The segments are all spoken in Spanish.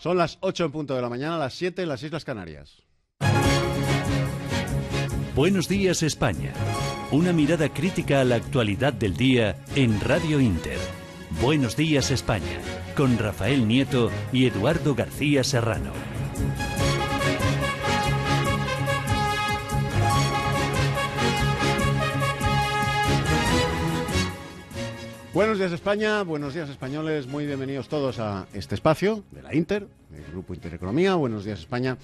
Son las 8 en punto de la mañana, las 7 en las Islas Canarias. Buenos días España. Una mirada crítica a la actualidad del día en Radio Inter. Buenos días España, con Rafael Nieto y Eduardo García Serrano. Buenos días España, buenos días españoles, muy bienvenidos todos a este espacio de la Inter, del Grupo Intereconomía. Buenos días España,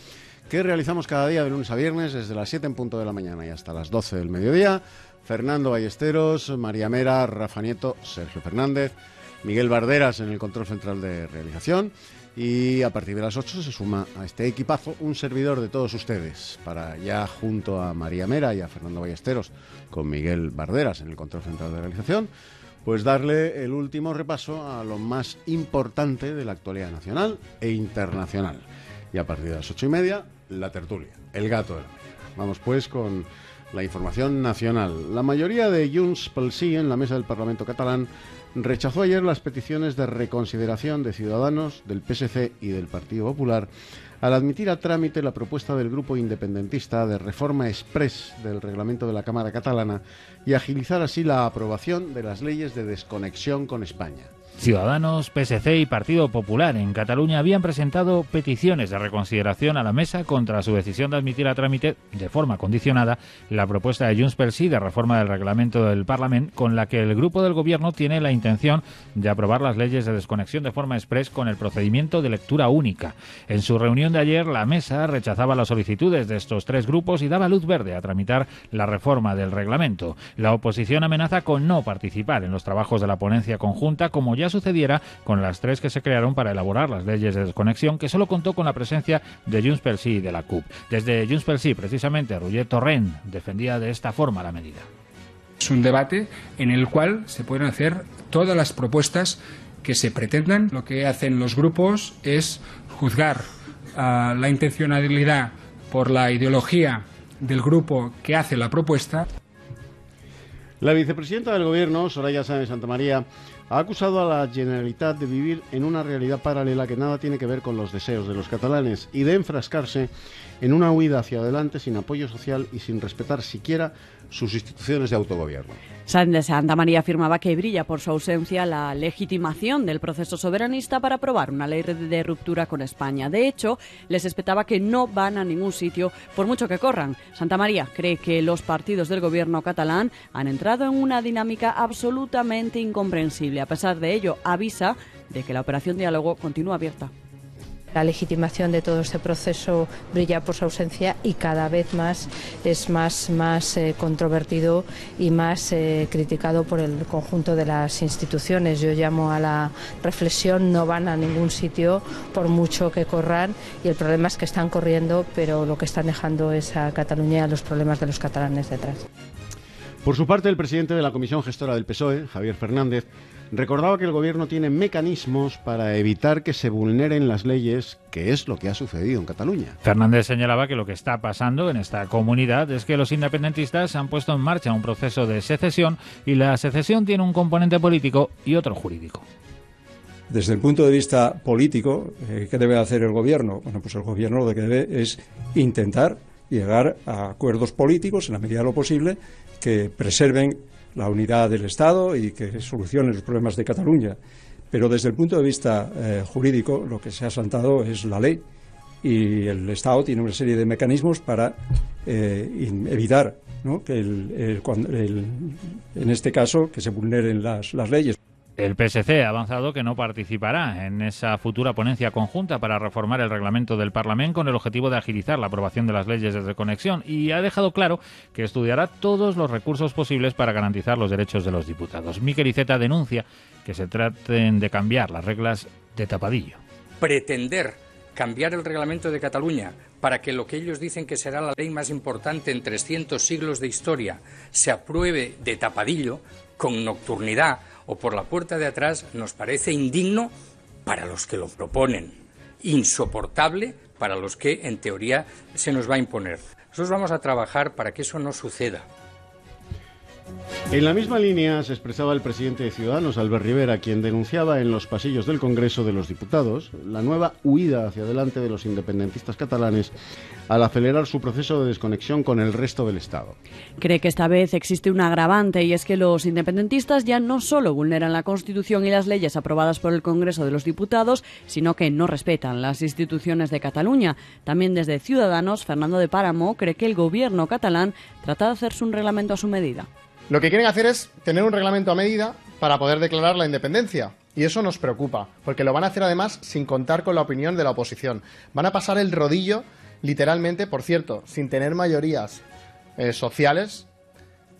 que realizamos cada día de lunes a viernes desde las 7 en punto de la mañana y hasta las 12 del mediodía. Fernando Ballesteros, María Mera, Rafa Nieto, Sergio Fernández, Miguel Barderas en el control central de realización. Y a partir de las 8 se suma a este equipazo un servidor de todos ustedes, para ya junto a María Mera y a Fernando Ballesteros, con Miguel Barderas en el control central de realización, pues darle el último repaso a lo más importante de la actualidad nacional e internacional. Y a partir de las ocho y media, la tertulia, el gato de la mañana. Vamos pues con la información nacional. La mayoría de Junts pel Sí en la mesa del Parlamento catalán rechazó ayer las peticiones de reconsideración de Ciudadanos, del PSC y del Partido Popular al admitir a trámite la propuesta del grupo independentista de reforma express del reglamento de la Cámara catalana y agilizar así la aprobación de las leyes de desconexión con España. Ciudadanos, PSC y Partido Popular en Cataluña habían presentado peticiones de reconsideración a la mesa contra su decisión de admitir a trámite de forma condicionada la propuesta de Junts per Sí de reforma del reglamento del Parlamento con la que el grupo del gobierno tiene la intención de aprobar las leyes de desconexión de forma express con el procedimiento de lectura única. En su reunión de ayer la mesa rechazaba las solicitudes de estos tres grupos y daba luz verde a tramitar la reforma del reglamento. La oposición amenaza con no participar en los trabajos de la ponencia conjunta como ya sucediera con las tres que se crearon para elaborar las leyes de desconexión, que solo contó con la presencia de Junts per Sí y de la CUP. Desde Junts per Sí, precisamente, Roger Torrent defendía de esta forma la medida. Es un debate en el cual se pueden hacer todas las propuestas que se pretendan. Lo que hacen los grupos es juzgar uh, la intencionalidad por la ideología del grupo que hace la propuesta. La vicepresidenta del Gobierno, Soraya Sáenz Santamaría, ha acusado a la Generalitat de vivir en una realidad paralela que nada tiene que ver con los deseos de los catalanes y de enfrascarse en una huida hacia adelante sin apoyo social y sin respetar siquiera sus instituciones de autogobierno. Santa María afirmaba que brilla por su ausencia la legitimación del proceso soberanista para aprobar una ley de ruptura con España. De hecho, les espetaba que no van a ningún sitio por mucho que corran. Santa María cree que los partidos del gobierno catalán han entrado en una dinámica absolutamente incomprensible. A pesar de ello, avisa de que la operación diálogo continúa abierta. La legitimación de todo este proceso brilla por su ausencia y cada vez más es más, más eh, controvertido y más eh, criticado por el conjunto de las instituciones. Yo llamo a la reflexión, no van a ningún sitio por mucho que corran y el problema es que están corriendo, pero lo que están dejando es a Cataluña los problemas de los catalanes detrás. Por su parte, el presidente de la Comisión Gestora del PSOE, Javier Fernández, recordaba que el gobierno tiene mecanismos para evitar que se vulneren las leyes, que es lo que ha sucedido en Cataluña. Fernández señalaba que lo que está pasando en esta comunidad es que los independentistas han puesto en marcha un proceso de secesión y la secesión tiene un componente político y otro jurídico. Desde el punto de vista político, eh, ¿qué debe hacer el gobierno? Bueno, pues el gobierno lo que debe es intentar llegar a acuerdos políticos en la medida de lo posible que preserven la unidad del Estado y que solucionen los problemas de Cataluña. Pero desde el punto de vista eh, jurídico, lo que se ha saltado es la ley y el Estado tiene una serie de mecanismos para eh, evitar ¿no? que el, el, en este caso que se vulneren las leyes. El PSC ha avanzado que no participará en esa futura ponencia conjunta para reformar el reglamento del Parlamento con el objetivo de agilizar la aprobación de las leyes de desconexión y ha dejado claro que estudiará todos los recursos posibles para garantizar los derechos de los diputados. Miquel Iceta denuncia que se traten de cambiar las reglas de tapadillo. Pretender cambiar el reglamento de Cataluña para que lo que ellos dicen que será la ley más importante en 300 siglos de historia se apruebe de tapadillo, con nocturnidad, o por la puerta de atrás nos parece indigno para los que lo proponen, insoportable para los que en teoría se nos va a imponer. Nosotros vamos a trabajar para que eso no suceda. En la misma línea se expresaba el presidente de Ciudadanos, Albert Rivera, quien denunciaba en los pasillos del Congreso de los Diputados la nueva huida hacia adelante de los independentistas catalanes al acelerar su proceso de desconexión con el resto del Estado. Cree que esta vez existe un agravante y es que los independentistas ya no solo vulneran la Constitución y las leyes aprobadas por el Congreso de los Diputados, sino que no respetan las instituciones de Cataluña. También desde Ciudadanos, Fernando de Páramo cree que el gobierno catalán trata de hacerse un reglamento a su medida. Lo que quieren hacer es tener un reglamento a medida para poder declarar la independencia. Y eso nos preocupa, porque lo van a hacer además sin contar con la opinión de la oposición. Van a pasar el rodillo, literalmente, por cierto, sin tener mayorías eh, sociales,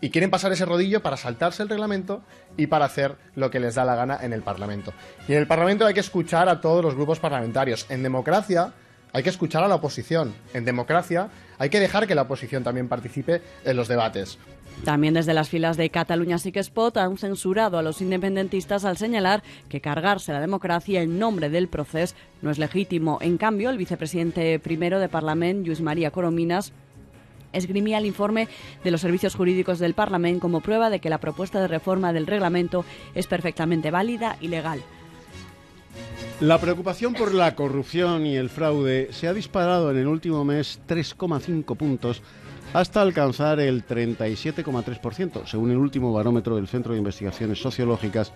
y quieren pasar ese rodillo para saltarse el reglamento y para hacer lo que les da la gana en el Parlamento. Y en el Parlamento hay que escuchar a todos los grupos parlamentarios. En democracia hay que escuchar a la oposición. En democracia hay que dejar que la oposición también participe en los debates. También desde las filas de Cataluña Sí que Spot han censurado a los independentistas al señalar que cargarse la democracia en nombre del proceso no es legítimo. En cambio, el vicepresidente primero de Parlamento, Luis María Corominas, esgrimía el informe de los servicios jurídicos del Parlamento como prueba de que la propuesta de reforma del reglamento es perfectamente válida y legal. La preocupación por la corrupción y el fraude se ha disparado en el último mes 3,5 puntos hasta alcanzar el 37,3%, según el último barómetro del Centro de Investigaciones Sociológicas,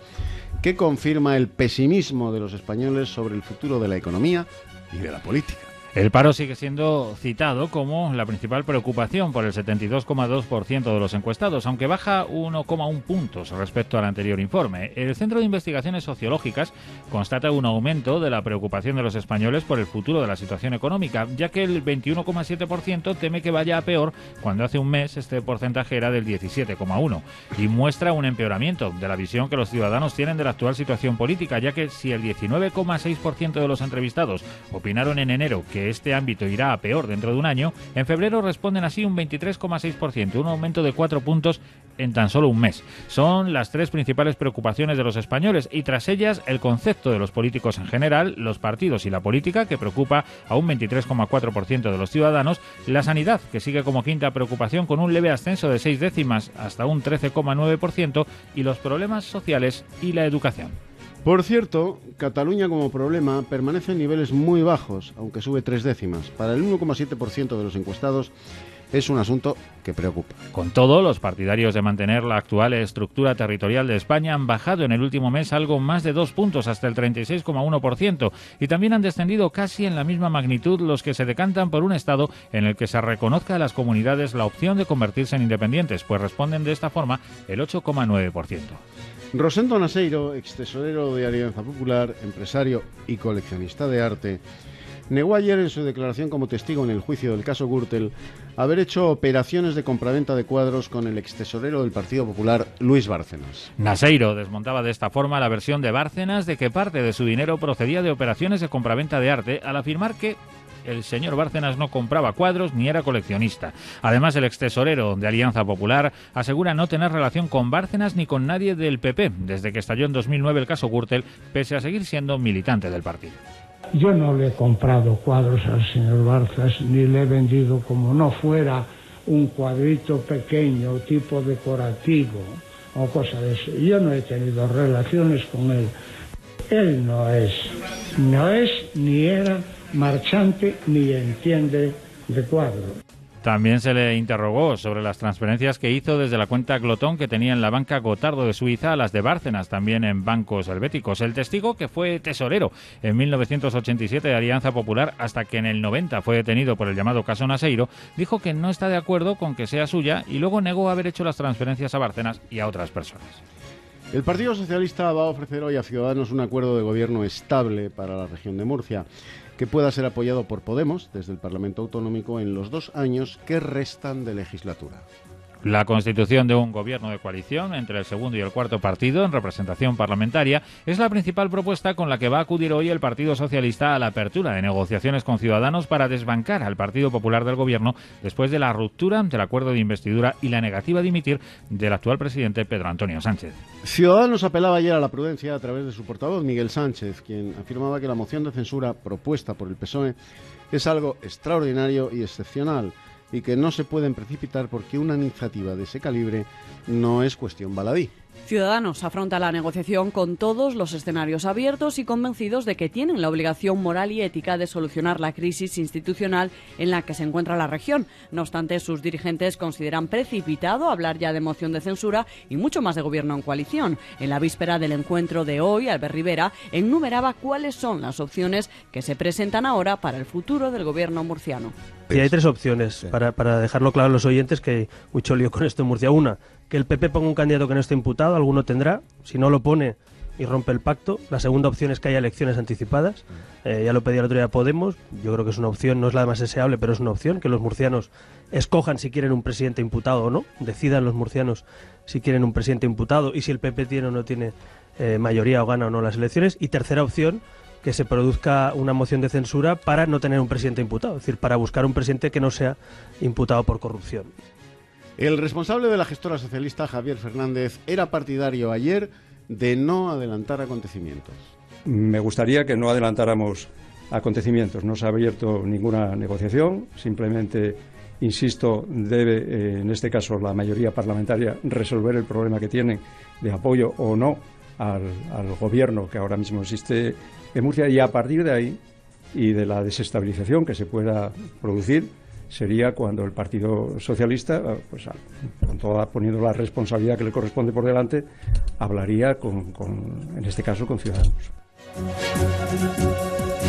que confirma el pesimismo de los españoles sobre el futuro de la economía y de la política. El paro sigue siendo citado como la principal preocupación por el 72,2% de los encuestados, aunque baja 1,1 puntos respecto al anterior informe. El Centro de Investigaciones Sociológicas constata un aumento de la preocupación de los españoles por el futuro de la situación económica, ya que el 21,7% teme que vaya a peor cuando hace un mes este porcentaje era del 17,1 y muestra un empeoramiento de la visión que los ciudadanos tienen de la actual situación política, ya que si el 19,6% de los entrevistados opinaron en enero que este ámbito irá a peor dentro de un año, en febrero responden así un 23,6%, un aumento de cuatro puntos en tan solo un mes. Son las tres principales preocupaciones de los españoles y tras ellas el concepto de los políticos en general, los partidos y la política, que preocupa a un 23,4% de los ciudadanos, la sanidad, que sigue como quinta preocupación con un leve ascenso de seis décimas hasta un 13,9% y los problemas sociales y la educación. Por cierto, Cataluña como problema permanece en niveles muy bajos, aunque sube tres décimas. Para el 1,7% de los encuestados es un asunto que preocupa. Con todo, los partidarios de mantener la actual estructura territorial de España han bajado en el último mes algo más de dos puntos, hasta el 36,1%, y también han descendido casi en la misma magnitud los que se decantan por un Estado en el que se reconozca a las comunidades la opción de convertirse en independientes, pues responden de esta forma el 8,9%. Rosendo Naseiro, ex tesorero de Alianza Popular, empresario y coleccionista de arte, negó ayer en su declaración como testigo en el juicio del caso Gürtel haber hecho operaciones de compraventa de cuadros con el ex tesorero del Partido Popular, Luis Bárcenas. Naseiro desmontaba de esta forma la versión de Bárcenas de que parte de su dinero procedía de operaciones de compraventa de arte al afirmar que el señor Bárcenas no compraba cuadros ni era coleccionista. Además, el ex tesorero de Alianza Popular asegura no tener relación con Bárcenas ni con nadie del PP desde que estalló en 2009 el caso Gürtel, pese a seguir siendo militante del partido. Yo no le he comprado cuadros al señor Bárcenas ni le he vendido como no fuera un cuadrito pequeño, tipo decorativo o cosa de eso. Yo no he tenido relaciones con él. Él no es, no es ni era marchante ni entiende de cuadro. También se le interrogó sobre las transferencias que hizo desde la cuenta Glotón que tenía en la banca Gotardo de Suiza a las de Bárcenas, también en bancos helvéticos. El testigo, que fue tesorero en 1987 de Alianza Popular hasta que en el 90 fue detenido por el llamado caso Naseiro, dijo que no está de acuerdo con que sea suya y luego negó haber hecho las transferencias a Bárcenas y a otras personas. El Partido Socialista va a ofrecer hoy a Ciudadanos un acuerdo de gobierno estable para la región de Murcia que pueda ser apoyado por Podemos desde el Parlamento Autonómico en los dos años que restan de legislatura. La constitución de un gobierno de coalición entre el segundo y el cuarto partido en representación parlamentaria es la principal propuesta con la que va a acudir hoy el Partido Socialista a la apertura de negociaciones con Ciudadanos para desbancar al Partido Popular del Gobierno después de la ruptura del acuerdo de investidura y la negativa de dimitir del actual presidente Pedro Antonio Sánchez. Ciudadanos apelaba ayer a la prudencia a través de su portavoz Miguel Sánchez, quien afirmaba que la moción de censura propuesta por el PSOE es algo extraordinario y excepcional y que no se pueden precipitar porque una iniciativa de ese calibre no es cuestión baladí. Ciudadanos afronta la negociación con todos los escenarios abiertos y convencidos de que tienen la obligación moral y ética de solucionar la crisis institucional en la que se encuentra la región. No obstante, sus dirigentes consideran precipitado hablar ya de moción de censura y mucho más de gobierno en coalición. En la víspera del encuentro de hoy, Albert Rivera enumeraba cuáles son las opciones que se presentan ahora para el futuro del gobierno murciano. Y hay tres opciones, para, para dejarlo claro a los oyentes, que mucho lío con esto en Murcia. Una, que el PP ponga un candidato que no esté imputado, alguno tendrá. Si no lo pone y rompe el pacto. La segunda opción es que haya elecciones anticipadas. Eh, ya lo pedía el otro día Podemos. Yo creo que es una opción, no es la más deseable, pero es una opción que los murcianos escojan si quieren un presidente imputado o no. Decidan los murcianos si quieren un presidente imputado y si el PP tiene o no tiene eh, mayoría o gana o no las elecciones. Y tercera opción, que se produzca una moción de censura para no tener un presidente imputado, es decir, para buscar un presidente que no sea imputado por corrupción. El responsable de la gestora socialista, Javier Fernández, era partidario ayer de no adelantar acontecimientos. Me gustaría que no adelantáramos acontecimientos. No se ha abierto ninguna negociación, simplemente, insisto, debe, eh, en este caso, la mayoría parlamentaria resolver el problema que tiene de apoyo o no al, al gobierno que ahora mismo existe en Murcia y a partir de ahí y de la desestabilización que se pueda producir, sería cuando el Partido Socialista, pues toda, poniendo la responsabilidad que le corresponde por delante, hablaría con en este caso con Ciudadanos.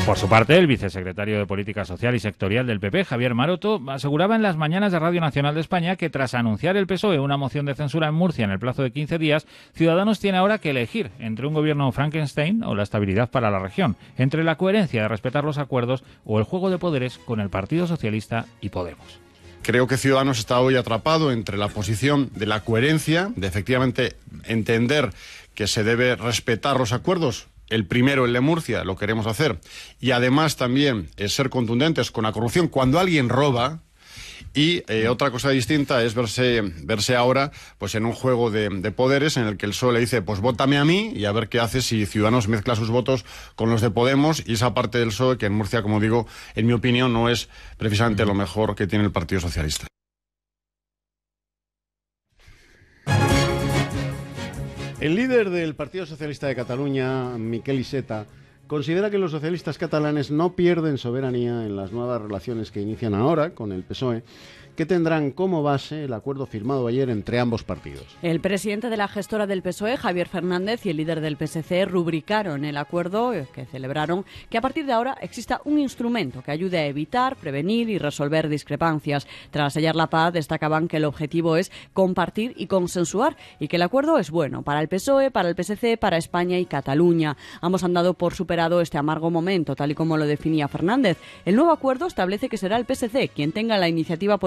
Por su parte, el vicesecretario de Política Social y Sectorial del PP, Javier Maroto, aseguraba en las mañanas de Radio Nacional de España que tras anunciar el PSOE una moción de censura en Murcia en el plazo de 15 días, Ciudadanos tiene ahora que elegir entre un gobierno Frankenstein o la estabilidad para la región, entre la coherencia de respetar los acuerdos o el juego de poderes con el Partido Socialista y Podemos. Creo que Ciudadanos está hoy atrapado entre la posición de la coherencia, de efectivamente entender que se debe respetar los acuerdos el primero, el de Murcia, lo queremos hacer. Y además también es ser contundentes con la corrupción. Cuando alguien roba, y eh, otra cosa distinta es verse, verse ahora pues en un juego de, de, poderes en el que el PSOE le dice, pues vótame a mí y a ver qué hace si Ciudadanos mezcla sus votos con los de Podemos y esa parte del PSOE que en Murcia, como digo, en mi opinión no es precisamente lo mejor que tiene el Partido Socialista. El líder del Partido Socialista de Cataluña, Miquel Iceta, considera que los socialistas catalanes no pierden soberanía en las nuevas relaciones que inician ahora con el PSOE que tendrán como base el acuerdo firmado ayer entre ambos partidos. El presidente de la gestora del PSOE, Javier Fernández, y el líder del PSC rubricaron el acuerdo que celebraron que a partir de ahora exista un instrumento que ayude a evitar, prevenir y resolver discrepancias. Tras sellar la paz, destacaban que el objetivo es compartir y consensuar y que el acuerdo es bueno para el PSOE, para el PSC, para España y Cataluña. Ambos han dado por superado este amargo momento, tal y como lo definía Fernández. El nuevo acuerdo establece que será el PSC quien tenga la iniciativa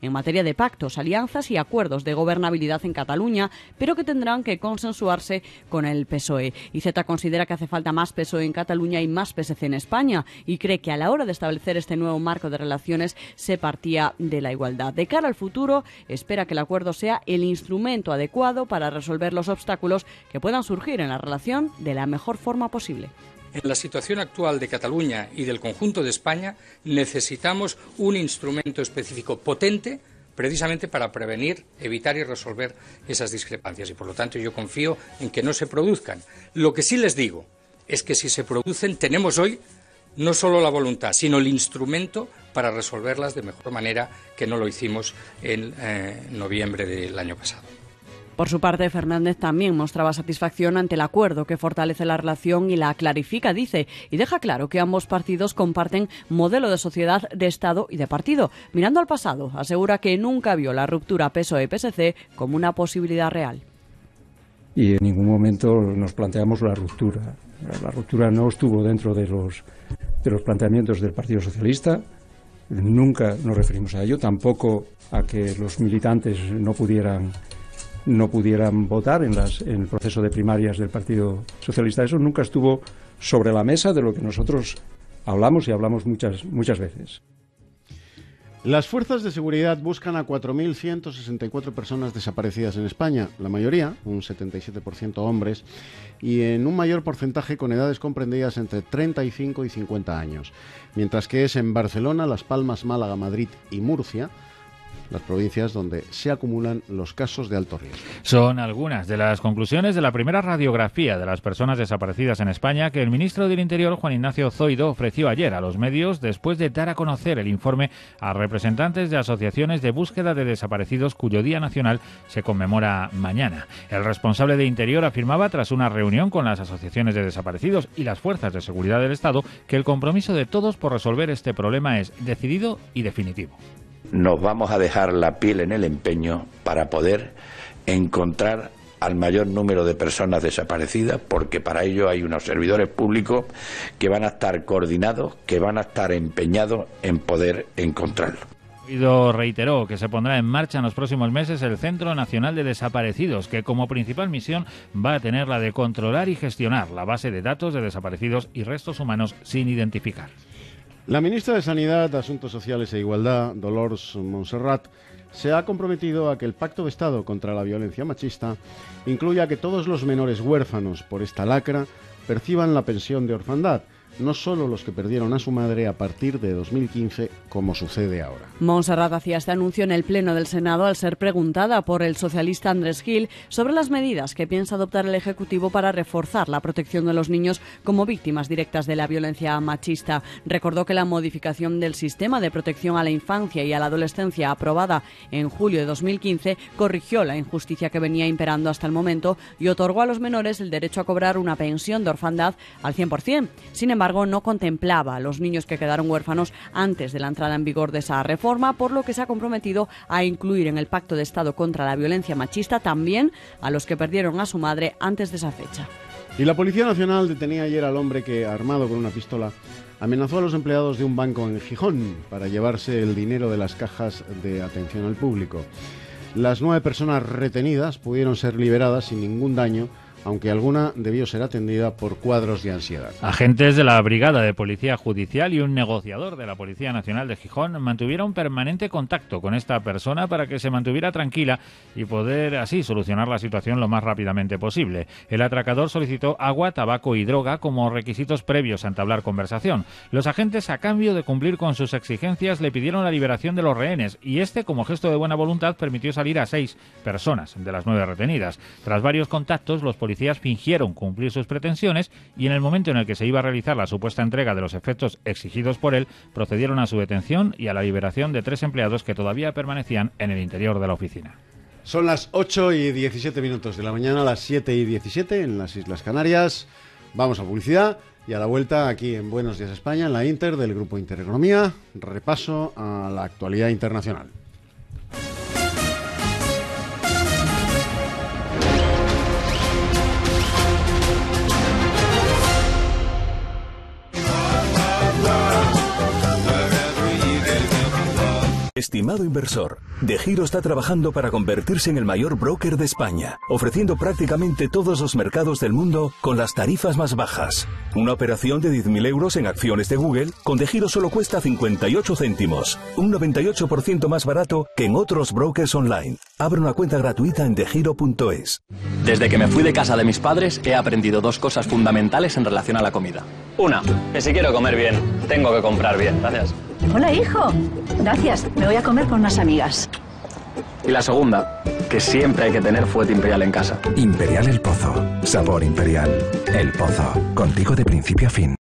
en materia de pactos, alianzas y acuerdos de gobernabilidad en Cataluña, pero que tendrán que consensuarse con el PSOE. Y Z considera que hace falta más PSOE en Cataluña y más PSC en España y cree que a la hora de establecer este nuevo marco de relaciones se partía de la igualdad. De cara al futuro, espera que el acuerdo sea el instrumento adecuado para resolver los obstáculos que puedan surgir en la relación de la mejor forma posible. En la situación actual de Cataluña y del conjunto de España necesitamos un instrumento específico potente precisamente para prevenir, evitar y resolver esas discrepancias. Y por lo tanto yo confío en que no se produzcan. Lo que sí les digo es que si se producen tenemos hoy no solo la voluntad, sino el instrumento para resolverlas de mejor manera que no lo hicimos en eh, noviembre del año pasado. Por su parte, Fernández también mostraba satisfacción ante el acuerdo que fortalece la relación y la clarifica, dice, y deja claro que ambos partidos comparten modelo de sociedad, de Estado y de partido. Mirando al pasado, asegura que nunca vio la ruptura PSOE-PSC como una posibilidad real. Y en ningún momento nos planteamos la ruptura. La ruptura no estuvo dentro de los, de los planteamientos del Partido Socialista. Nunca nos referimos a ello, tampoco a que los militantes no pudieran no pudieran votar en, las, en el proceso de primarias del Partido Socialista. Eso nunca estuvo sobre la mesa de lo que nosotros hablamos y hablamos muchas, muchas veces. Las fuerzas de seguridad buscan a 4.164 personas desaparecidas en España, la mayoría, un 77% hombres, y en un mayor porcentaje con edades comprendidas entre 35 y 50 años, mientras que es en Barcelona, Las Palmas, Málaga, Madrid y Murcia las provincias donde se acumulan los casos de alto riesgo. Son algunas de las conclusiones de la primera radiografía de las personas desaparecidas en España que el ministro del Interior, Juan Ignacio Zoido, ofreció ayer a los medios después de dar a conocer el informe a representantes de asociaciones de búsqueda de desaparecidos cuyo Día Nacional se conmemora mañana. El responsable de Interior afirmaba tras una reunión con las asociaciones de desaparecidos y las fuerzas de seguridad del Estado que el compromiso de todos por resolver este problema es decidido y definitivo nos vamos a dejar la piel en el empeño para poder encontrar al mayor número de personas desaparecidas, porque para ello hay unos servidores públicos que van a estar coordinados, que van a estar empeñados en poder encontrarlo. Reiteró que se pondrá en marcha en los próximos meses el Centro Nacional de Desaparecidos, que como principal misión va a tener la de controlar y gestionar la base de datos de desaparecidos y restos humanos sin identificar. La ministra de Sanidad, Asuntos Sociales e Igualdad, Dolores Montserrat, se ha comprometido a que el Pacto de Estado contra la Violencia Machista incluya que todos los menores huérfanos por esta lacra perciban la pensión de orfandad no solo los que perdieron a su madre a partir de 2015, como sucede ahora. Montserrat hacía este anuncio en el Pleno del Senado al ser preguntada por el socialista Andrés Gil sobre las medidas que piensa adoptar el Ejecutivo para reforzar la protección de los niños como víctimas directas de la violencia machista. Recordó que la modificación del sistema de protección a la infancia y a la adolescencia aprobada en julio de 2015 corrigió la injusticia que venía imperando hasta el momento y otorgó a los menores el derecho a cobrar una pensión de orfandad al 100%. Sin embargo, no contemplaba a los niños que quedaron huérfanos antes de la entrada en vigor de esa reforma, por lo que se ha comprometido a incluir en el Pacto de Estado contra la Violencia Machista también a los que perdieron a su madre antes de esa fecha. Y la Policía Nacional detenía ayer al hombre que, armado con una pistola, amenazó a los empleados de un banco en Gijón para llevarse el dinero de las cajas de atención al público. Las nueve personas retenidas pudieron ser liberadas sin ningún daño aunque alguna debió ser atendida por cuadros de ansiedad. Agentes de la Brigada de Policía Judicial y un negociador de la Policía Nacional de Gijón mantuvieron permanente contacto con esta persona para que se mantuviera tranquila y poder así solucionar la situación lo más rápidamente posible. El atracador solicitó agua, tabaco y droga como requisitos previos a entablar conversación. Los agentes, a cambio de cumplir con sus exigencias, le pidieron la liberación de los rehenes y este, como gesto de buena voluntad, permitió salir a seis personas de las nueve retenidas. Tras varios contactos, los policías fingieron cumplir sus pretensiones y en el momento en el que se iba a realizar la supuesta entrega de los efectos exigidos por él, procedieron a su detención y a la liberación de tres empleados que todavía permanecían en el interior de la oficina. Son las 8 y 17 minutos de la mañana, las 7 y 17 en las Islas Canarias. Vamos a publicidad y a la vuelta aquí en Buenos Días España, en la Inter del Grupo Intereconomía, repaso a la actualidad internacional. Estimado inversor, De Giro está trabajando para convertirse en el mayor broker de España, ofreciendo prácticamente todos los mercados del mundo con las tarifas más bajas. Una operación de 10.000 euros en acciones de Google con De Giro solo cuesta 58 céntimos, un 98% más barato que en otros brokers online. Abre una cuenta gratuita en degiro.es. Desde que me fui de casa de mis padres he aprendido dos cosas fundamentales en relación a la comida. Una, que si quiero comer bien, tengo que comprar bien. Gracias. Hola, hijo. Gracias. Me voy a comer con unas amigas. Y la segunda, que siempre hay que tener fuete imperial en casa. Imperial El Pozo. Sabor imperial. El Pozo. Contigo de principio a fin.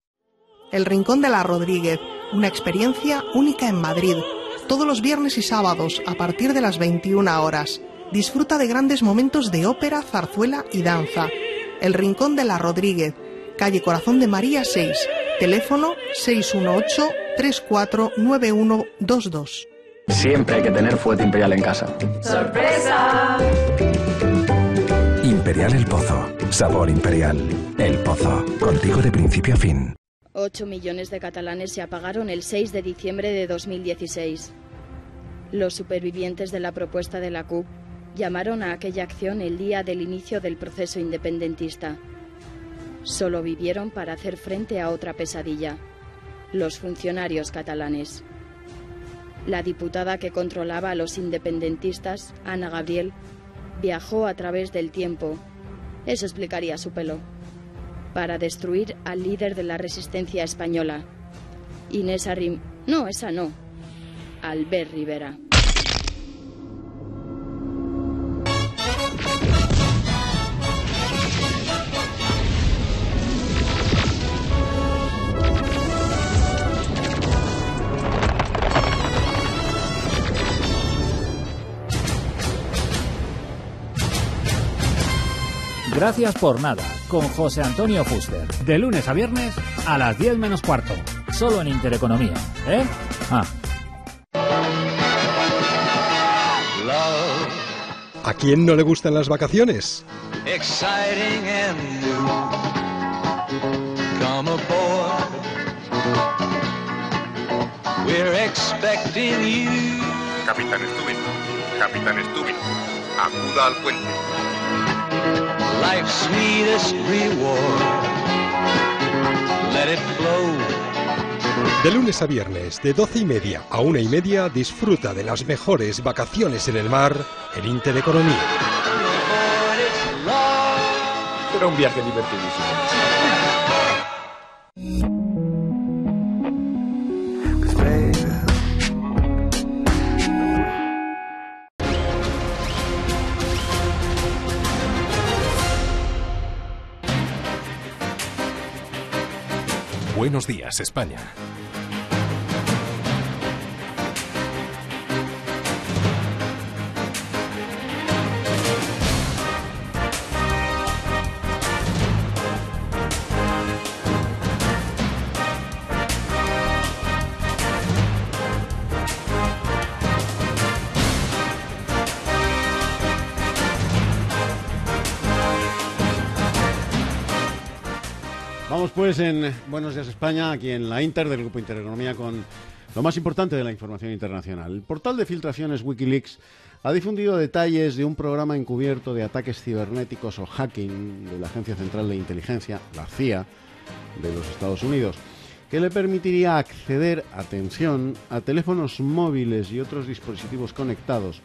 El Rincón de la Rodríguez. Una experiencia única en Madrid. Todos los viernes y sábados a partir de las 21 horas. Disfruta de grandes momentos de ópera, zarzuela y danza. El Rincón de la Rodríguez. Calle Corazón de María 6. Teléfono 618 349122. Siempre hay que tener fuete imperial en casa. ¡Sorpresa! Imperial El Pozo. Sabor imperial. El Pozo. Contigo de principio a fin. 8 millones de catalanes se apagaron el 6 de diciembre de 2016. Los supervivientes de la propuesta de la CUP llamaron a aquella acción el día del inicio del proceso independentista. Solo vivieron para hacer frente a otra pesadilla, los funcionarios catalanes. La diputada que controlaba a los independentistas, Ana Gabriel, viajó a través del tiempo. Eso explicaría su pelo. Para destruir al líder de la resistencia española. Inés Arrim. No, esa no. Albert Rivera. Gracias por nada, con José Antonio Fuster. De lunes a viernes a las 10 menos cuarto. Solo en Intereconomía, ¿eh? Ah. ¿A quién no le gustan las vacaciones? exciting and new. Come aboard. We're expecting you. Capitán Stubin, Capitán Stubin, acuda al puente. Life's sweetest reward. Let it flow. De lunes a viernes, de 12 y media a una y media, disfruta de las mejores vacaciones en el mar en Intereconomía. Será un viaje divertidísimo. Buenos días, España. Pues en Buenos Días España, aquí en la Inter del Grupo Intereconomía con lo más importante de la información internacional. El portal de filtraciones Wikileaks ha difundido detalles de un programa encubierto de ataques cibernéticos o hacking de la Agencia Central de Inteligencia, la CIA, de los Estados Unidos, que le permitiría acceder, atención, a teléfonos móviles y otros dispositivos conectados.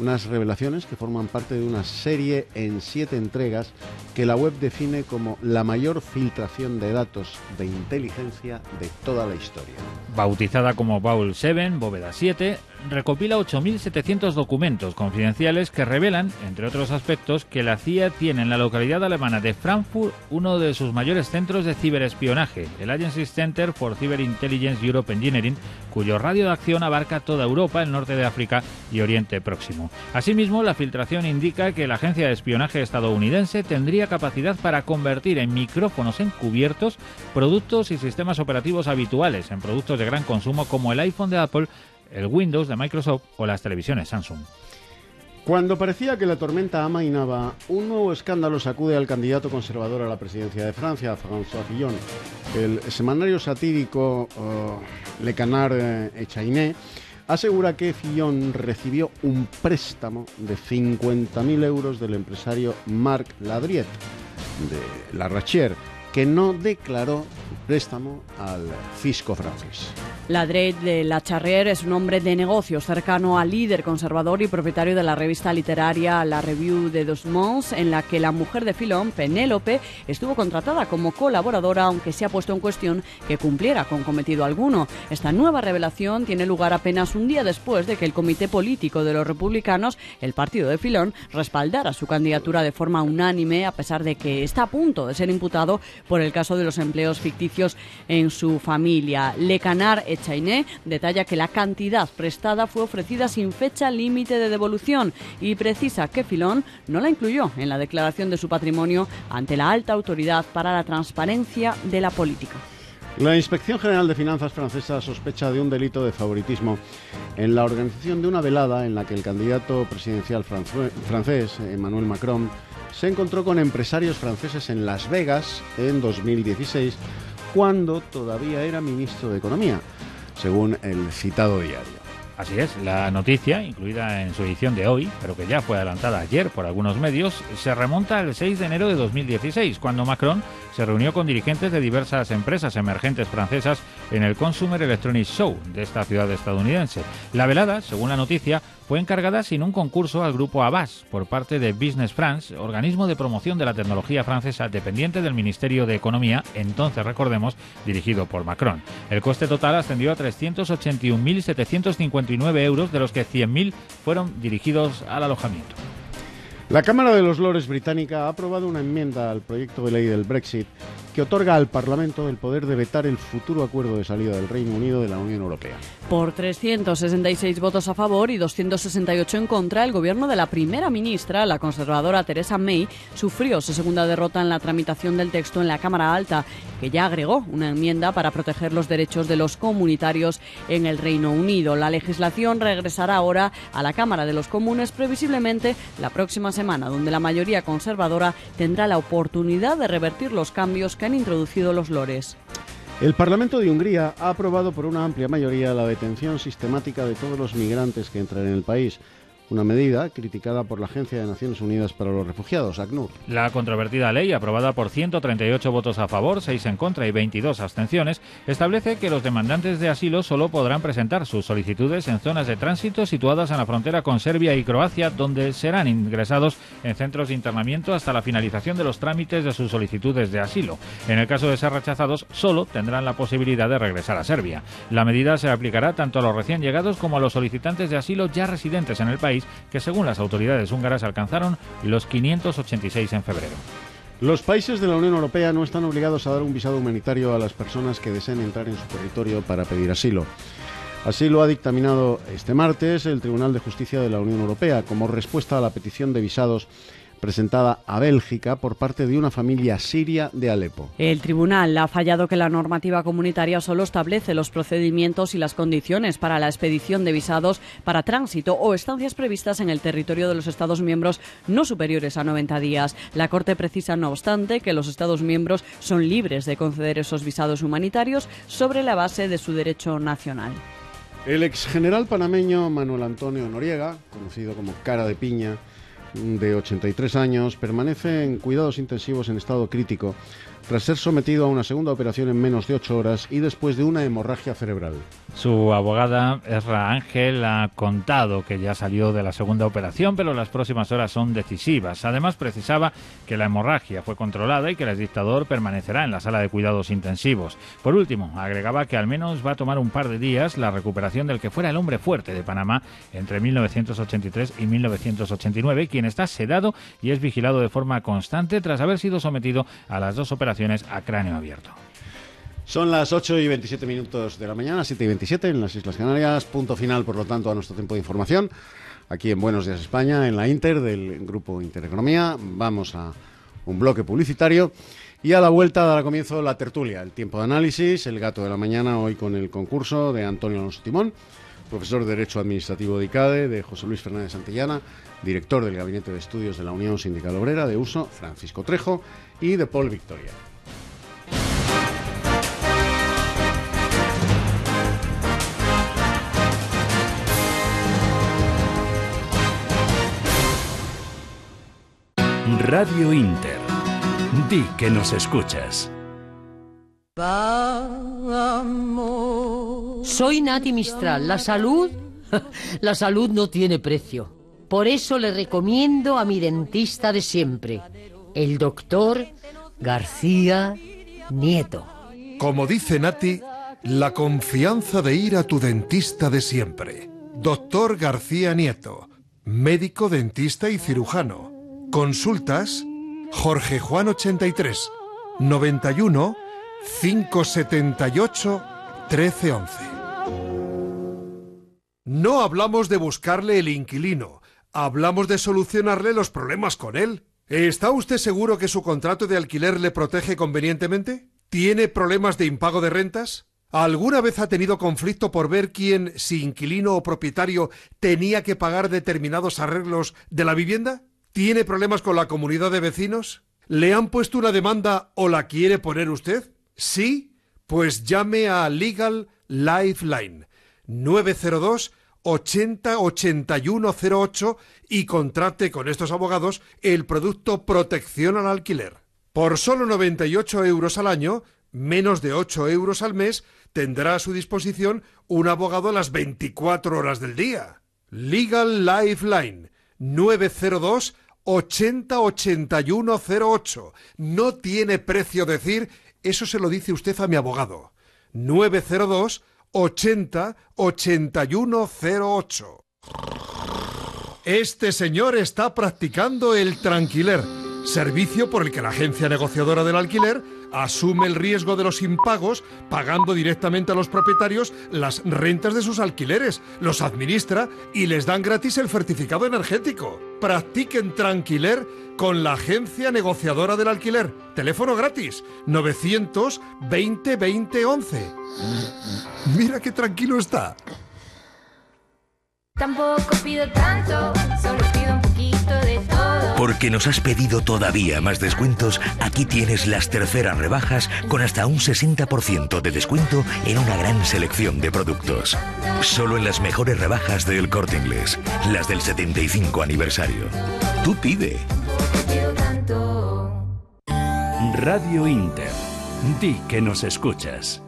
Unas revelaciones que forman parte de una serie en siete entregas que la web define como la mayor filtración de datos de inteligencia de toda la historia. Bautizada como Baul 7, Bóveda 7, recopila 8.700 documentos confidenciales que revelan, entre otros aspectos, que la CIA tiene en la localidad alemana de Frankfurt uno de sus mayores centros de ciberespionaje, el Agency Center for Cyber Intelligence Europe Engineering, cuyo radio de acción abarca toda Europa, el norte de África y Oriente Próximo. Asimismo, la filtración indica que la agencia de espionaje estadounidense tendría capacidad para convertir en micrófonos encubiertos productos y sistemas operativos habituales en productos de gran consumo como el iPhone de Apple, el Windows de Microsoft o las televisiones Samsung. Cuando parecía que la tormenta amainaba, un nuevo escándalo sacude al candidato conservador a la presidencia de Francia, François Fillon. El semanario satírico uh, Le Canard Echainé asegura que Fillon recibió un préstamo de 50.000 euros del empresario Marc Ladriet de La Rachier, que no declaró préstamo al fisco francés. Ladret de La Charrière es un hombre de negocios cercano al líder conservador y propietario de la revista literaria La Revue de Dos Monts, en la que la mujer de Filón, Penélope, estuvo contratada como colaboradora, aunque se ha puesto en cuestión que cumpliera con cometido alguno. Esta nueva revelación tiene lugar apenas un día después de que el Comité Político de los Republicanos, el partido de Filón, respaldara su candidatura de forma unánime, a pesar de que está a punto de ser imputado por el caso de los empleos ficticios en su familia. Le Canard Echainé detalla que la cantidad prestada fue ofrecida sin fecha límite de devolución y precisa que Filón no la incluyó en la declaración de su patrimonio ante la alta autoridad para la transparencia de la política. La Inspección General de Finanzas francesa sospecha de un delito de favoritismo en la organización de una velada en la que el candidato presidencial francés, Emmanuel Macron, se encontró con empresarios franceses en Las Vegas en 2016, cuando todavía era ministro de Economía, según el citado diario. Así es, la noticia, incluida en su edición de hoy, pero que ya fue adelantada ayer por algunos medios, se remonta al 6 de enero de 2016, cuando Macron se reunió con dirigentes de diversas empresas emergentes francesas en el Consumer Electronics Show de esta ciudad estadounidense. La velada, según la noticia, fue encargada sin un concurso al grupo Abbas por parte de Business France, organismo de promoción de la tecnología francesa dependiente del Ministerio de Economía, entonces recordemos, dirigido por Macron. El coste total ascendió a 381.759 euros, de los que 100.000 fueron dirigidos al alojamiento. La Cámara de los Lores británica ha aprobado una enmienda al proyecto de ley del Brexit que otorga al Parlamento el poder de vetar el futuro acuerdo de salida del Reino Unido de la Unión Europea. Por 366 votos a favor y 268 en contra, el gobierno de la primera ministra, la conservadora Theresa May, sufrió su segunda derrota en la tramitación del texto en la Cámara Alta, que ya agregó una enmienda para proteger los derechos de los comunitarios en el Reino Unido. La legislación regresará ahora a la Cámara de los Comunes previsiblemente la próxima semana, donde la mayoría conservadora tendrá la oportunidad de revertir los cambios que han introducido los lores. El Parlamento de Hungría ha aprobado por una amplia mayoría la detención sistemática de todos los migrantes que entran en el país. Una medida criticada por la Agencia de Naciones Unidas para los Refugiados, ACNUR. La controvertida ley, aprobada por 138 votos a favor, 6 en contra y 22 abstenciones, establece que los demandantes de asilo solo podrán presentar sus solicitudes en zonas de tránsito situadas en la frontera con Serbia y Croacia, donde serán ingresados en centros de internamiento hasta la finalización de los trámites de sus solicitudes de asilo. En el caso de ser rechazados, solo tendrán la posibilidad de regresar a Serbia. La medida se aplicará tanto a los recién llegados como a los solicitantes de asilo ya residentes en el país que según las autoridades húngaras alcanzaron los 586 en febrero. Los países de la Unión Europea no están obligados a dar un visado humanitario a las personas que deseen entrar en su territorio para pedir asilo. Así lo ha dictaminado este martes el Tribunal de Justicia de la Unión Europea como respuesta a la petición de visados presentada a Bélgica por parte de una familia siria de Alepo. El tribunal ha fallado que la normativa comunitaria solo establece los procedimientos y las condiciones para la expedición de visados para tránsito o estancias previstas en el territorio de los Estados miembros no superiores a 90 días. La Corte precisa, no obstante, que los Estados miembros son libres de conceder esos visados humanitarios sobre la base de su derecho nacional. El ex general panameño Manuel Antonio Noriega, conocido como Cara de Piña, de 83 años, permanece en cuidados intensivos en estado crítico tras ser sometido a una segunda operación en menos de ocho horas y después de una hemorragia cerebral. Su abogada, Esra Ángel, ha contado que ya salió de la segunda operación, pero las próximas horas son decisivas. Además, precisaba que la hemorragia fue controlada y que el dictador permanecerá en la sala de cuidados intensivos. Por último, agregaba que al menos va a tomar un par de días la recuperación del que fuera el hombre fuerte de Panamá entre 1983 y 1989, quien está sedado y es vigilado de forma constante tras haber sido sometido a las dos operaciones a cráneo abierto. Son las 8 y 27 minutos de la mañana, 7 y 27 en las Islas Canarias. Punto final, por lo tanto, a nuestro tiempo de información. Aquí en Buenos Días España, en la Inter del Grupo Intereconomía. Vamos a un bloque publicitario. Y a la vuelta dará comienzo la tertulia, el tiempo de análisis, el gato de la mañana, hoy con el concurso de Antonio Alonso Timón, profesor de Derecho Administrativo de ICADE, de José Luis Fernández Santillana, director del Gabinete de Estudios de la Unión Sindical Obrera de Uso, Francisco Trejo, y de Paul Victoria. Radio Inter. Di que nos escuchas. Soy Nati Mistral. La salud, la salud no tiene precio. Por eso le recomiendo a mi dentista de siempre, el doctor García Nieto. Como dice Nati, la confianza de ir a tu dentista de siempre. Doctor García Nieto, médico, dentista y cirujano. Consultas Jorge Juan 83 91 578 1311. No hablamos de buscarle el inquilino, hablamos de solucionarle los problemas con él. ¿Está usted seguro que su contrato de alquiler le protege convenientemente? ¿Tiene problemas de impago de rentas? ¿Alguna vez ha tenido conflicto por ver quién, si inquilino o propietario, tenía que pagar determinados arreglos de la vivienda? ¿Tiene problemas con la comunidad de vecinos? ¿Le han puesto una demanda o la quiere poner usted? ¿Sí? Pues llame a Legal Lifeline 902 80 8108 y contrate con estos abogados el producto protección al alquiler. Por solo 98 euros al año, menos de 8 euros al mes, tendrá a su disposición un abogado a las 24 horas del día. Legal Lifeline 902 80 8108. No tiene precio decir, eso se lo dice usted a mi abogado. 902 80 8108. Este señor está practicando el tranquiler, servicio por el que la agencia negociadora del alquiler asume el riesgo de los impagos pagando directamente a los propietarios las rentas de sus alquileres, los administra y les dan gratis el certificado energético. Practiquen tranquiler con la agencia negociadora del alquiler. Teléfono gratis 920 20 11. Mira qué tranquilo está. Tampoco pido tanto, solo pido Porque nos has pedido todavía más descuentos, aquí tienes las terceras rebajas con hasta un 60% de descuento en una gran selección de productos. Solo en las mejores rebajas del corte inglés, las del 75 aniversario. Tú pide. Radio Inter. Di que nos escuchas.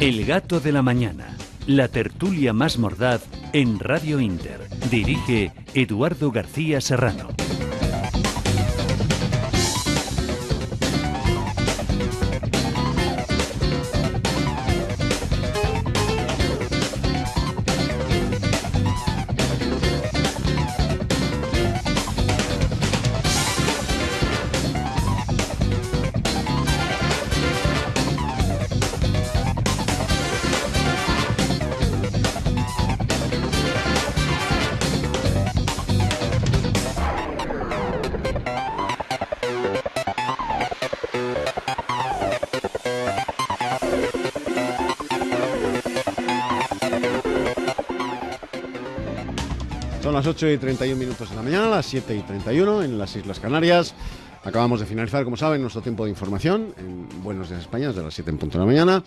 El gato de la mañana. La tertulia más mordaz en Radio Inter. Dirige Eduardo García Serrano. 8 y 31 minutos de la mañana, las 7 y 31 en las Islas Canarias. Acabamos de finalizar, como saben, nuestro tiempo de información en Buenos Días España, desde las 7 en punto de la mañana.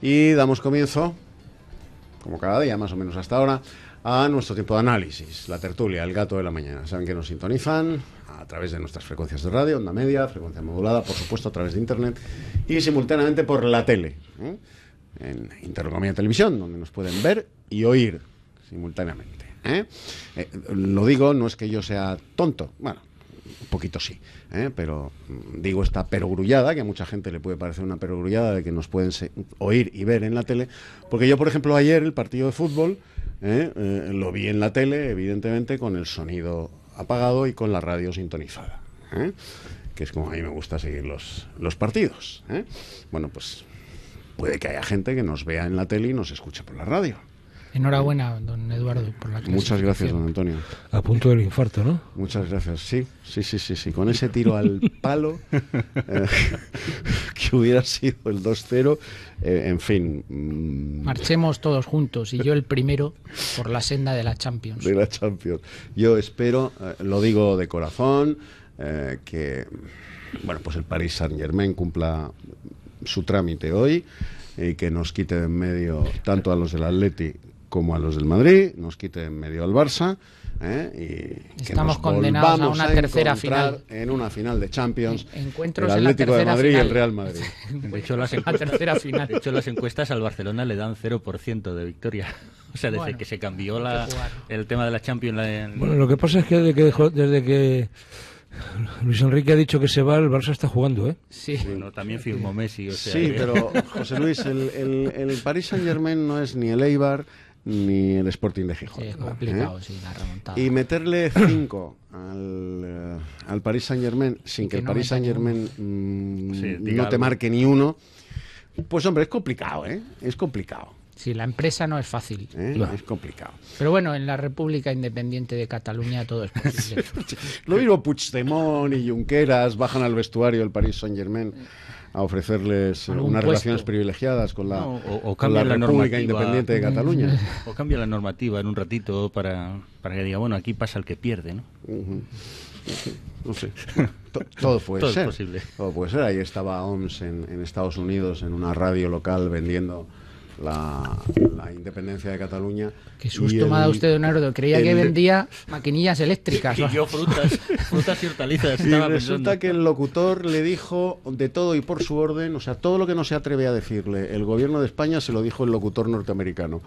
Y damos comienzo, como cada día, más o menos hasta ahora, a nuestro tiempo de análisis, la tertulia, el gato de la mañana. Saben que nos sintonizan a través de nuestras frecuencias de radio, onda media, frecuencia modulada, por supuesto, a través de internet y simultáneamente por la tele, ¿eh? en Intereconomía Televisión, donde nos pueden ver y oír simultáneamente. ¿Eh? Eh, lo digo, no es que yo sea tonto, bueno, un poquito sí, ¿eh? pero mm, digo esta perogrullada, que a mucha gente le puede parecer una perogrullada de que nos pueden oír y ver en la tele, porque yo, por ejemplo, ayer el partido de fútbol lo vi en la tele, evidentemente, con el sonido apagado y con la radio sintonizada, que es como a mí me gusta seguir los, los partidos. Bueno, pues puede que haya gente que nos vea en la tele y nos escuche por la radio. Enhorabuena, don Eduardo, por la Muchas gracias, don. Antonio. A punto del infarto, ¿no? Muchas gracias. Sí, sí, sí, sí, sí. Con ese tiro al palo eh, que hubiera sido el 2-0, eh, en fin, mm, Marchemos todos juntos y yo el primero por la senda de la Champions. de la Champions. Yo espero, eh, lo digo de corazón, eh, que bueno, pues el Paris Saint Germain cumpla su trámite hoy y que nos quite de en medio tanto a los del Atleti como a los del Madrid, nos quite en medio al Barça. ¿eh? Y que Estamos nos condenados a una tercera final. En una final de Champions. Encuentros el en la Atlético de Madrid y el Real Madrid. De hecho, las, La tercera final. de hecho, las encuestas al Barcelona le dan 0% de victoria. O sea, desde Bueno, que se cambió la- el tema de la Champions. la- Bueno, lo que pasa es que desde que, dejó- desde que Luis Enrique ha dicho que se va, el Barça está jugando, ¿eh? Sí. Bueno, también firmó Messi. O sea, Sí, que- pero José Luis, el, el, el Paris Saint Germain no es ni el Eibar ni el Sporting de Gijón. Sí, es complicado, ¿eh? sí, la remontada. Y meterle 5 al, eh, al Paris Saint Germain sin que, que el no Paris meta Saint ni Germain Sí, no te marque ni uno, pues hombre, es complicado, ¿eh? Es complicado. Sí, la empresa no es fácil. ¿eh? Es complicado. Pero bueno, en la República Independiente de Cataluña todo es posible. Lo mismo Puigdemont y Junqueras bajan al vestuario del Paris Saint Germain a ofrecerles unas puesto. relaciones privilegiadas con la, No, o, o con la la, República normativa. Independiente de Cataluña. O cambia la normativa en un ratito para, para que diga, bueno, aquí pasa el que pierde, ¿no? No sé. To- Todo puede Todo es ser. posible. Todo puede ser. Ahí estaba OMS en, en Estados Unidos, en una radio local, vendiendo la, la independencia de Cataluña. Qué susto me ha dado usted, don Nardo. Creía que el- vendía maquinillas eléctricas. Y yo frutas, frutas y hortalizas. Y estaba resulta pensando. que el locutor le dijo de todo y por su orden, o sea, todo lo que no se atreve a decirle el gobierno de España se lo dijo el locutor norteamericano.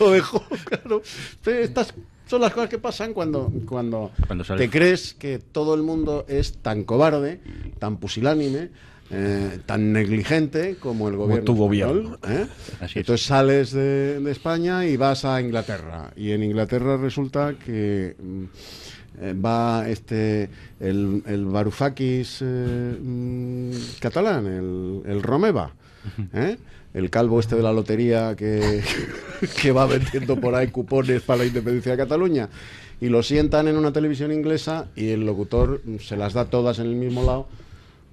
lo dejó, claro. Estas son las cosas que pasan cuando, cuando, Cuando te crees que todo el mundo es tan cobarde, tan pusilánime. Eh, tan negligente como el gobierno tu español, gobierno. ¿eh? Así es. Entonces sales de, de España y vas a Inglaterra. Y en Inglaterra resulta que mm, eh, va este el, el Varoufakis eh, mm, catalán, el, el Romeva, ¿eh? el calvo este de la lotería que, que va vendiendo por ahí cupones para la independencia de Cataluña. Y lo sientan en una televisión inglesa y el locutor se las da todas en el mismo lado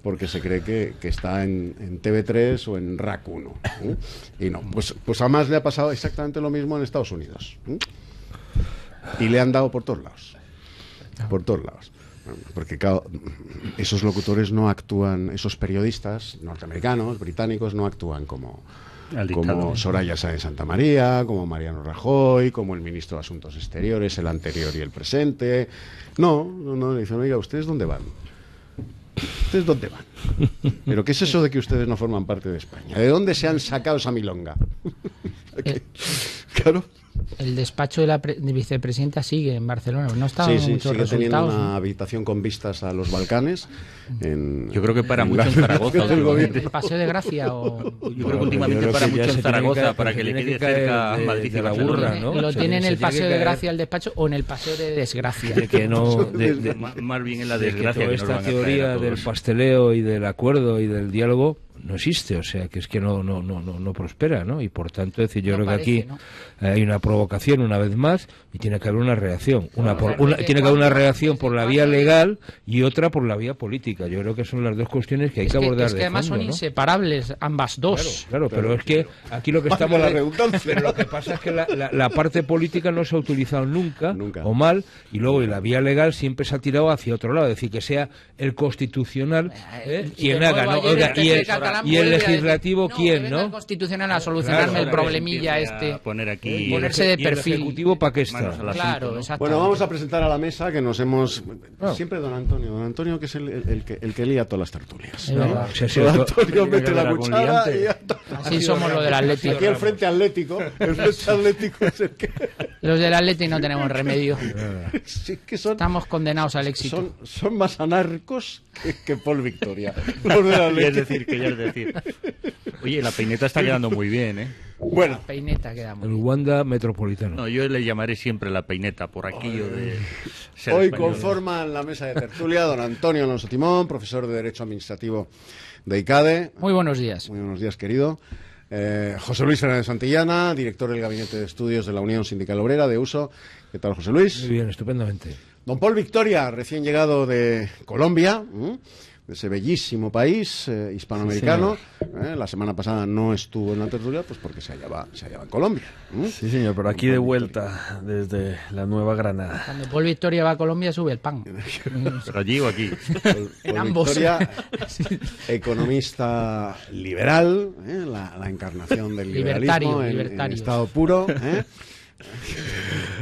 porque se cree que, que está en, en TV3 o en RAC 1. ¿eh? Y no, pues, pues además le ha pasado exactamente lo mismo en Estados Unidos. ¿eh? Y le han dado por todos lados. Por todos lados. Porque claro, esos locutores no actúan, esos periodistas norteamericanos, británicos, no actúan como, como Soraya Sáenz Santa María, como Mariano Rajoy, como el ministro de Asuntos Exteriores, el anterior y el presente. No, no, no, le dicen, oiga, ¿ustedes dónde van? ¿Ustedes dónde van? ¿Pero qué es eso de que ustedes no forman parte de España? ¿De dónde se han sacado esa milonga? claro. El despacho de la pre- de vicepresidenta sigue en Barcelona. No está Sí, sí, muchos sigue teniendo una habitación con vistas a los Balcanes. En, Yo creo que para en mucho en Zaragoza. ¿El paseo de Gracia o...? Yo creo que últimamente para mucho en Zaragoza que- para que le quede cerca de- Madrid y de la burra, ¿no? ¿Lo tiene en el paseo de gracia al despacho o en el paseo de desgracia? de que no de, más bien en la de que desgracia esta teoría del pasteleo y del acuerdo y del diálogo no existe, o sea que es que no no no no, no prospera, ¿no? Y por tanto, es decir, yo No creo parece, que aquí ¿no? hay una provocación una vez más y tiene que haber una reacción, una por, Claro, una, tiene que haber una reacción por la vía legal y otra por la vía política. Yo creo que son las dos cuestiones que hay Es que que, abordar es que de además fondo, son ¿no? inseparables ambas dos. Claro, pero es que aquí lo que estamos la redundancia. pero lo que pasa es que la, la- la parte política no se ha utilizado nunca, Nunca. o mal y luego y la vía legal siempre se ha tirado hacia otro lado, es decir, que sea el constitucional ¿eh? Quien de haga, ¿no? Oiga, el y el, y el legislativo no, quién, que venga el ¿no? constitucional a solucionarme Claro, el problemilla este. poner aquí ponerse de y el perfil. ejecutivo para qué está. Manos al asunto, Claro, ¿no? exacto. Bueno, vamos a presentar a la mesa que nos hemos... Siempre don Antonio, don Antonio que es el, el- el que, el que lía todas las tertulias. Es ¿no? verdad. Sí, sí, Don Antonio mete la cuchara y. Así somos los del Atlético. Aquí el Frente Atlético, el Frente Atlético es el que... Los del Atlético no tenemos remedio. Sí, que son, Estamos condenados al éxito. son, son más anarcos que, que Paul Victoria. Los del Y es Atlético. decir, que ya es decir. Oye, la peineta está quedando muy bien, ¿eh? Bueno, Peineta quedamos. El Wanda Metropolitano. No, yo le llamaré siempre la peineta por aquello de ser Hoy español. conforman la mesa de tertulia don Antonio Alonso Timón, profesor de Derecho Administrativo de ICADE. Muy buenos días. Muy buenos días, querido. Eh, José Luis Fernández Santillana, director del Gabinete de Estudios de la Unión Sindical Obrera de Uso. ¿Qué tal, José Luis? Muy bien, estupendamente. Don Paul Victoria, recién llegado de Colombia, ¿m? De ese bellísimo país eh, hispanoamericano. Eh, la semana pasada no estuvo en la tertulia, pues porque se hallaba, se hallaba en Colombia. Sí, señor, pero aquí de vuelta desde la Nueva Granada. Cuando Paul Victoria va a Colombia sube el pan. Pero allí o aquí. Paul En ambos. Victoria, economista liberal, ¿eh? la, la encarnación del Libertario, liberalismo en- en, libertario. estado puro. ¿eh?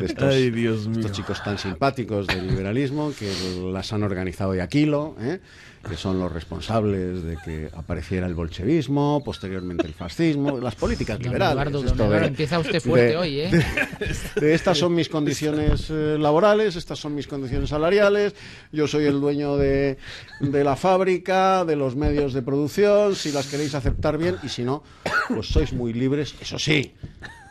Estos, Ay, Dios mío. estos chicos tan simpáticos del liberalismo que las han organizado de Aquilo, ¿eh? Que son los responsables de que apareciera el bolchevismo, posteriormente el fascismo, las políticas Don liberales. Eduardo, don de- Eduardo, empieza usted fuerte de- hoy, ¿eh? de- de estas son mis condiciones eh, laborales, estas son mis condiciones salariales, yo soy el dueño de, de la fábrica, de los medios de producción, si las queréis aceptar bien y si no, pues sois muy libres, eso sí,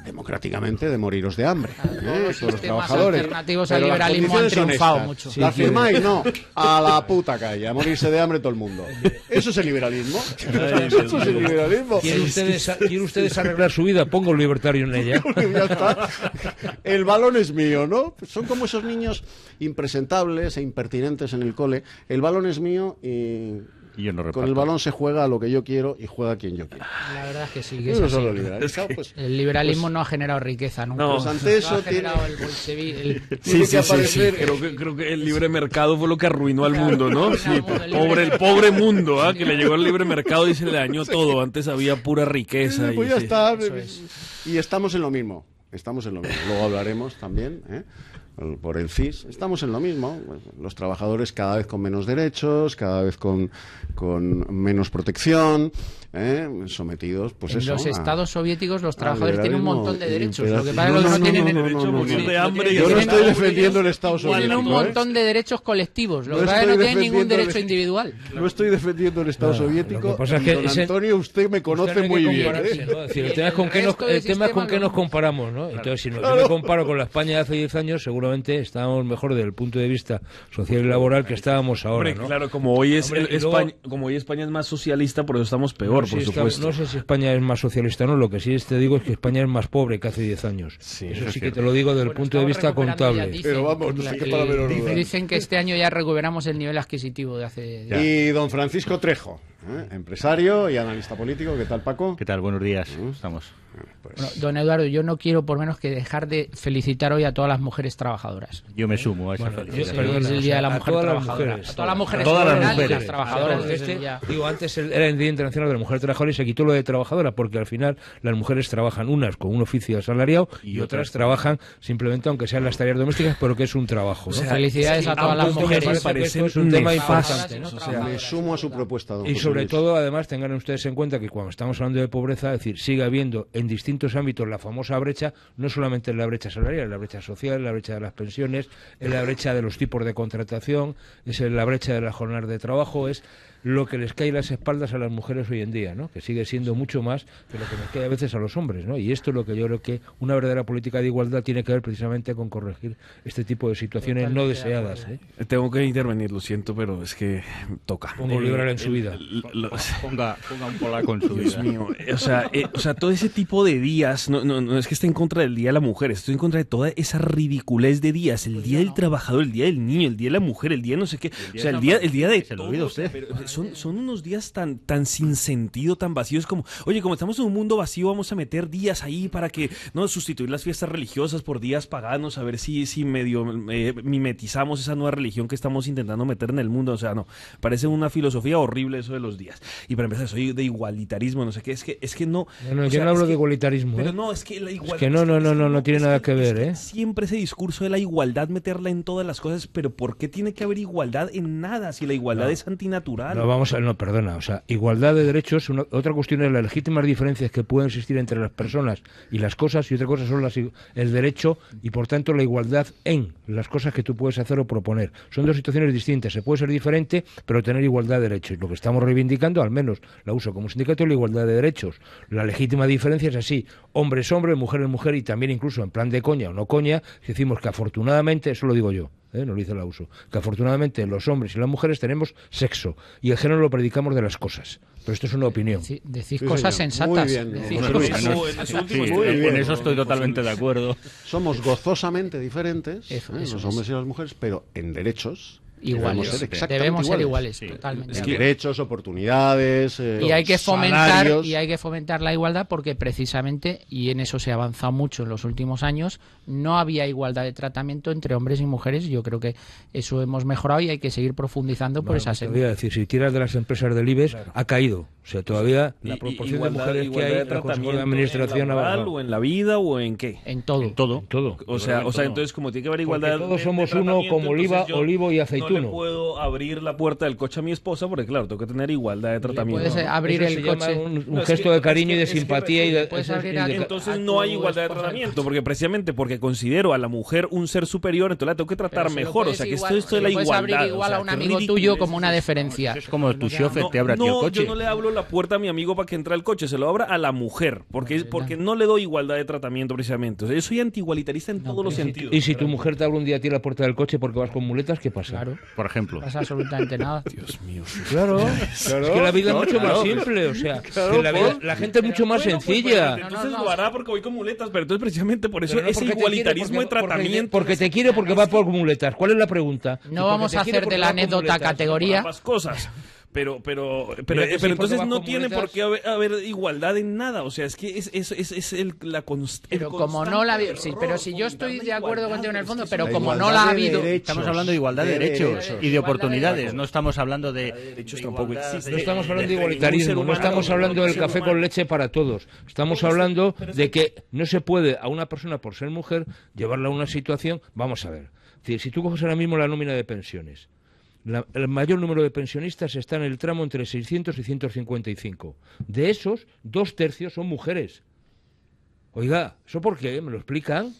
democráticamente de moriros de hambre. ¿eh? los Todos los trabajadores. alternativos al liberalismo han triunfado estas. mucho. ¿La Sí, firmáis? No. A la puta calle, a morirse de hambre todo el mundo. ¿Eso es el liberalismo? ¿Eso es el liberalismo? ¿Quiere usted, desa- ¿Quiere usted desarreglar su vida? Ponga un libertario en ella. Ya está. El balón es mío, ¿no? Son como esos niños impresentables e impertinentes en el cole. El balón es mío y... Y yo no Con el balón se juega a lo que yo quiero y juega quien yo quiero. La verdad es que sí, que es así. pues- el liberalismo no ha generado riqueza nunca. No. Pues ante eso ha generado tiene- el bolchevi- el- Sí, Tiene sí, que sí, Creo que, creo que el libre mercado fue lo que arruinó al mundo, ¿no? Sí, pobre, el pobre mundo, ¿ah? Que le llegó el libre mercado y se le dañó todo. Antes había pura riqueza. y Pues ya sí. está. Y estamos en lo mismo. Estamos en lo mismo. Luego hablaremos también ¿eh? Por el CIS. Estamos en lo mismo. Los trabajadores cada vez con menos derechos, cada vez con, con menos protección, ¿eh? sometidos, pues en eso. los a- estados soviéticos los trabajadores tienen un montón de derechos. Lo que pasa es que No, no, no, no, tienen no, no, derecho a no, morir no. de hambre y Yo no tienen- estoy defendiendo el Estado tienen soviético. un ¿eh? montón de derechos colectivos. Lo No que pasa es que no tienen ningún derecho individual. No estoy defendiendo el Estado soviético. don Antonio, usted me conoce muy bien. ¿eh? el tema es con qué nos, el tema es con qué nos comparamos, ¿no? Entonces, si no, yo me comparo con la España de hace 10 años, seguramente estábamos mejor desde el punto de vista social y laboral que estábamos ahora, Hombre, ¿no? claro, como hoy es Hombre, el- y luego- España, como hoy España es más socialista, por eso estamos peor, no, por sé si supuesto. está- no sé si España es más socialista o no, lo que sí te digo es que España es más pobre que hace 10 años. Sí, eso eso es sí que te lo digo desde el punto de vista contable. dicen, Pero vamos, no sé qué palabra da. Dicen que este año ya recuperamos el nivel adquisitivo de hace... Y don Francisco Trejo, ¿eh? empresario y analista político. ¿Qué tal, Paco? ¿Qué tal? Buenos días. Estamos. Pues, Bueno, don Eduardo, yo no quiero por menos que dejar de felicitar hoy a todas las mujeres trabajadoras. Yo me sumo a esa Bueno, felicitación. yo- perdona, es el Día de la Mujer todas las Trabajadora. mujeres. A todas las mujeres Todas las mujeres. las trabajadoras. Este- digo, antes era el Día Internacional de la Mujer Trabajadora y se quitó lo de trabajadora, porque al final las mujeres trabajan unas con un oficio asalariado y, Y otras otras trabajan simplemente, aunque sean las tareas domésticas, pero que es un trabajo. ¿no? O sea, Felicidades a todas las mujeres. me es un tema importante, ¿no? o sea, me sumo a su propuesta, don José sobre Luis. todo, además, tengan ustedes en cuenta que cuando estamos hablando de pobreza, es decir, sigue habiendo en distintos ámbitos la famosa brecha, no solamente en la brecha salarial, en la brecha social, en la brecha de las pensiones, en la brecha de los tipos de contratación, es en la brecha de las jornadas de trabajo, es lo que les cae las espaldas a las mujeres hoy en día, ¿no? que sigue siendo mucho más que lo que nos cae a veces a los hombres. ¿no? Y esto es lo que yo creo que una verdadera política de igualdad tiene que ver precisamente con corregir este tipo de situaciones no deseadas. ¿eh? Tengo que intervenir, lo siento, pero es que toca. Pongo un liberal en su el- vida. Ponga, ponga un polaco en su Dios vida. mío, eh, o sea, eh, o sea, todo ese tipo de días, no, no, no es que esté en contra del Día de la Mujer, estoy en contra de toda esa ridiculez de días, el Día del Trabajador, el Día del Niño, el Día de la Mujer, el Día no sé qué, o sea, el día, el día de Se lo olvida usted. Son, son unos días tan, tan sin sentido, tan vacíos como, oye, como estamos en un mundo vacío, vamos a meter días ahí para que, no, sustituir las fiestas religiosas por días paganos, a ver si, si medio eh, mimetizamos esa nueva religión que estamos intentando meter en el mundo, o sea, no, parece una filosofía horrible eso de los días. Y para empezar, soy de igualitarismo, no sé qué, es que, es que no... No, no, o yo sea, no hablo de que- igualitarismo. Pero ¿eh? no, es que la igualdad... Es que no, no, no, no, no tiene nada que- ver, ¿eh? Siempre ese discurso de la igualdad, meterla en todas las cosas, pero ¿por qué tiene que haber igualdad en nada si la igualdad No. es antinatural? No, vamos a, no, perdona, o sea, igualdad de derechos, otra cuestión es las legítimas diferencias que pueden existir entre las personas y las cosas, y otra cosa son las, el derecho y por tanto la igualdad en las cosas que tú puedes hacer o proponer. Son dos situaciones distintas, se puede ser diferente, pero tener igualdad de derechos. Lo que estamos reivindicando, al menos la uso como sindicato, es la igualdad de derechos. La legítima diferencia es así, hombre es hombre, mujer es mujer, y también incluso en plan de coña o no coña, decimos que afortunadamente, eso lo digo yo, ¿eh? no lo dice la uso, que afortunadamente los hombres y las mujeres tenemos sexo y el género lo predicamos de las cosas. Pero esto es una opinión. Sí, decís Sí, cosas señor. sensatas. Muy bien, decís José cosas- Luis. Eso, Sí, estoy eso totalmente de acuerdo. Somos gozosamente diferentes, Eso, ¿eh? eso los es. hombres y las mujeres, pero en derechos Iguales. debemos ser exactamente Debemos ser iguales. iguales, totalmente. En derechos, oportunidades, eh, y hay que fomentar salarios. y hay que fomentar la igualdad porque precisamente y en eso se ha avanzado mucho en los últimos años no había igualdad de tratamiento entre hombres y mujeres yo creo que eso hemos mejorado y hay que seguir profundizando por esa te senda voy a decir, si tiras de las empresas del IBEX, ha caído. O sea, todavía la proporción igualdad- de mujeres que hay de en el Consejo de tratamiento Administración en laboral o en la vida o en qué? en todo En todo. Todo. O sea, o sea, entonces como tiene que haber igualdad Porque todos somos uno como oliva, olivo y No aceituno. le puedo abrir la puerta del coche a mi esposa porque claro, tengo que tener igualdad de tratamiento. puedes, eh, abrir Eso el coche. un, un No, es gesto que- de cariño es y de es que simpatía y de, puedes es- abrir a- Entonces a no hay igualdad de tratamiento, porque precisamente porque considero a la mujer un ser superior, entonces la tengo que tratar mejor. O puedes sea, que esto, lo la puedes igualdad. abrir igual a un amigo tuyo es como una deferencia Es como tu chofer No, te abre a ti no, el coche. yo no le hablo abro la puerta a mi amigo para que entre al coche, se lo abra a la mujer, porque, porque no le doy igualdad de tratamiento precisamente. O sea, yo soy antigualitarista en todos los sentidos. Y si tu mujer te abre un día a ti la puerta del coche porque vas con muletas, ¿qué pasa? Claro. Por ejemplo. No pasa absolutamente nada. Dios mío. Claro, Claro. es que la vida No, es mucho claro. más simple, o sea, Claro, la, vida- la gente es mucho más Bueno, pues, sencilla. pues, entonces lo hará porque voy con muletas, pero entonces precisamente por eso no ese porque igualitarismo quiere, de porque- porque- tratamiento. Porque te quiere porque va por muletas. ¿Cuál es la pregunta? No vamos a hacer de la anécdota categoría. ambas cosas. Pero, pero, pero, Mira entonces no tiene por qué haber, haber igualdad en nada. O sea, es que es, es, es, es el, la const- el Pero como no la ha habido, constante sí, error, pero si yo estoy de acuerdo contigo en el fondo, pero como no la ha de habido, Estamos hablando de igualdad de, de derechos, derechos. y de oportunidades. No estamos hablando de. derechos tampoco. No estamos hablando de igualitarismo, no estamos hablando del café con leche para todos. Estamos hablando de que no se puede a una persona por ser mujer llevarla a una situación. Vamos a ver. Es decir, si tú coges ahora mismo la nómina de pensiones, la- el mayor número de pensionistas está en el tramo entre 600 y 155. De esos, dos tercios son mujeres. Oiga, ¿eso por qué? ¿Me lo explican?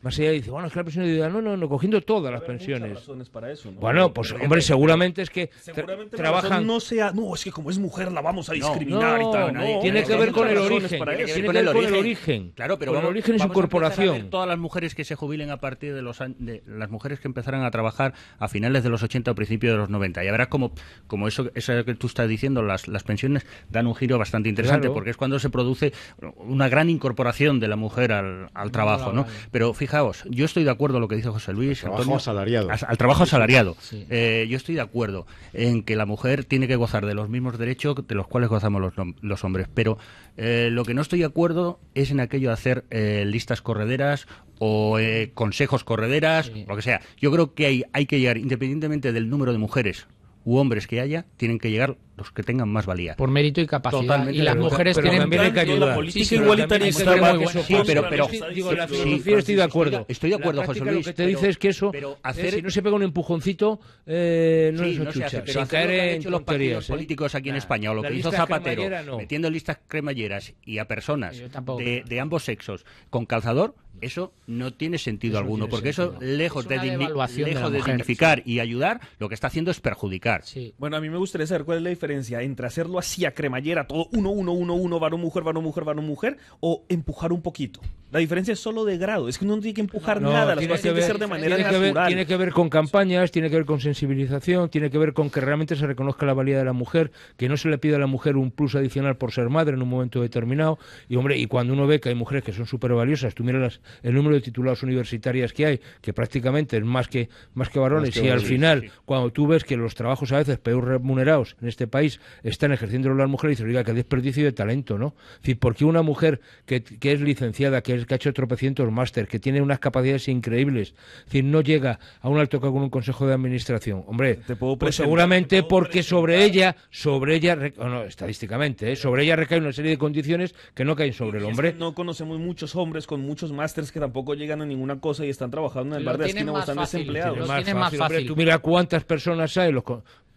Más allá dice, bueno, es que la pensión individual, no, no, no, cogiendo todas las pensiones. razones para eso, ¿no? Bueno, pues Pero- hombre, seguramente es que tra- Seguramente la trabajan no sea, no, es que como es mujer la vamos a discriminar no, y tal. no, No, tiene que ver con el razones origen. para Tiene eso. que ver con el origen. Claro, pero Con el vamos- origen y su vamos a empezar a incorporación. ver Todas las mujeres que se jubilen a partir de los años, de las mujeres que empezaran a trabajar a finales de los 80 o principios de los 90. Ya verás como, como eso, eso que tú estás diciendo, las, las pensiones dan un giro bastante interesante, Claro. porque es cuando se produce una gran incorporación de la mujer al, al trabajo, ¿no? Pero fijaos, yo estoy de acuerdo en lo que dice José Luis. trabajo Antonio, asalariado. as- Al trabajo asalariado. Sí. Eh, yo estoy de acuerdo en que la mujer tiene que gozar de los mismos derechos de los cuales gozamos los, hombres, pero eh, lo que no estoy de acuerdo es en aquello de hacer eh, listas correderas o eh, consejos correderas, lo que sea. Yo creo que hay, hay que llegar, independientemente del número de mujeres u hombres que haya, tienen que llegar los que tengan más valía. por mérito y capacidad. Totalmente y las mujeres Pero tienen también hay que ayudar. la política Sí, sí, igualitarista también va muy buena. Sí, pero- pero- digo, la sí, estoy de acuerdo. Estoy de acuerdo, José Luis, Lo que te pero- dice es que eso, pero eh, hacer- si no se pega un empujoncito, eh, no Sí, es no se chucha, hace, pero sin caer en los partidos ¿eh? políticos aquí en Nah, España, o lo que hizo Zapatero, metiendo listas cremalleras y a personas de ambos sexos con calzador, eso no tiene sentido Eso alguno, tiene porque eso, lejos, Es de, lejos de mujer. dignificar y ayudar, lo que está haciendo es perjudicar. Sí. Bueno, a mí me gustaría saber cuál es la diferencia entre hacerlo así a cremallera, todo uno, uno, uno, uno, varón, mujer, varón, mujer, varón, mujer, o empujar un poquito. La diferencia es solo de grado, es que uno no tiene que empujar No, nada, las tiene cosas que tienen que ver- ser de manera tiene que ver- tiene que ver con campañas, tiene que ver con sensibilización, tiene que ver con que realmente se reconozca la valía de la mujer, que no se le pida a la mujer un plus adicional por ser madre en un momento determinado. Y hombre, y cuando uno ve que hay mujeres que son súper valiosas, tú miras las- el número de titulados universitarias que hay, que prácticamente es más que, más que varones, Más que y al final, cuando tú ves que los trabajos a veces peor remunerados en este país están ejerciendo las mujeres, dices, oiga, qué desperdicio de talento, ¿no? Es decir, ¿por qué una mujer que, que es licenciada, que, es, que ha hecho tropecientos máster, que tiene unas capacidades increíbles, es decir, no llega a un alto cargo en un consejo de administración? Hombre, puedo pues seguramente porque sobre ella, sobre ella, no, estadísticamente, ¿eh? sobre ella recae una serie de condiciones que no caen sobre el Y hombre. no conocemos muchos hombres con muchos másters que tampoco llegan a ninguna cosa y están trabajando en el Lo bar de esquina o están fácil, desempleados. lo Más tienen más fácil, hombre, fácil. tú mira cuántas personas hay, los,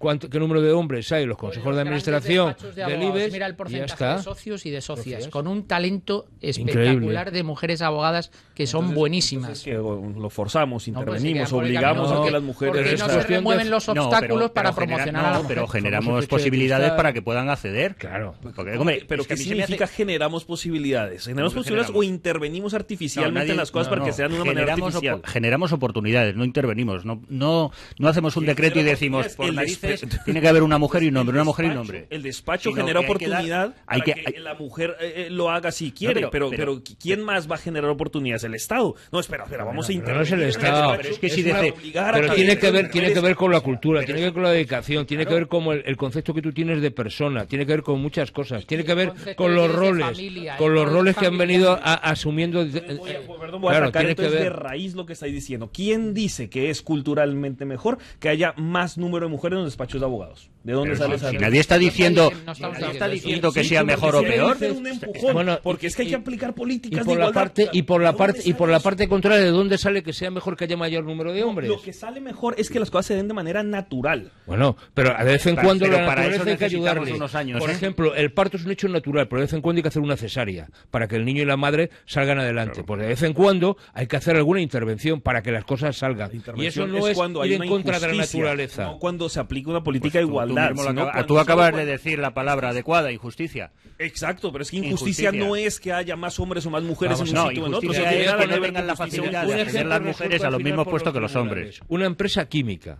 cuánto, qué número de hombres hay en los consejos de Grandes administración de del abogados, IBEX mira el porcentaje está. de socios y de socias, Socias. con un talento espectacular Increíble. de mujeres abogadas que son buenísimas. Es que lo forzamos, No, pues, intervenimos, obligamos porque- a que las mujeres... porque no se remueven los No, obstáculos pero- para pero genera- promocionar a la no, mujer. pero generamos de posibilidades cristal. para que puedan acceder. Claro. Porque, hombre, pero es que ¿qué a mí se me significa hace- generamos posibilidades? ¿Generamos ¿Cómo que posibilidades o generamos? intervenimos artificialmente No, nadie- en las cosas no, para que sean de una manera generamos artificial? opo- generamos oportunidades, no intervenimos. No, no, no hacemos un decreto y decimos, por el narices, tiene que haber una mujer y un hombre, El una mujer y un despacho- hombre. El despacho genera que hay que dar- oportunidad hay para que- que, la mujer eh, eh, lo haga si quiere, pero- pero, pero- pero, ¿quién más va a generar oportunidades? ¿El Estado? No, espera, espera, vamos a Pero intervenir. no es el Estado. despacho, es que si dice- obligar a Pero tiene que ver, tiene que ver con la cultura, tiene que ver con la dedicación, tiene que ver con el, el concepto que tú tienes de persona, tiene que ver con muchas cosas, tiene que ver con los roles, familia, con los rol roles que han venido a- asumiendo. de- Voy a, perdón, voy a claro, sacar entonces de raíz lo que estáis diciendo. ¿Quién dice que es culturalmente mejor que haya más número de mujeres en los despachos de abogados? ¿De dónde sale si esa nadie está diciendo, no nadie está diciendo que Sí, sea mejor o peor. dicen un empujón, Bueno, porque es que hay que aplicar y políticas por de la igualdad. parte y por la ¿De parte y por la parte contraria de dónde sale que sea mejor que haya mayor número de hombres Lo que sale mejor es que las cosas se den de manera natural. bueno pero de vez en cuando la para eso hay que ayudarle. unos años, por ¿eh? ejemplo el parto es un hecho natural pero de vez en cuando hay que hacer una cesárea para que el niño y la madre salgan adelante. Pues de vez en cuando hay que hacer alguna intervención para que las cosas salgan. Y eso no es, cuando ir hay en contra de la naturaleza. No cuando se aplica una política Pues tú- igualdad. sino acaba- cuando- tú acabas de decir la palabra adecuada, injusticia. Exacto, pero es que injusticia, Injusticia. no es que haya más hombres o más mujeres Vamos, en un no, sitio o en otro. injusticia o sea, es que no tengan la facilidad de acceder ejemplo las mujeres a los mismos puestos que los hombres. Una empresa química.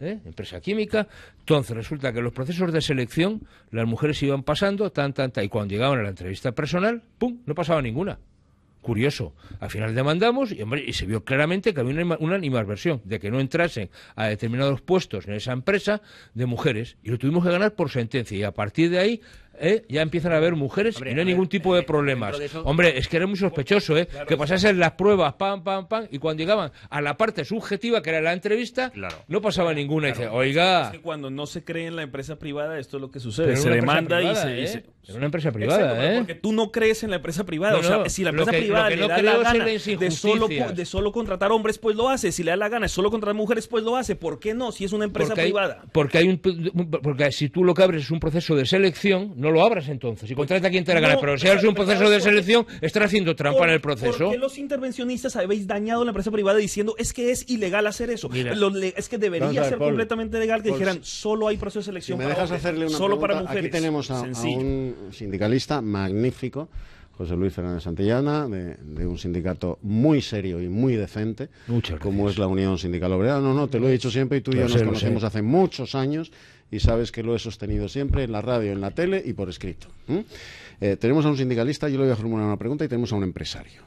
¿eh? Empresa química. Entonces resulta que en los procesos de selección las mujeres iban pasando, tan, tan, tan, y cuando llegaban a la entrevista personal, ¡pum! No pasaba ninguna. Curioso. Al final demandamos y, y se vio claramente que había una, una animadversión de que no entrasen a determinados puestos en esa empresa de mujeres. Y lo tuvimos que ganar por sentencia. Y a partir de ahí ¿eh? ya empiezan a haber mujeres y no hay ningún tipo de problemas. de eso- Hombre, es que era muy sospechoso, ¿eh? que pasasen las pruebas, pam, pam, pam, y cuando llegaban a la parte subjetiva, que era la entrevista, no pasaba ninguna. Y dice, oiga, Es que cuando no se cree en la empresa privada, esto es lo que sucede. Se demanda privada, y se. ¿eh? Era una empresa privada, Exacto, ¿eh? Porque tú no crees en la empresa privada. No, o sea, no, si la empresa que- privada que le no da la gana de solo, de solo contratar hombres, pues lo hace. Si le da la gana de solo contratar mujeres, pues lo hace. ¿Por qué no? Si es una empresa porque hay, privada. porque hay un, un- porque si tú lo que abres es un proceso de selección, no lo abras entonces. Y contrata a quien te la gana. No, pero si abres un proceso ¿sabes de selección, estás haciendo trampa ¿Por- en el proceso. ¿Por qué los intervencionistas habéis dañado la empresa privada diciendo es que es ilegal hacer eso? Mira. Lo es que debería ver, ser Paul. completamente legal que Paul, dijeran si- solo hay proceso de Si selección me para dejas hombres, hacerle una solo pregunta, para mujeres. aquí tenemos a, a un sindicalista magnífico, José Luis Fernández Santillana, de, de un sindicato muy serio y muy decente, como es la Unión Sindical Obrera. No, no, te lo he dicho siempre y tú y yo nos conocemos hace muchos años y sabes que lo he sostenido siempre en la radio, en la tele y por escrito. Eh, tenemos a un sindicalista, yo le voy a formular una pregunta y tenemos a un empresario.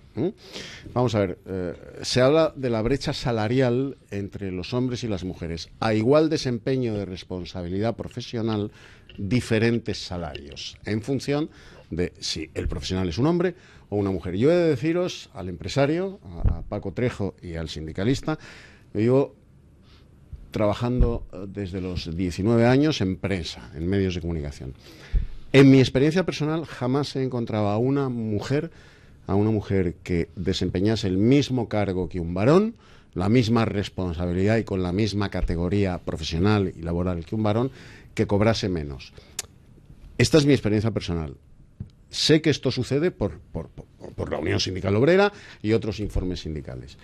Vamos a ver, eh, se habla de la brecha salarial entre los hombres y las mujeres. A igual desempeño de responsabilidad profesional, diferentes salarios, en función de si el profesional es un hombre o una mujer. Yo he de deciros al empresario, a, Paco Trejo y al sindicalista, yo trabajando eh, desde los 19 años en prensa, en medios de comunicación. En mi experiencia personal jamás he encontrado a una mujer, a una mujer que desempeñase el mismo cargo que un varón, la misma responsabilidad y con la misma categoría profesional y laboral que un varón, que cobrase menos. Esta es mi experiencia personal. Sé que esto sucede por, por, por- por la Unión Sindical Obrera y otros informes sindicales.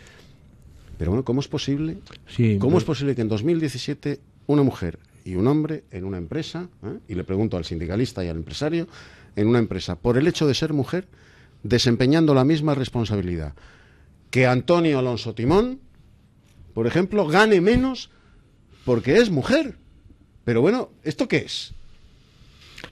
Pero bueno, ¿cómo es posible? Sí, ¿Cómo pero- es posible que en 2017 una mujer y un hombre en una empresa, ¿eh? y le pregunto al sindicalista y al empresario, en una empresa, por el hecho de ser mujer, desempeñando la misma responsabilidad que Antonio Alonso Timón, por ejemplo, gane menos porque es mujer? Pero bueno, ¿esto qué es?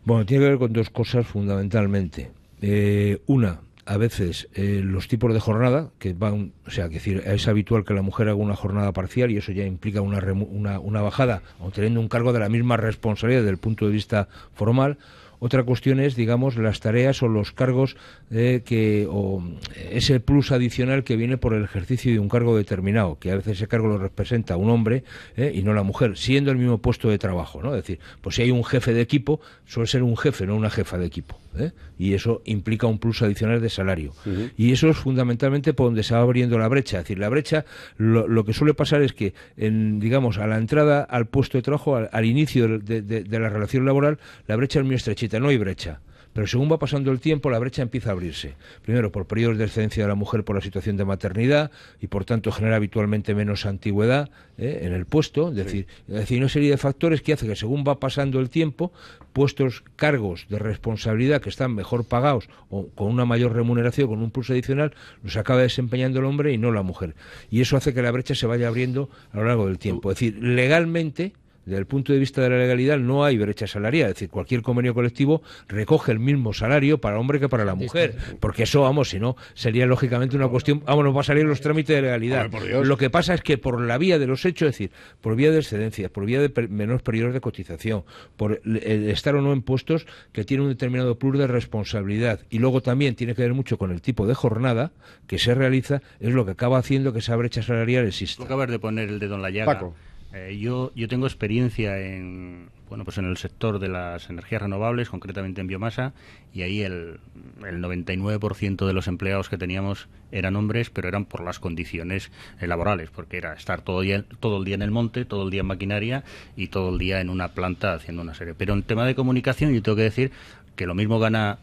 Bueno, tiene que ver con dos cosas fundamentalmente. Eh, una, a veces eh, los tipos de jornada, que van, o sea, que decir, es habitual que la mujer haga una jornada parcial y eso ya implica una, una, una bajada, aun teniendo un cargo de la misma responsabilidad desde el punto de vista formal. Otra cuestión es, digamos, las tareas o los cargos eh, que, o ese plus adicional que viene por el ejercicio de un cargo determinado, que a veces ese cargo lo representa un hombre eh, y no la mujer, siendo el mismo puesto de trabajo, ¿no? Es decir, pues si hay un jefe de equipo, suele ser un jefe, no una jefa de equipo, ¿eh? y eso implica un plus adicional de salario. Y eso es fundamentalmente por donde se va abriendo la brecha. Es decir, la brecha, lo, lo que suele pasar es que, en, digamos, a la entrada al puesto de trabajo, al, al inicio de, de- de la relación laboral, la brecha es muy estrechita, no hay brecha. Pero según va pasando el tiempo, la brecha empieza a abrirse. Primero, por periodos de excedencia de la mujer por la situación de maternidad y, por tanto, genera habitualmente menos antigüedad ¿eh? en el puesto. Es decir, es decir, una serie de factores que hace que, según va pasando el tiempo, puestos, cargos de responsabilidad que están mejor pagados o con una mayor remuneración, con un plus adicional, los acaba desempeñando el hombre y no la mujer. Y eso hace que la brecha se vaya abriendo a lo largo del tiempo. Es decir, legalmente desde el punto de vista de la legalidad no hay brecha salarial, es decir, cualquier convenio colectivo recoge el mismo salario para el hombre que para la mujer, porque eso, vamos, si no, sería lógicamente una cuestión, vamos, nos va a salir los trámites de legalidad. Lo que pasa es que por la vía de los hechos, es decir, por vía de excedencias, por vía de per- menores periodos de cotización, por el, estar o no en puestos que tiene un determinado plus de responsabilidad y luego también tiene que ver mucho con el tipo de jornada que se realiza, es lo que acaba haciendo que esa brecha salarial exista. Acabas de poner el dedo en la llaga. Paco. Eh, yo, yo tengo experiencia en bueno pues en el sector de las energías renovables, concretamente en biomasa, y ahí el, el 99% de los empleados que teníamos eran hombres, pero eran por las condiciones eh, laborales, porque era estar todo, día, todo el día en el monte, todo el día en maquinaria y todo el día en una planta haciendo una serie. Pero en tema de comunicación yo tengo que decir que lo mismo gana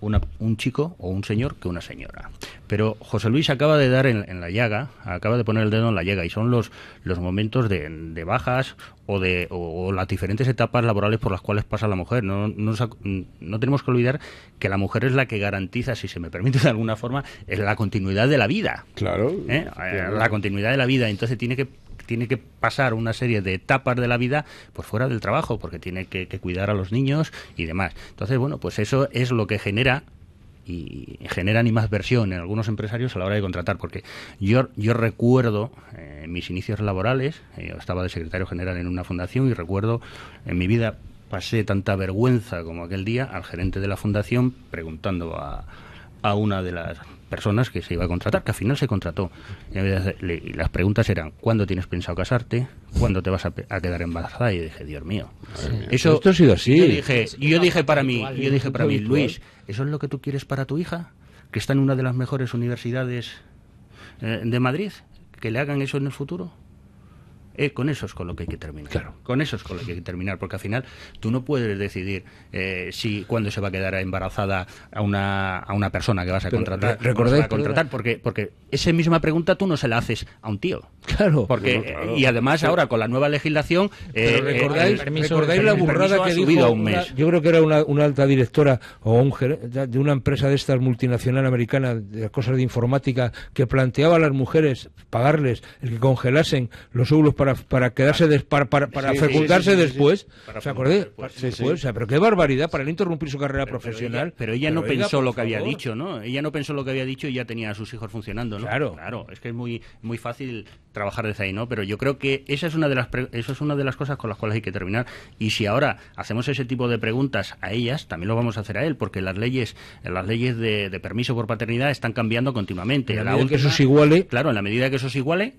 una- un chico o un señor que una señora. Pero José Luis acaba de dar en, en la llaga, acaba de poner el dedo en la llaga y son los, los momentos de, de bajas o de o, o las diferentes etapas laborales por las cuales pasa la mujer. No, no, no tenemos que olvidar que la mujer es la que garantiza, si se me permite de alguna forma, es la continuidad de la vida. Claro. ¿eh? La continuidad de la vida. Entonces tiene que tiene que pasar una serie de etapas de la vida pues fuera del trabajo porque tiene que, cuidar a los niños y demás. Entonces bueno pues eso es lo que genera y genera animadversión en algunos empresarios a la hora de contratar porque yo yo recuerdo eh, mis inicios laborales eh, yo estaba de secretario general en una fundación y recuerdo en mi vida pasé tanta vergüenza como aquel día al gerente de la fundación preguntando a, a una de las personas que se iba a contratar, que al final se contrató. Y, las preguntas eran, ¿cuándo tienes pensado casarte? ¿Cuándo te vas a, quedar embarazada? Y dije, Dios mío. Eso, Esto ha sido así. Yo dije, y yo dije para mí, yo dije para mí. Luis, ¿eso es lo que tú quieres para tu hija? Que está en una de las mejores universidades eh, de Madrid, que le hagan eso en el futuro. Eh, con eso es con lo que hay que terminar. Con eso es con lo que hay que terminar, porque al final tú no puedes decidir eh, si cuándo se va a quedar embarazada a una, a una persona que vas a Pero contratar. re- va a recordáis- contratar, porque, porque esa misma pregunta tú no se la haces a un tío. Claro. Porque, Bueno, claro. Y además Pero- ahora con la nueva legislación... Pero eh, recordáis, permiso- recordáis la burrada que dijo un una- mes. yo creo que era una, una alta directora o un de una empresa de estas multinacional americana de cosas de informática que planteaba a las mujeres pagarles el que congelasen los óvulos para, para quedarse des- para, para, para Sí, fecundarse sí, sí, sí, después sí. Para ¿os acordáis? fecundar después. Sí. o sea, pero qué barbaridad para no interrumpir su carrera profesional Pero ella no oiga, pensó lo que había dicho, ¿no? Ella no pensó lo que había dicho y ya tenía a sus hijos funcionando, ¿no? Claro. Claro, es que es muy muy fácil trabajar desde ahí, ¿no? Pero yo creo que esa es una de las pre- eso es una de las cosas con las cuales hay que terminar y si ahora hacemos ese tipo de preguntas a ellas, también lo vamos a hacer a él, porque las leyes las leyes de, de permiso por paternidad están cambiando continuamente. En la La medida que eso se iguale- Claro, en la medida que eso se iguale,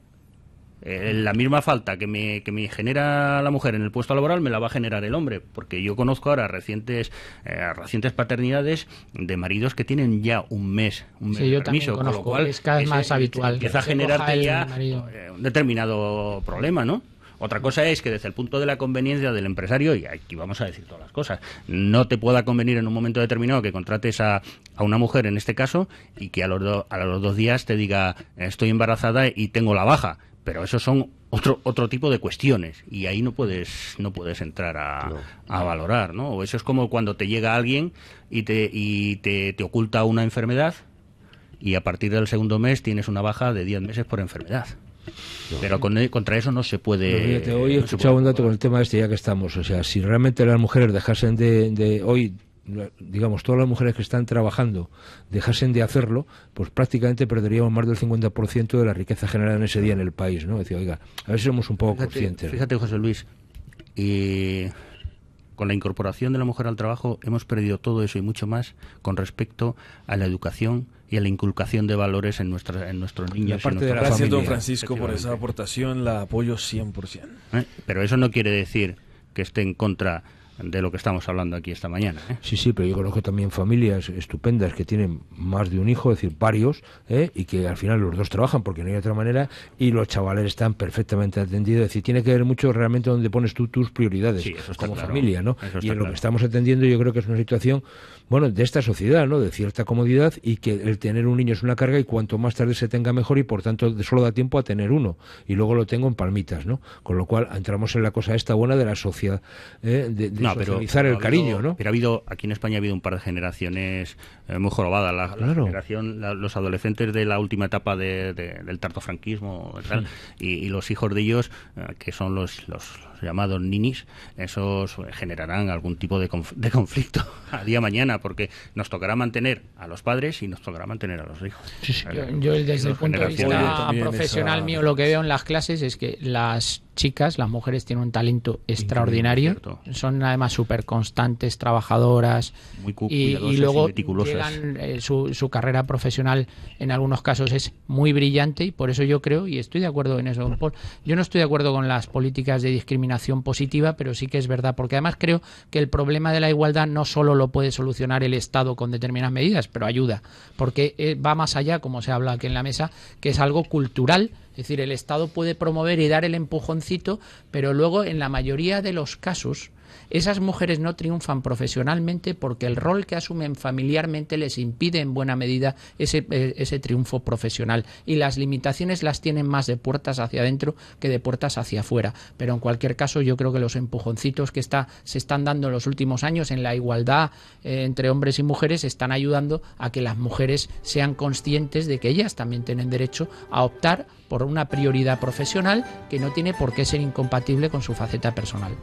eh, la misma falta que me, que me genera la mujer en el puesto laboral me la va a generar el hombre, porque yo conozco ahora recientes eh, recientes paternidades de maridos que tienen ya un mes, un mes Sí, de permiso, con lo cual es cada vez más habitual Empieza a generarte ya eh, un determinado problema, ¿no? Otra cosa es que desde el punto de la conveniencia del empresario, y aquí vamos a decir todas las cosas, no te pueda convenir en un momento determinado que contrates a, a una mujer en este caso y que a los, do- a los dos días te diga estoy embarazada y tengo la baja. Pero eso son otro otro tipo de cuestiones y ahí no puedes no puedes entrar a, a valorar, ¿no? O eso es como cuando te llega alguien y te y te, te oculta una enfermedad y a partir del segundo mes tienes una baja de 10 meses por enfermedad. Pero con, contra eso no se puede. Fíjate, hoy he no escuchado puede un dato con el tema este ya que estamos. O sea, si realmente las mujeres dejasen de, de hoy, digamos, todas las mujeres que están trabajando dejasen de hacerlo, pues prácticamente perderíamos más del 50% de la riqueza generada en ese día en el país, ¿no? Decía, oiga, a ver si somos un poco Fíjate, conscientes. fíjate, José Luis, y con la incorporación de la mujer al trabajo hemos perdido todo eso y mucho más con respecto a la educación y a la inculcación de valores en, nuestra, en nuestros niños. y en nuestros Gracias, don. Francisco, por esa aportación. La apoyo 100%. ¿Eh? Pero eso no quiere decir que esté en contra de lo que estamos hablando aquí esta mañana. ¿eh? Sí, sí, pero yo conozco también familias estupendas que tienen más de un hijo, es decir, varios, ¿eh? y que al final los dos trabajan porque no hay otra manera, y los chavales están perfectamente atendidos. Es decir, tiene que ver mucho realmente donde pones tú tus prioridades Sí, eso está como claro. familia, ¿no? Eso Y en lo que estamos atendiendo yo creo que es una situación, bueno, de esta sociedad, ¿no? De cierta comodidad y que el tener un niño es una carga y cuanto más tarde se tenga mejor y por tanto solo da tiempo a tener uno y luego lo tengo en palmitas, ¿no? Con lo cual entramos en la cosa esta buena de la sociedad, ¿eh? de, de No, pero- socializar pero el ha cariño, habido- ¿no? Pero ha habido, aquí en España ha habido un par de generaciones eh, muy jorobadas. La, generación, la- los adolescentes de la última etapa de- de- del tartofranquismo y, y los hijos de ellos, eh, que son los, los llamados ninis, esos eh, generarán algún tipo de, conf- de conflicto a día mañana, porque nos tocará mantener a los padres y nos tocará mantener a los hijos. Yo, yo desde el punto de vista profesional mío lo que veo en las clases es que las chicas, las mujeres tienen un talento extraordinario, son además súper constantes, trabajadoras Muy y, y luego meticulosas. llegan, eh, su, su carrera profesional en algunos casos es muy brillante y por eso yo creo, y estoy de acuerdo en eso, Paul, yo no estoy de acuerdo con las políticas de discriminación positiva, pero sí que es verdad, porque además creo que el problema de la igualdad no solo lo puede solucionar el Estado con determinadas medidas, pero ayuda, porque eh, va más allá, como se habla aquí en la mesa, que es algo cultural, es decir, el Estado puede promover y dar el empujoncito, pero luego en la mayoría de los casos Esas mujeres no triunfan profesionalmente porque el rol que asumen familiarmente les impide en buena medida ese, eh, ese triunfo profesional y las limitaciones las tienen más de puertas hacia adentro que de puertas hacia afuera. Pero en cualquier caso yo creo que los empujoncitos que está, se están dando en los últimos años en la igualdad eh, entre hombres y mujeres están ayudando a que las mujeres sean conscientes de que ellas también tienen derecho a optar por una prioridad profesional que no tiene por qué ser incompatible con su faceta personal.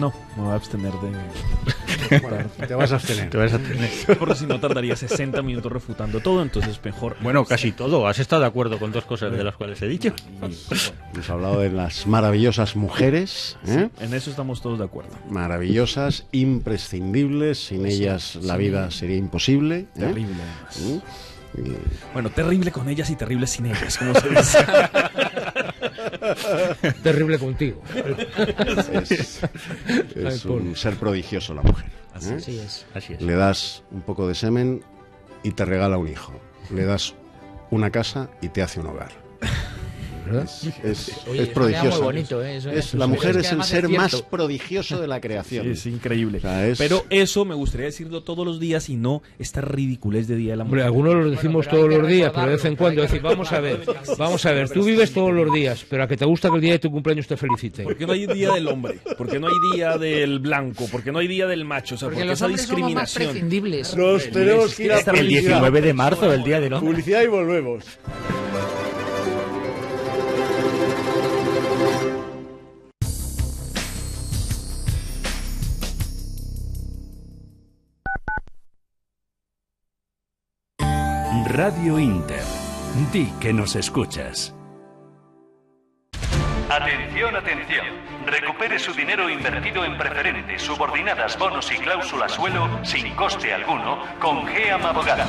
No, me voy a abstener de. Bueno, te vas a abstener. Te vas a abstener. Porque si no tardaría 60 minutos refutando todo, entonces mejor. Bueno, casi todo. Has estado de acuerdo con dos cosas de las cuales he dicho. Hemos hablado de las maravillosas mujeres. ¿eh? En eso estamos todos de acuerdo. Maravillosas, imprescindibles. Sin ellas la sí. vida sería imposible. ¿eh? Terrible. ¿Mm? Bueno, terrible con ellas y terrible sin ellas, como se dice. Terrible contigo. Es, un ser prodigioso la mujer. Así ¿eh? Así es. Así es. Le das un poco de semen y te regala un hijo. Le das una casa y te hace un hogar. ¿Verdad? Es, es, Oye, es prodigioso. muy bonito, ¿eh? Eso Es- es- la eso mujer es que es, el ser más prodigioso de la creación. Sí, es increíble. O sea, es- Pero eso me gustaría decirlo todos los días y no esta ridiculez de Día de la Hombre, Mujer. algunos lo decimos hay todos los días, pero de vez en cuando decir, vamos a ver, vamos a ver, tú vives todos los días, pero a que te gusta que el día de tu cumpleaños te feliciten. ¿Por qué no hay Día del Hombre? ¿Por qué no hay Día del Blanco? ¿Por qué no hay Día del Macho? O sea, Porque ¿por qué los esa hombres somos más discriminación? prescindibles. Nos tenemos que ir a El publicidad. 19 de marzo, el día del hombre. Publicidad y volvemos. Radio Inter. Di que nos escuchas. Atención, atención. Recupere su dinero invertido en preferentes, subordinadas, bonos y cláusulas suelo sin coste alguno con GEAM Abogados.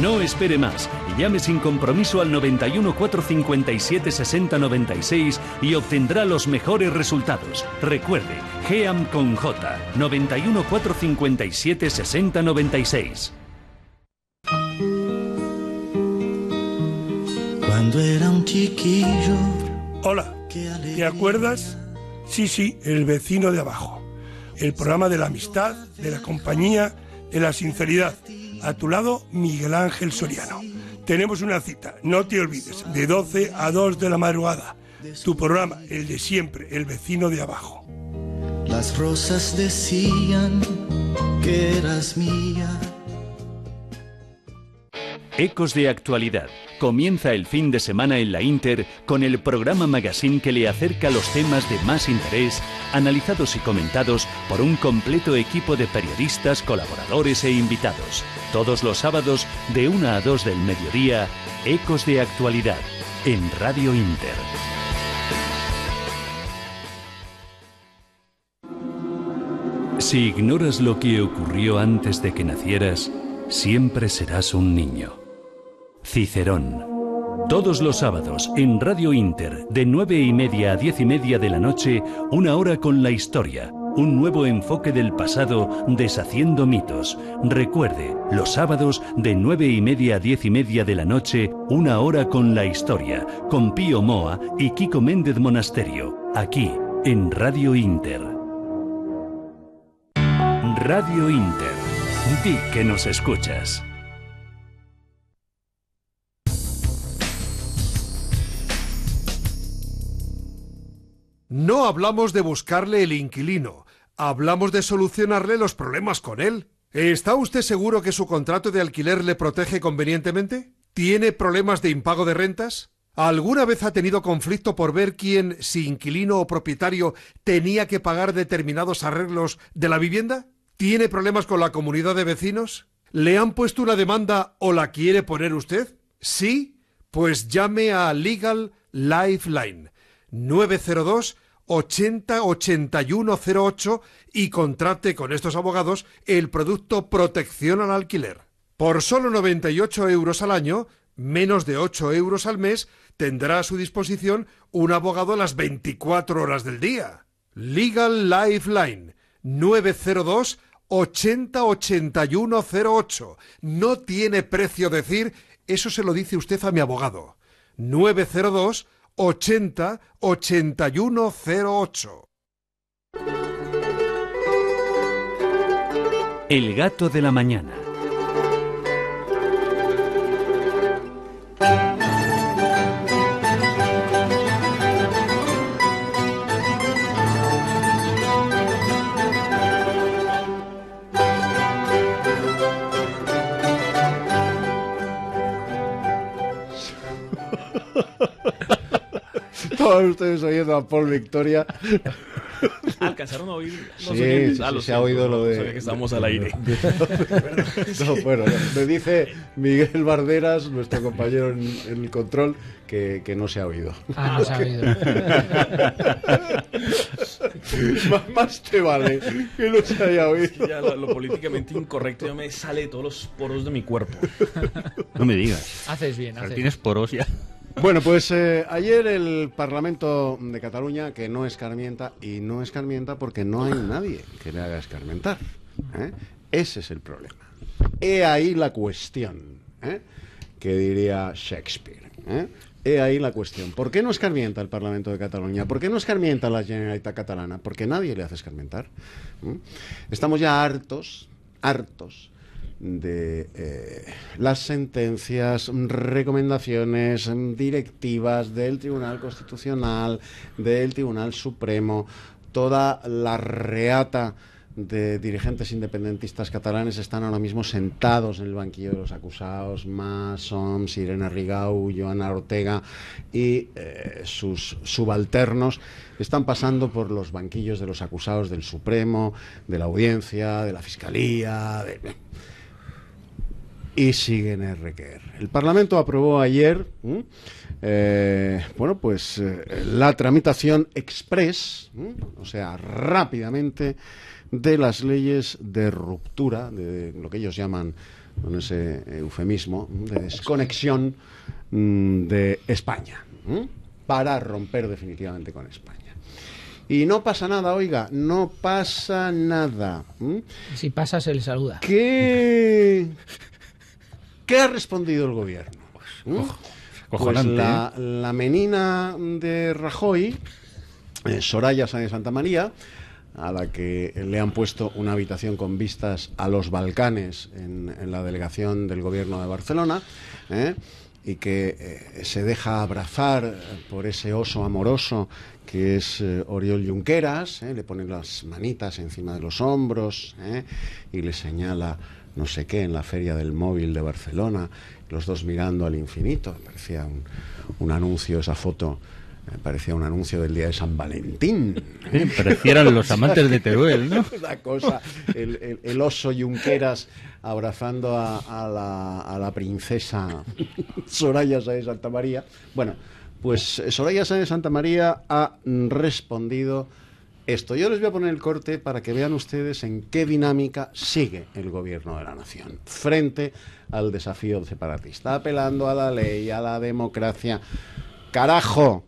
No espere más. Llame sin compromiso al 91 457 60 96 y obtendrá los mejores resultados. Recuerde, GEAM con J. 91 457 60 96. Cuando era un chiquillo. Hola, ¿te acuerdas? Sí, sí, el vecino de abajo. El programa de la amistad, de la compañía, de la sinceridad. A tu lado, Miguel Ángel Soriano. Tenemos una cita, no te olvides, de 12 a 2 de la madrugada. Tu programa, el de siempre, el vecino de abajo. Las rosas decían que eras mía. Ecos de actualidad. Comienza el fin de semana en la Inter con el programa magazine que le acerca los temas de más interés, analizados y comentados por un completo equipo de periodistas, colaboradores e invitados. Todos los sábados de 1 a 2 del mediodía, Ecos de actualidad en Radio Inter. Si ignoras lo que ocurrió antes de que nacieras, siempre serás un niño. Cicerón. Todos los sábados en Radio Inter, de nueve y media a diez y media de la noche, una hora con la historia. Un nuevo enfoque del pasado deshaciendo mitos. Recuerde, los sábados de nueve y media a diez y media de la noche, una hora con la historia, con Pío Moa y Kiko Méndez Monasterio, aquí, en Radio Inter. Radio Inter. Di que nos escuchas. No hablamos de buscarle el inquilino, hablamos de solucionarle los problemas con él. ¿Está usted seguro que su contrato de alquiler le protege convenientemente? ¿Tiene problemas de impago de rentas? ¿Alguna vez ha tenido conflicto por ver quién, si inquilino o propietario, tenía que pagar determinados arreglos de la vivienda? ¿Tiene problemas con la comunidad de vecinos? ¿Le han puesto una demanda o la quiere poner usted? ¿Sí? Pues llame a Legal Lifeline 902 80 8108 y contrate con estos abogados el producto protección al alquiler. Por solo 98 euros al año, menos de 8 euros al mes, tendrá a su disposición un abogado las 24 horas del día. Legal Lifeline 902 80 8108. No tiene precio decir, eso se lo dice usted a mi abogado. 902 80 8108. El gato de la mañana. Estaban ustedes oyendo a Paul Victoria. Alcanzaron a oír. No Sí, sé qué- sí, ah, sí, se ha oído lo de. que estábamos al aire. No, bueno, me dice Miguel Barderas, nuestro compañero en, en el control, que, que no se ha oído. Ah, no se ha oído. Más- Más te vale que no se haya oído. Ya lo, lo políticamente incorrecto ya me sale de todos los poros de mi cuerpo. No me digas. Haces bien, haces Tienes poros ya. Bueno, pues eh, ayer el Parlamento de Cataluña, que no escarmienta, y no escarmienta porque no hay nadie que le haga escarmentar. ¿eh? Ese es el problema. He ahí la cuestión, ¿eh? que diría Shakespeare. ¿eh? He ahí la cuestión. ¿Por qué no escarmienta el Parlamento de Cataluña? ¿Por qué no escarmienta la Generalitat Catalana? Porque nadie le hace escarmentar. Estamos ya hartos, hartos de eh, las sentencias, recomendaciones, directivas del Tribunal Constitucional, del Tribunal Supremo, toda la reata de dirigentes independentistas catalanes están ahora mismo sentados en el banquillo de los acusados, Mas, Oms, Irene Rigau, Joana Ortega y eh, sus subalternos están pasando por los banquillos de los acusados del Supremo, de la Audiencia, de la Fiscalía, de- y siguen R que R. El Parlamento aprobó ayer, eh, bueno, pues eh, la tramitación express, ¿m? o sea, rápidamente, de las leyes de ruptura, de lo que ellos llaman, con ese eufemismo, de desconexión mm, de España, ¿m? para romper definitivamente con España. Y no pasa nada, oiga, no pasa nada. ¿m? Si pasa, se le saluda. ¿Qué, ¿Qué ha respondido el gobierno? ¿Mm? Pues la, la menina de Rajoy, eh, Soraya Sáenz de Santa María, a la que le han puesto una habitación con vistas a los Balcanes en, en la delegación del gobierno de Barcelona, ¿eh? y que eh, se deja abrazar por ese oso amoroso que es eh, Oriol Junqueras, ¿eh? le pone las manitas encima de los hombros ¿eh? y le señala no sé qué en la feria del móvil de Barcelona, los dos mirando al infinito, parecía un, un anuncio, esa foto, eh, parecía un anuncio del día de San Valentín. ¿eh? Parecieran los amantes de Teruel, ¿no? Una cosa, el, el- el oso Junqueras abrazando a, a la, a la princesa Soraya Sáenz de Santa María. Bueno, pues eh, Soraya Sáenz de Santa María ha respondido esto. Yo les voy a poner el corte para que vean ustedes en qué dinámica sigue el gobierno de la nación frente al desafío separatista, apelando a la ley, a la democracia. Carajo,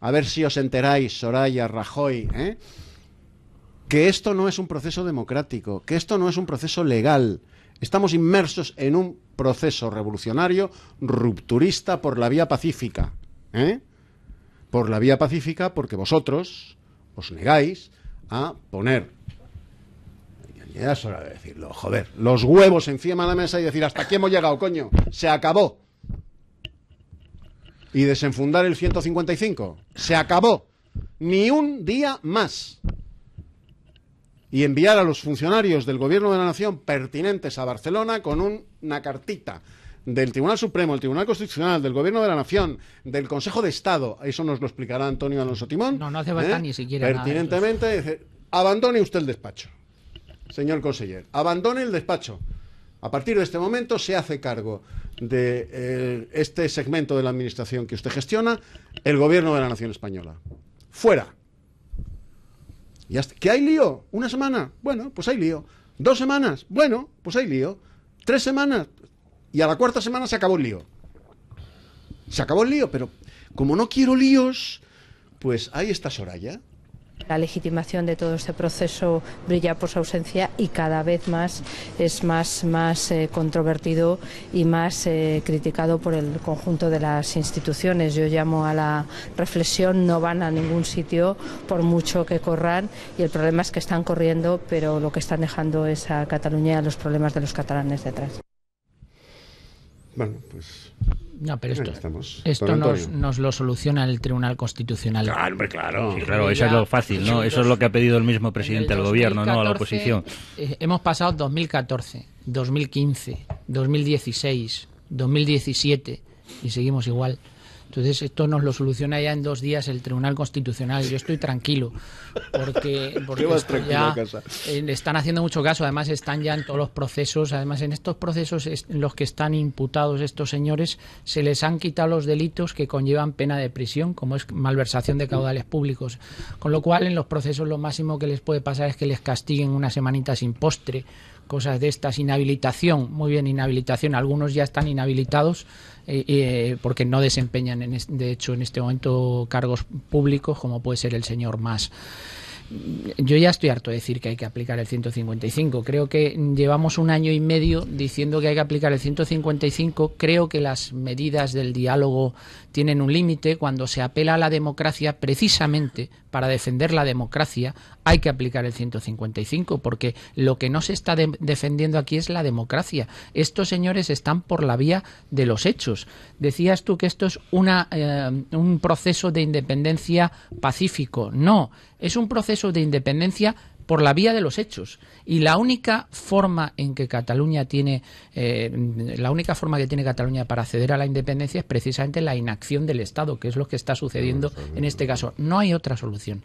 a ver si os enteráis, Soraya, Rajoy, ¿eh? que esto no es un proceso democrático, que esto no es un proceso legal. Estamos inmersos en un proceso revolucionario rupturista por la vía pacífica. ¿eh? Por la vía pacífica porque vosotros os negáis a poner, ya es hora de decirlo, joder, los huevos encima de la mesa y decir hasta aquí hemos llegado, coño, se acabó. Y desenfundar el 155, se acabó. Ni un día más. Y enviar a los funcionarios del Gobierno de la Nación pertinentes a Barcelona con un- una cartita del Tribunal Supremo, el Tribunal Constitucional, del Gobierno de la Nación, del Consejo de Estado, eso nos lo explicará Antonio Alonso Timón. No, no hace falta ni siquiera nada. Pertinentemente, dice, abandone usted el despacho, señor conseller, abandone el despacho. A partir de este momento se hace cargo de eh, este segmento de la Administración que usted gestiona el Gobierno de la Nación Española. Fuera. Ya está. ¿Que hay lío? ¿Una semana? Bueno, pues hay lío. ¿Dos semanas? Bueno, pues hay lío. ¿Tres semanas? Y a la cuarta semana se acabó el lío. Se acabó el lío, pero como no quiero líos, pues ahí está Soraya. La legitimación de todo este proceso brilla por su ausencia y cada vez más es más, más eh, controvertido y más eh, criticado por el conjunto de las instituciones. Yo llamo a la reflexión, no van a ningún sitio por mucho que corran y el problema es que están corriendo, pero lo que están dejando es a Cataluña y a los problemas de los catalanes detrás. Bueno, pues. No, pero esto, estamos. esto nos, lo soluciona el Tribunal Constitucional. Claro, hombre, claro. Sí, claro, eso es lo fácil, ¿no? Eso es lo que ha pedido el mismo presidente al gobierno, no a la 2014, oposición. eh, hemos pasado 2014, 2015, 2016, 2017 y seguimos igual. Entonces esto nos lo soluciona ya en dos días el Tribunal Constitucional. Yo estoy tranquilo porque, porque vas tranquilo ya a casa. eh, le están haciendo mucho caso. Además están ya en todos los procesos. Además en estos procesos es- en los que están imputados estos señores se les han quitado los delitos que conllevan pena de prisión, como es malversación de caudales públicos. Con lo cual en los procesos lo máximo que les puede pasar es que les castiguen una semanita sin postre cosas de estas, inhabilitación, muy bien, inhabilitación, algunos ya están inhabilitados eh, eh, porque no desempeñan, en es- de hecho, en este momento cargos públicos, como puede ser el señor Mas. Yo ya estoy harto de decir que hay que aplicar el 155. Creo que llevamos un año y medio diciendo que hay que aplicar el 155. Creo que las medidas del diálogo tienen un límite. Cuando se apela a la democracia, precisamente para defender la democracia, hay que aplicar el 155, porque lo que no se está de- defendiendo aquí es la democracia. Estos señores están por la vía de los hechos. Decías tú que esto es una, eh, un proceso de independencia pacífico. No, es un proceso de independencia por la vía de los hechos. Y la única forma en que Cataluña tiene, eh, la única forma que tiene Cataluña para acceder a la independencia es precisamente la inacción del Estado, que es lo que está sucediendo en este caso. No hay otra solución.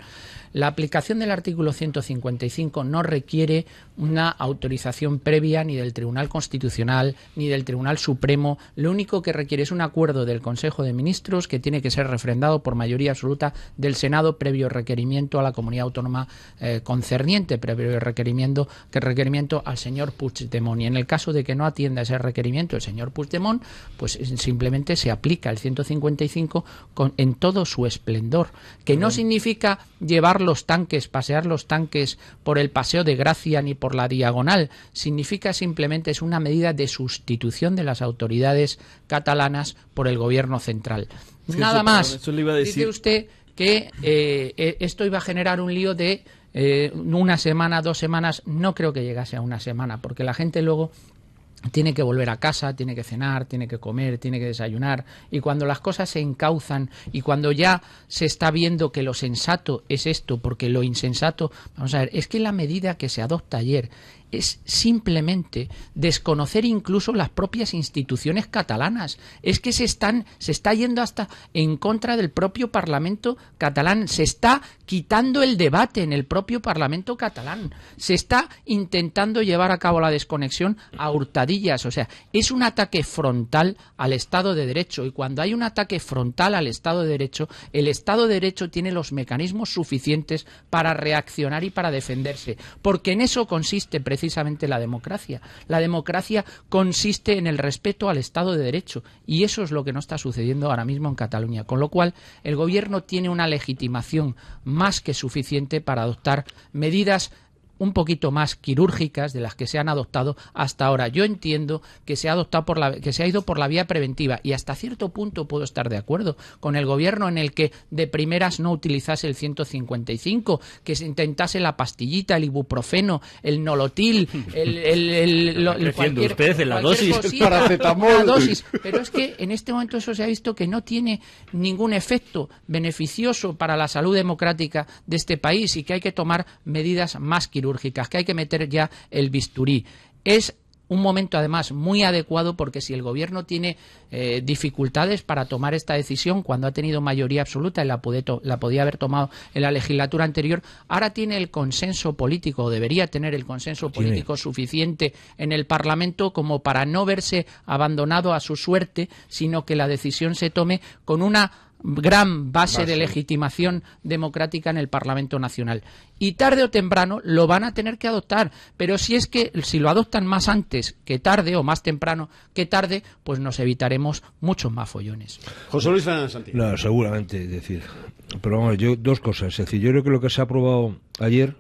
La aplicación del artículo 155 no requiere una autorización previa ni del Tribunal Constitucional ni del Tribunal Supremo. Lo único que requiere es un acuerdo del Consejo de Ministros que tiene que ser refrendado por mayoría absoluta del Senado previo requerimiento a la comunidad autónoma eh, concerniente, previo requerimiento, que requerimiento al señor Puigdemont. Y en el caso de que no atienda ese requerimiento el señor Puigdemont, pues eh, simplemente se aplica el 155 con, en todo su esplendor, que no significa llevar los tanques, pasear los tanques por el Paseo de Gracia ni por la diagonal, significa simplemente es una medida de sustitución de las autoridades catalanas por el gobierno central. Sí, Nada eso, más. perdón, eso le iba a decir. Dice usted que eh, eh, esto iba a generar un lío de eh, una semana, dos semanas. No creo que llegase a una semana, porque la gente luego tiene que volver a casa, tiene que cenar, tiene que comer, tiene que desayunar. Y cuando las cosas se encauzan y cuando ya se está viendo que lo sensato es esto, porque lo insensato, vamos a ver, es que la medida que se adopta ayer es simplemente desconocer incluso las propias instituciones catalanas. Es que se están se está yendo hasta en contra del propio Parlamento catalán, se está quitando el debate en el propio Parlamento catalán. Se está intentando llevar a cabo la desconexión a hurtadillas, o sea, es un ataque frontal al Estado de Derecho y cuando hay un ataque frontal al Estado de Derecho, el Estado de Derecho tiene los mecanismos suficientes para reaccionar y para defenderse, porque en eso consiste precisamente la democracia. La democracia consiste en el respeto al Estado de Derecho y eso es lo que no está sucediendo ahora mismo en Cataluña, con lo cual el gobierno tiene una legitimación más que suficiente para adoptar medidas un poquito más quirúrgicas de las que se han adoptado hasta ahora. Yo entiendo que se ha adoptado por la que se ha ido por la vía preventiva y hasta cierto punto puedo estar de acuerdo con el gobierno en el que de primeras no utilizase el 155, que se intentase la pastillita, el ibuprofeno, el nolotil, el, el, el- lo- el cualquier- usted en la cualquier dosis. cosita, Paracetamol. dosis. Pero es que en este momento eso se ha visto que no tiene ningún efecto beneficioso para la salud democrática de este país y que hay que tomar medidas más quirúrgicas, que hay que meter ya el bisturí. Es un momento además muy adecuado porque si el gobierno tiene eh, dificultades para tomar esta decisión cuando ha tenido mayoría absoluta y la, puede la podía haber tomado en la legislatura anterior, ahora tiene el consenso político, o debería tener el consenso político suficiente en el Parlamento como para no verse abandonado a su suerte, sino que la decisión se tome con una gran base Base. de legitimación democrática en el Parlamento Nacional. Y tarde o temprano lo van a tener que adoptar. Pero si es que si lo adoptan más antes que tarde o más temprano que tarde, pues nos evitaremos muchos más follones. José Luis Fernández Santiago. No, seguramente, es decir. Pero vamos, yo, dos cosas. Es decir, yo creo que lo que se ha aprobado ayer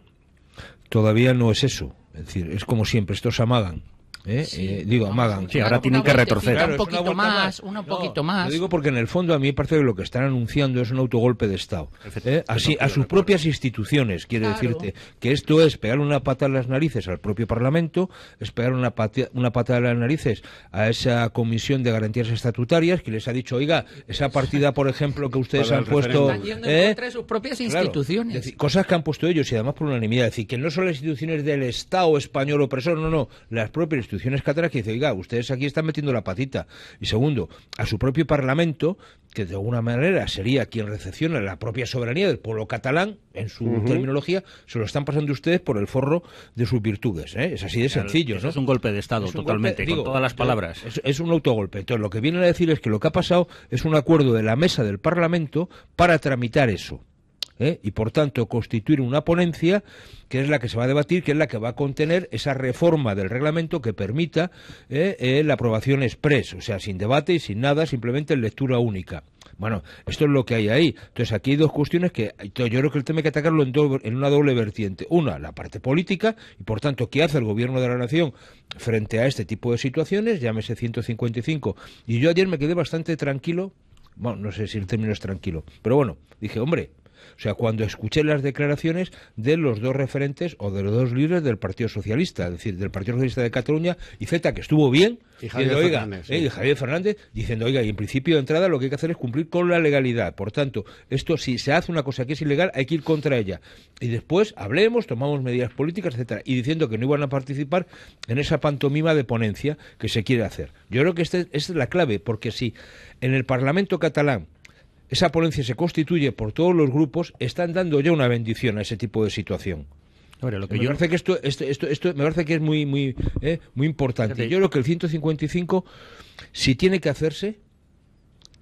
todavía no es eso. Es decir, es como siempre, estos amagan. ¿Eh? Eh, digo, amagan. Sí, ahora tienen que retorcer. Claro, un una poquito más, un poquito más. Lo digo porque en el fondo a mí me parece que lo que están anunciando es un autogolpe de Estado. ¿eh? Así, a sus propias instituciones, quiere Claro. decirte que esto es pegar una pata en las narices al propio Parlamento, es pegar una pata, una pata en las narices a esa Comisión de Garantías Estatutarias que les ha dicho, oiga, esa partida, por ejemplo, que ustedes han puesto... Están yendo en ¿eh? contra de sus propias Claro, instituciones. decir, cosas que han puesto ellos y además por unanimidad. Es decir, que no son las instituciones del Estado español opresor, no, no, las propias instituciones catalanas que dicen, oiga, ustedes aquí están metiendo la patita. Y segundo, a su propio Parlamento, que de alguna manera sería quien recepciona la propia soberanía del pueblo catalán, en su terminología, se lo están pasando ustedes por el forro de sus virtudes. ¿eh? Es así de sencillo. eso ¿no? es un golpe de Estado, Es totalmente, golpe, con digo, todas las palabras. Es, es un autogolpe. Entonces, lo que vienen a decir es que lo que ha pasado es un acuerdo de la mesa del Parlamento para tramitar eso. ¿Eh? Y por tanto, constituir una ponencia que es la que se va a debatir, que es la que va a contener esa reforma del reglamento que permita ¿eh? eh, la aprobación express, o sea, sin debate y sin nada, simplemente en lectura única. Bueno, esto es lo que hay ahí. Entonces, aquí hay dos cuestiones que yo creo que el tema hay que atacarlo en, en una doble vertiente. Una, la parte política, y por tanto, ¿qué hace el gobierno de la nación frente a este tipo de situaciones? Llámese 155. Y yo ayer me quedé bastante tranquilo, bueno, no sé si el término es tranquilo, pero bueno, dije, hombre, o sea, cuando escuché las declaraciones de los dos referentes o de los dos líderes del Partido Socialista, es decir, del Partido Socialista de Cataluña y Z, que estuvo bien, Y Javier diciendo, oiga, Fernández, eh, y Javier Fernández diciendo, oiga, y en principio de entrada lo que hay que hacer es cumplir con la legalidad. Por tanto, esto si se hace una cosa que es ilegal, hay que ir contra ella. Y después hablemos, tomamos medidas políticas, etcétera, y diciendo que no iban a participar en esa pantomima de ponencia que se quiere hacer. Yo creo que esta es la clave, porque si en el Parlamento catalán esa ponencia se constituye por todos los grupos, están dando ya una bendición a ese tipo de situación. Lo que me yo- parece que esto, esto, esto, esto me parece que es muy, muy, eh, muy importante. Yo creo que el 155, si tiene que hacerse,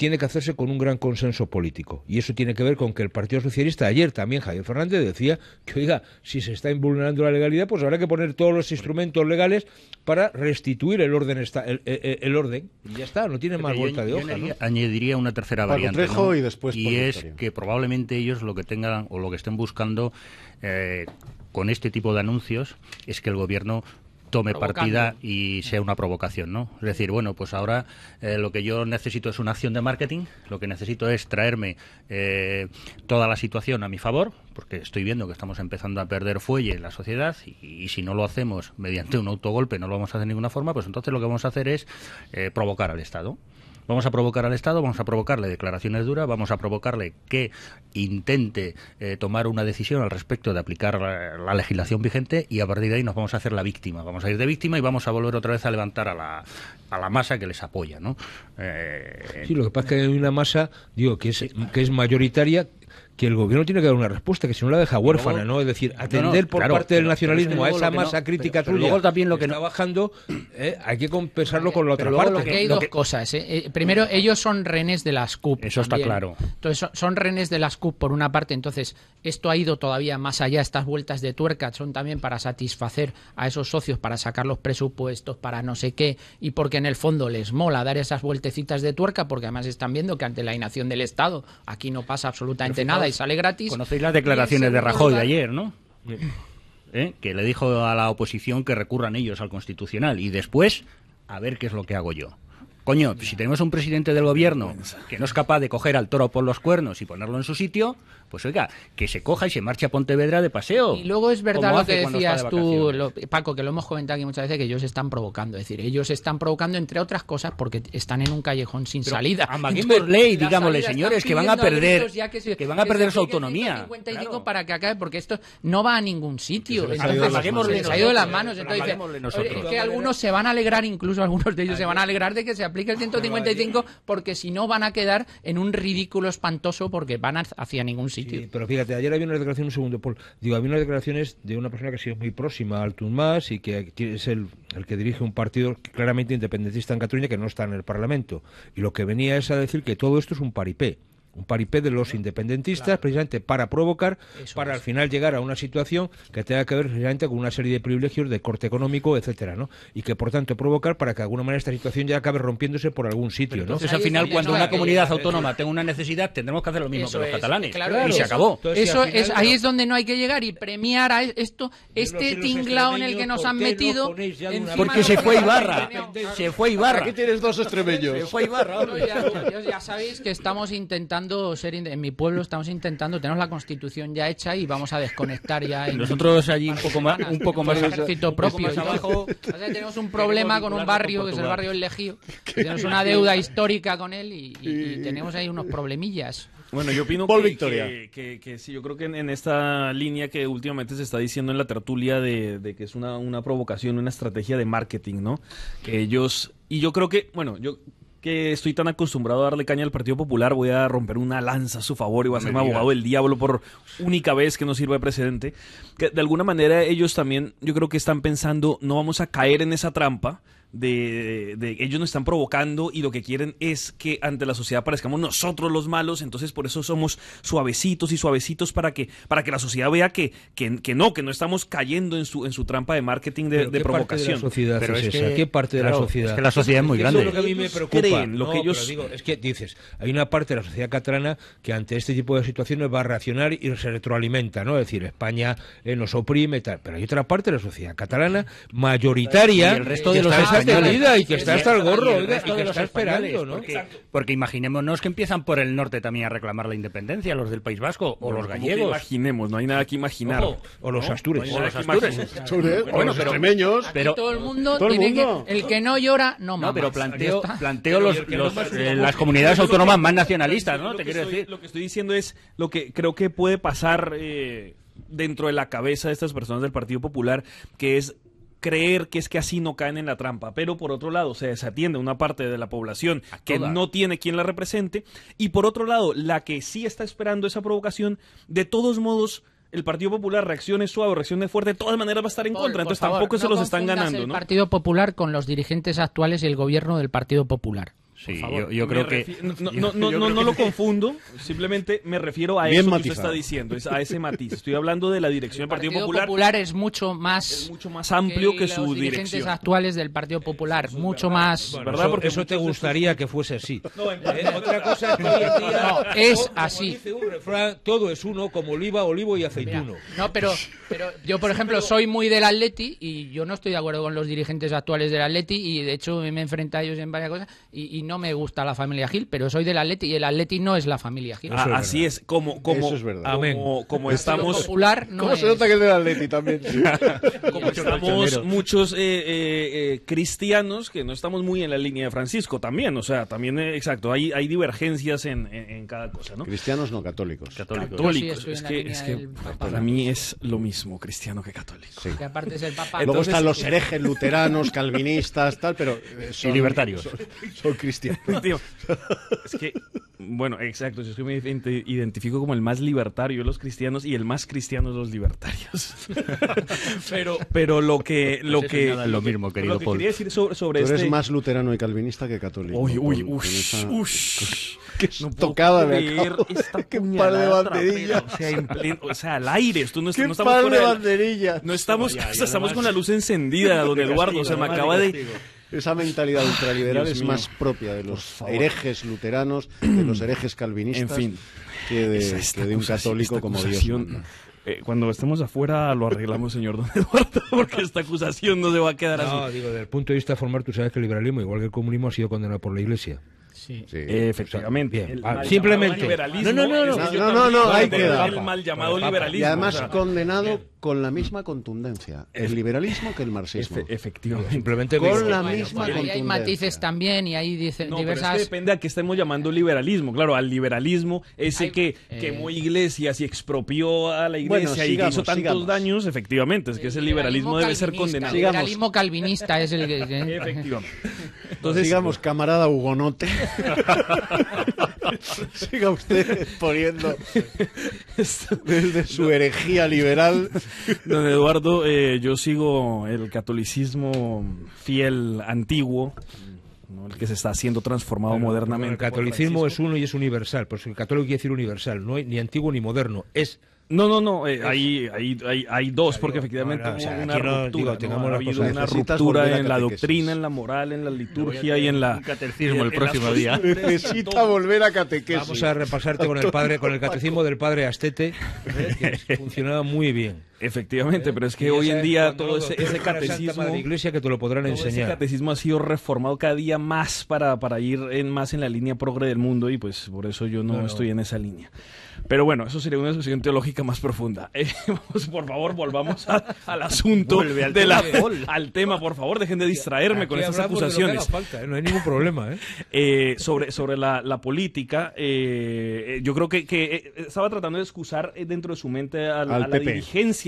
tiene que hacerse con un gran consenso político. Y eso tiene que ver con que el Partido Socialista, ayer también Javier Fernández decía que, oiga, si se está invulnerando la legalidad, pues habrá que poner todos los instrumentos legales para restituir el orden, esta- el, el- el orden. Y ya está, no tiene más Yo- vuelta de yo hoja. ¿no? añadiría, una tercera Paco variante. Trejo ¿no? y después Y es que probablemente ellos lo que tengan o lo que estén buscando eh, con este tipo de anuncios es que el gobierno tome Provocando. partida y sea una provocación, ¿no? Es decir, bueno, pues ahora eh, lo que yo necesito es una acción de marketing, lo que necesito es traerme eh, toda la situación a mi favor, porque estoy viendo que estamos empezando a perder fuelle en la sociedad y, y si no lo hacemos mediante un autogolpe, no lo vamos a hacer de ninguna forma, pues entonces lo que vamos a hacer es eh, provocar al Estado. Vamos a provocar al Estado, vamos a provocarle declaraciones duras, vamos a provocarle que intente eh, tomar una decisión al respecto de aplicar la, la legislación vigente y a partir de ahí nos vamos a hacer la víctima. Vamos a ir de víctima y vamos a volver otra vez a levantar a la, a la masa que les apoya. ¿no? Eh, Sí, lo que pasa es que hay una masa, digo, que es, que es mayoritaria, que el gobierno tiene que dar una respuesta, que si no la deja huérfana, ¿no? Es decir, atender por claro, parte del nacionalismo a esa masa no- crítica pero- pero suya. luego también lo que está no- bajando, eh, hay que compensarlo con la otra luego parte. lo que hay dos cosas. ¿eh? Eh, primero, ellos son renes de las CUP. Eso está claro. Entonces, son, renes de las CUP por una parte. Entonces, esto ha ido todavía más allá. Estas vueltas de tuerca son también para satisfacer a esos socios, para sacar los presupuestos, para no sé qué. Y porque en el fondo les mola dar esas vueltecitas de tuerca, porque además están viendo que ante la inacción del Estado aquí no pasa absolutamente nada y sale gratis. Conocéis las declaraciones de Rajoy de ayer, ¿no? ¿Eh? Que le dijo a la oposición que recurran ellos al Constitucional y después a ver qué es lo que hago yo. Coño, si tenemos un presidente del gobierno que no es capaz de coger al toro por los cuernos y ponerlo en su sitio, pues oiga, que se coja y se marche a Pontevedra de paseo. Y luego es verdad lo que de decías tú, lo- Paco, que lo hemos comentado aquí muchas veces, que ellos están provocando. Es decir, ellos están provocando, entre otras cosas, porque están en un callejón sin Pero salida. Entonces, ley, digámosle, señores, que van a perder- que, se- que van a perder su autonomía. 155 para que acabe, porque esto no va a ningún sitio. Se Entonces, ha ido de las nosotros, manos. Entonces, nosotros. es que algunos se van a alegrar, incluso algunos de ellos se van a alegrar de que se aplique el 155, porque si no van a quedar en un ridículo espantoso porque van hacia ningún sitio. Pero fíjate, ayer había una declaración, un segundo, Paul. Digo, había unas declaraciones de una persona que ha sido muy próxima al Tunmas y que es el, el que dirige un partido claramente independentista en Cataluña que no está en el Parlamento. Y lo que venía es a decir que todo esto es un paripé. Un paripé de los independentistas, precisamente para provocar, para al final llegar a una situación que tenga que ver precisamente con una serie de privilegios de corte económico, etcétera, ¿no? Y que por tanto provocar para que de alguna manera esta situación ya acabe rompiéndose por algún sitio, ¿no? Entonces, al final, cuando una comunidad autónoma tenga una necesidad, tendremos que hacer lo mismo Eso que los es, catalanes. claro, y se eso- acabó. Eso es, ahí es donde no hay que llegar y premiar a esto, este los tinglao en el que nos ¿por han metido. Porque se fue Ibarra. Se fue Ibarra. Aquí tienes dos extremeños. Se fue Ibarra. Ya sabéis que estamos intentando ser, in- en mi pueblo estamos intentando, tenemos la constitución ya hecha y vamos a desconectar ya. en- Nosotros allí un poco más, un poco más, ejército propio. más abajo. O sea, tenemos un problema con un barrio con que es el barrio El Legido. Tenemos una deuda histórica con él y, y- y tenemos ahí unos problemillas. Bueno, yo opino que, Victoria. que, que- que sí, yo creo que en, en esta línea que últimamente se está diciendo en la tertulia de, de que es una, una provocación, una estrategia de marketing, ¿no? Que ellos, y yo creo que, bueno, yo que estoy tan acostumbrado a darle caña al Partido Popular, voy a romper una lanza a su favor y voy a hacerme abogado del diablo por única vez que no sirva de precedente. Que de alguna manera ellos también, yo creo que están pensando, no vamos a caer en esa trampa. De, de- ellos nos están provocando y lo que quieren es que ante la sociedad parezcamos nosotros los malos, entonces por eso somos suavecitos y suavecitos para que para que la sociedad vea que, que, que no, que no estamos cayendo en su en su trampa de marketing de, de ¿qué parte de la provocación. sociedad Pero es, es esa? que- ¿Qué parte de la sociedad? es que la sociedad es muy Eso grande. es lo que a mí me preocupa. creen, lo No, que ellos- pero digo, es que dices, hay una parte de la sociedad catalana que ante este tipo de situaciones va a reaccionar y se retroalimenta, ¿no? Es decir, España eh, nos oprime y tal. Pero hay otra parte de la sociedad catalana mayoritaria Y el resto de los y que está hasta el gorro Y el oiga, y de que los está esperando, ¿no? Porque, porque imaginémonos que empiezan por el norte también a reclamar la independencia, los del País Vasco o los gallegos. imaginemos, no hay nada que imaginar. Ojo, O los ¿no? astures. No O los astures. Astures, o Bueno, los pero- extremeños. Pero, Todo el mundo Todo el mundo. que. El que no llora, no mama. no, pero planteo, planteo Pero los, eh, las comunidades autónomas más nacionalistas, Lo ¿no? que Te quiero estoy- decir. Lo que estoy diciendo es lo que creo que puede pasar eh, dentro de la cabeza de estas personas del Partido Popular, que es creer que es que así no caen en la trampa, pero por otro lado se desatiende una parte de la población que no tiene quien la represente y por otro lado la que sí está esperando esa provocación, de todos modos el Partido Popular reaccione suave, reaccione fuerte, de todas maneras va a estar en Por- contra, por entonces favor, tampoco se los están ganando, el ¿no? Partido Popular con los dirigentes actuales y el gobierno del Partido Popular. Sí, yo, yo creo que... No, no, no, no, no que- lo confundo, simplemente me refiero a Bien eso que usted matizado. está diciendo, es a ese matiz. Estoy hablando de la dirección del Partido, Popular, es mucho más es mucho más amplio que, su los dirigentes dirección. actuales del Partido Popular, mucho más. Bueno, ¿verdad? Porque eso te gustaría que fuese así. No, en- Eh, otra cosa es que hoy en día No, es así. dice un refrán, todo es uno como oliva, olivo y Mira, aceituno. no, pero, pero yo, por ejemplo, soy muy del Atleti y yo no estoy de acuerdo con los dirigentes actuales del Atleti y de hecho me he enfrentado a ellos en varias cosas y, y no me gusta la familia Gil, pero soy del Atleti y el Atleti no es la familia Gil. Ah, así es, como, como, Eso es verdad. como, Amén. como El estamos, popular no ¿Cómo es. se nota que es del Atleti también? como estamos muchos eh, eh, eh, cristianos que no estamos muy en la línea de Francisco también, o sea, también, eh, exacto, hay, hay divergencias en, en- en cada cosa, ¿no? Cristianos no católicos. Católicos. Sí Católicos, es que, es que para mí es lo mismo cristiano que católico. Que aparte es el Papa. Luego están los herejes luteranos, calvinistas, tal, pero son, libertarios. Son, son cristianos. Tío, es que, bueno, exacto, yo es que me ident- identifico como el más libertario de los cristianos y el más cristiano de los libertarios. pero, pero lo que, lo Pues eso que, lo mismo, querido lo que Paul. quería decir sobre, sobre Tú eres este, más luterano y calvinista que católico. Uy, uy, Con- ush. Qué No tocada creer esta Qué par de banderillas. O sea, en pleno- o sea, al aire. Esto no, es- Qué no estamos par de banderillas. No estamos, Ya, ya, o sea, estamos además- con la luz encendida, don Eduardo. O sea, me Castigo, acaba de. castigo. Esa mentalidad ultraliberal Dios es mío. más propia de los herejes luteranos, de los herejes calvinistas, En fin. que de, Esa- esta que de un católico esta como Dios. manda. eh, cuando estemos afuera lo arreglamos, señor don Eduardo, porque esta acusación no se va a quedar No, así. digo, desde el punto de vista formal, tú sabes que el liberalismo, igual que el comunismo, ha sido condenado por la Iglesia. Sí. Sí. Efectivamente. Bien, El ah, simplemente. liberalismo, No, no, no, no. que No, no, no, del- queda. del mal llamado liberalismo. Y además o sea, condenado con la misma contundencia, el liberalismo que el marxismo. efe- efectivamente. Simplemente Con la Bueno, misma bueno, y hay contundencia. matices también y hay dice- No, pero es diversas. que depende a qué estemos llamando liberalismo. Claro, al liberalismo, ese Hay- que eh, quemó iglesias y expropió a la Bueno, iglesia y que sigamos, hizo tantos sigamos. daños, efectivamente, es que ese liberalismo debe ser condenado. El liberalismo calvinista es el que. que- Efectivamente. Entonces, sigamos, camarada Hugonote. Siga usted poniendo desde su herejía liberal. Don Eduardo, eh, yo sigo el catolicismo fiel, antiguo, ¿no? el que se está haciendo transformado modernamente. El por catolicismo es uno y es universal, pues el católico quiere decir universal, no hay ni antiguo ni moderno, es No, no, no, eh, hay, hay, hay, hay dos, porque efectivamente no, o sea, hubo una no, ruptura. digo, ¿no? tengamos Ha las habido cosas- una ruptura en la doctrina, en la moral, en la liturgia y en la... Un catecismo el próximo día. Necesita volver a catequesis. Vamos a repasarte con el padre, con el catecismo del padre Astete, que funcionaba muy bien. Efectivamente, pero es que Y hoy en día todo ese, catecismo... Iglesia que te lo podrán todo ese enseñar. catecismo ha sido reformado cada día más para, para ir en, más en la línea progre del mundo y pues por eso yo no No, no. estoy en esa línea. Pero bueno, eso sería una discusión teológica más profunda. Eh, vamos, por favor, volvamos a- al asunto, Vuelve al de tema. la- al tema, por favor, dejen de distraerme Aquí con de haga acusaciones. falta, ¿eh? No hay ningún problema. ¿eh? Eh, sobre, sobre la, la política, eh, eh, yo creo que, que, eh, estaba tratando de excusar eh, dentro de su mente a, la- Al a la.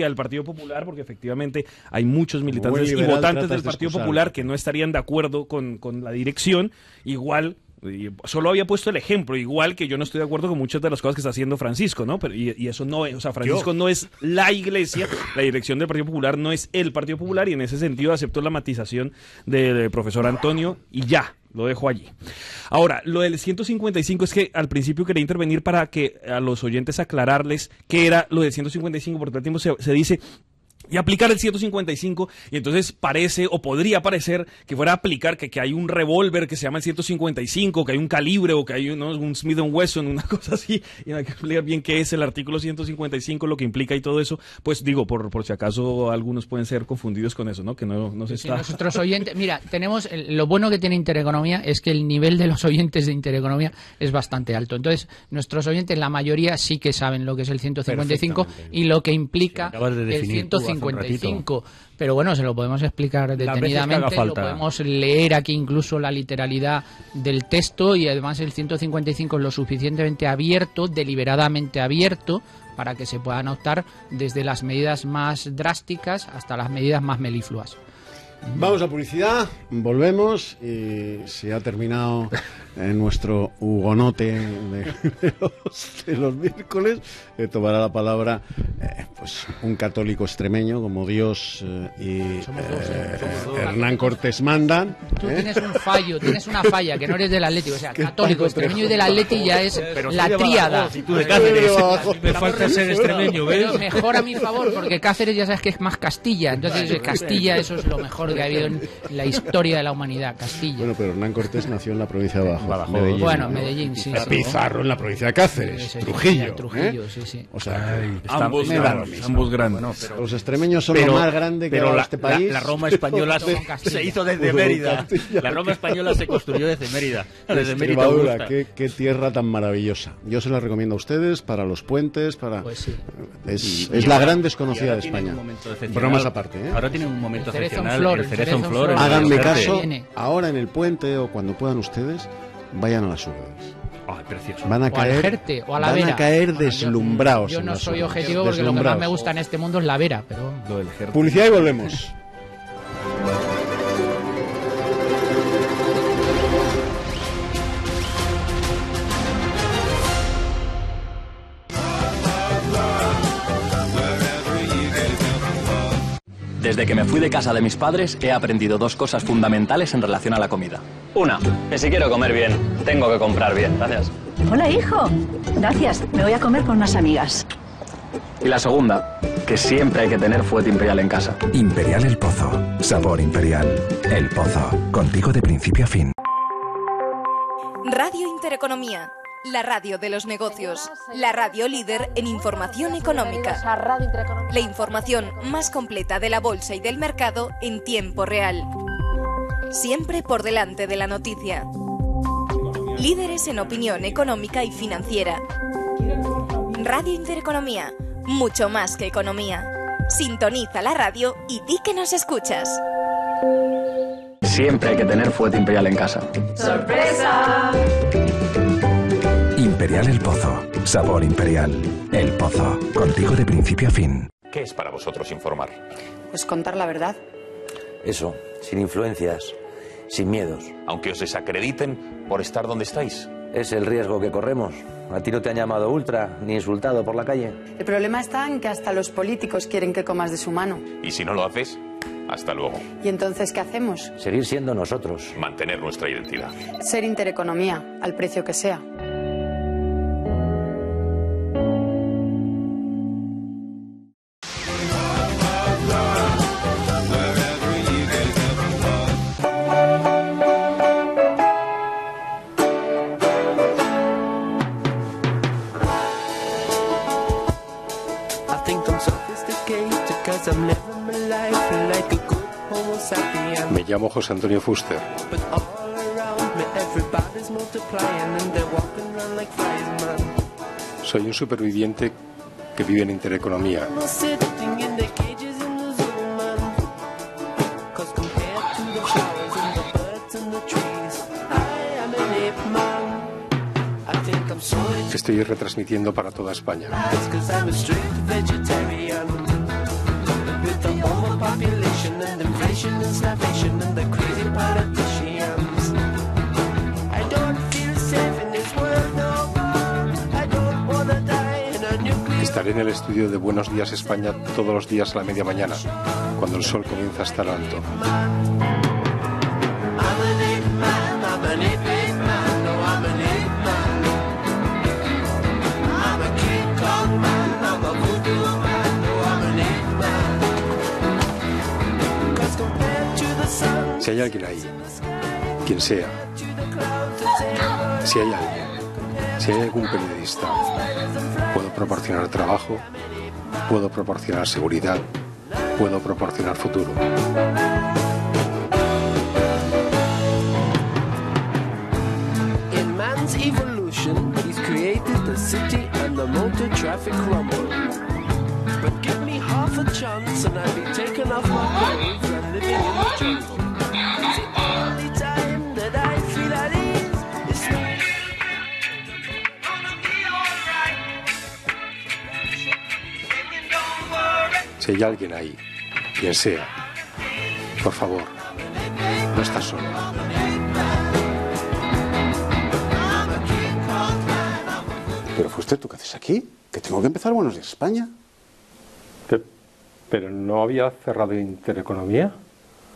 Dirigencia del Partido Popular, porque efectivamente hay muchos militantes y votantes del de Partido Popular que no estarían de acuerdo con, con la dirección, igual y solo había puesto el ejemplo, igual que yo no estoy de acuerdo con muchas de las cosas que está haciendo Francisco, ¿no? Pero, y, y eso no es, o sea, Francisco no es la iglesia, la dirección del Partido Popular no es el Partido Popular, y en ese sentido acepto la matización del, profesor Antonio y ya, lo dejo allí. Ahora, lo del 155 es que al principio quería intervenir para que a los oyentes aclararles qué era lo del 155, porque el tiempo se, se dice y aplicar el 155 y entonces parece o podría parecer que fuera a aplicar que, que hay un revólver que se llama el 155, que hay un calibre o que hay un, ¿no? un Smith Wesson, una cosa así y no hay que explicar bien qué es el artículo 155, lo que implica y todo eso, pues digo, por, por si acaso algunos pueden ser confundidos con eso, ¿no? Que no, no se Sí, está... nuestros oyentes, mira, tenemos el- lo bueno que tiene Intereconomía es que el nivel de los oyentes de Intereconomía es bastante alto. Entonces, nuestros oyentes, la mayoría sí que saben lo que es el 155 y lo que implica el definir tú hace un 155. Pero bueno, se lo podemos explicar detenidamente, lo podemos leer aquí incluso la literalidad del texto y además el 155 es lo suficientemente abierto, deliberadamente abierto para que se puedan optar desde las medidas más drásticas hasta las medidas más melifluas. Vamos a publicidad, volvemos y se ha terminado eh, nuestro hugonote de, de los, de los miércoles. Eh, tomará la palabra eh, pues un católico extremeño como Dios eh, y eh, Hernán Cortés mandan. Tú ¿eh? tienes un fallo, tienes una falla, que no eres del Atlético, o sea, católico, extremeño y del. Atleti ya es Pero la tríada. Y tú de Cáceres. Me falta ser extremeño, ¿ves? Pero mejor a mi favor, porque Cáceres ya sabes que es más Castilla, entonces eh, Castilla eso es lo mejor que ha habido en la historia de la humanidad, Castilla. Bueno, pero Hernán Cortés nació en la provincia de Badajoz. Medellín, Bueno, ¿no? Medellín, sí, sí. Pizarro en la provincia de Cáceres. Sí, sí, Trujillo. Trujillo, ¿eh? sí, sí. O sea, Ambos me da lo grandes, mismo. ambos grandes. Bueno, pero los extremeños son Pero- lo más grande que pero la- este país. la Roma española se- hizo desde Mérida. La Roma española se construyó desde Mérida. Desde Mérida qué, qué tierra tan maravillosa. Yo se la recomiendo a ustedes para los puentes, para Pues sí. es, Y- es y la gran desconocida ahora de tienen España. un momento excepcional. Bromas aparte, ¿eh? Ahora tienen un momento excepcional. el cerezo en flor. Háganme caso, ahora en el puente o cuando puedan ustedes, vayan a las urdes. Ay, precioso. Van a O caer, Jerte, o a la van Vera. a caer Bueno, yo- deslumbrados. Yo no soy urdes, objetivo porque lo que más me gusta en este mundo es la Vera, pero... Lo del Jerez. Publicidad y volvemos. Desde que me fui de casa de mis padres he aprendido dos cosas fundamentales en relación a la comida. Una, que si quiero comer bien, tengo que comprar bien. Gracias. Hola, hijo. Gracias. Me voy a comer con unas amigas. Y la segunda, que siempre hay que tener fuete imperial en casa. Imperial El Pozo. Sabor imperial. El Pozo. Contigo de principio a fin. Radio Intereconomía, la radio de los negocios, la radio líder en información económica. La información más completa de la bolsa y del mercado en tiempo real. Siempre por delante de la noticia. Líderes en opinión económica y financiera. Radio Intereconomía, mucho más que economía. Sintoniza la radio y di que nos escuchas. Siempre hay que tener fuete imperial en casa. ¡Sorpresa! Imperial El Pozo. Sabor imperial. El Pozo. Contigo de principio a fin. ¿Qué es para vosotros informar? Pues contar la verdad. Eso, sin influencias, sin miedos. Aunque os desacrediten por estar donde estáis. Es el riesgo que corremos. A ti no te han llamado ultra ni insultado por la calle. El problema está en que hasta los políticos quieren que comas de su mano. Y si no lo haces, Hasta luego. ¿Y entonces qué hacemos? Seguir siendo nosotros. Mantener nuestra identidad. Ser intereconomía, al precio que sea. Trees, I am an ape man. I think I'm so que estoy retransmitiendo para toda España. And inflation and starvation and the crazy politicians. I don't feel safe in this world no more. I don't wanna die in a nuclear Estaré en el estudio de Buenos Días España todos los días a la media mañana, cuando el sol comienza a estar alto. Si hay alguien ahí, quien sea, si hay alguien, si hay algún periodista, puedo proporcionar trabajo, puedo proporcionar seguridad, puedo proporcionar futuro. traffic rumble. But give me half a chance and I'll be taken off my clothes and living in the jungle. Si hay alguien ahí, quien sea, por favor, no estás solo. Pero fuiste tú, ¿qué haces aquí? Que tengo que empezar Buenos Días España. Pero no había cerrado Intereconomía.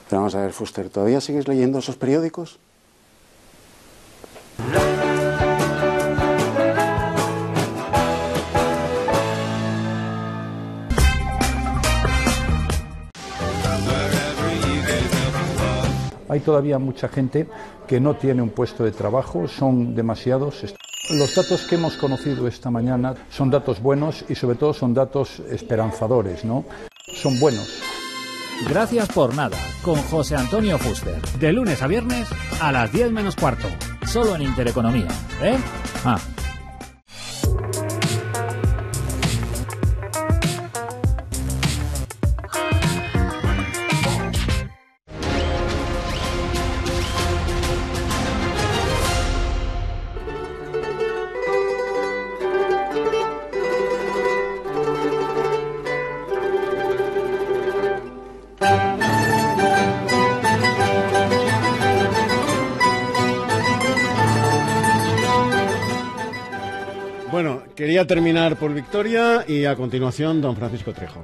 Pero vamos a ver, Fuster, ¿todavía sigues leyendo esos periódicos? Hay todavía mucha gente que no tiene un puesto de trabajo, son demasiados. Los datos que hemos conocido esta mañana son datos buenos y sobre todo son datos esperanzadores, ¿no? Son buenos. Gracias por nada, con José Antonio Fuster. De lunes a viernes a las 10 menos cuarto. Solo en Intereconomía. ¿Eh? Ah. Quería terminar por Victoria y a continuación don Francisco Trejo.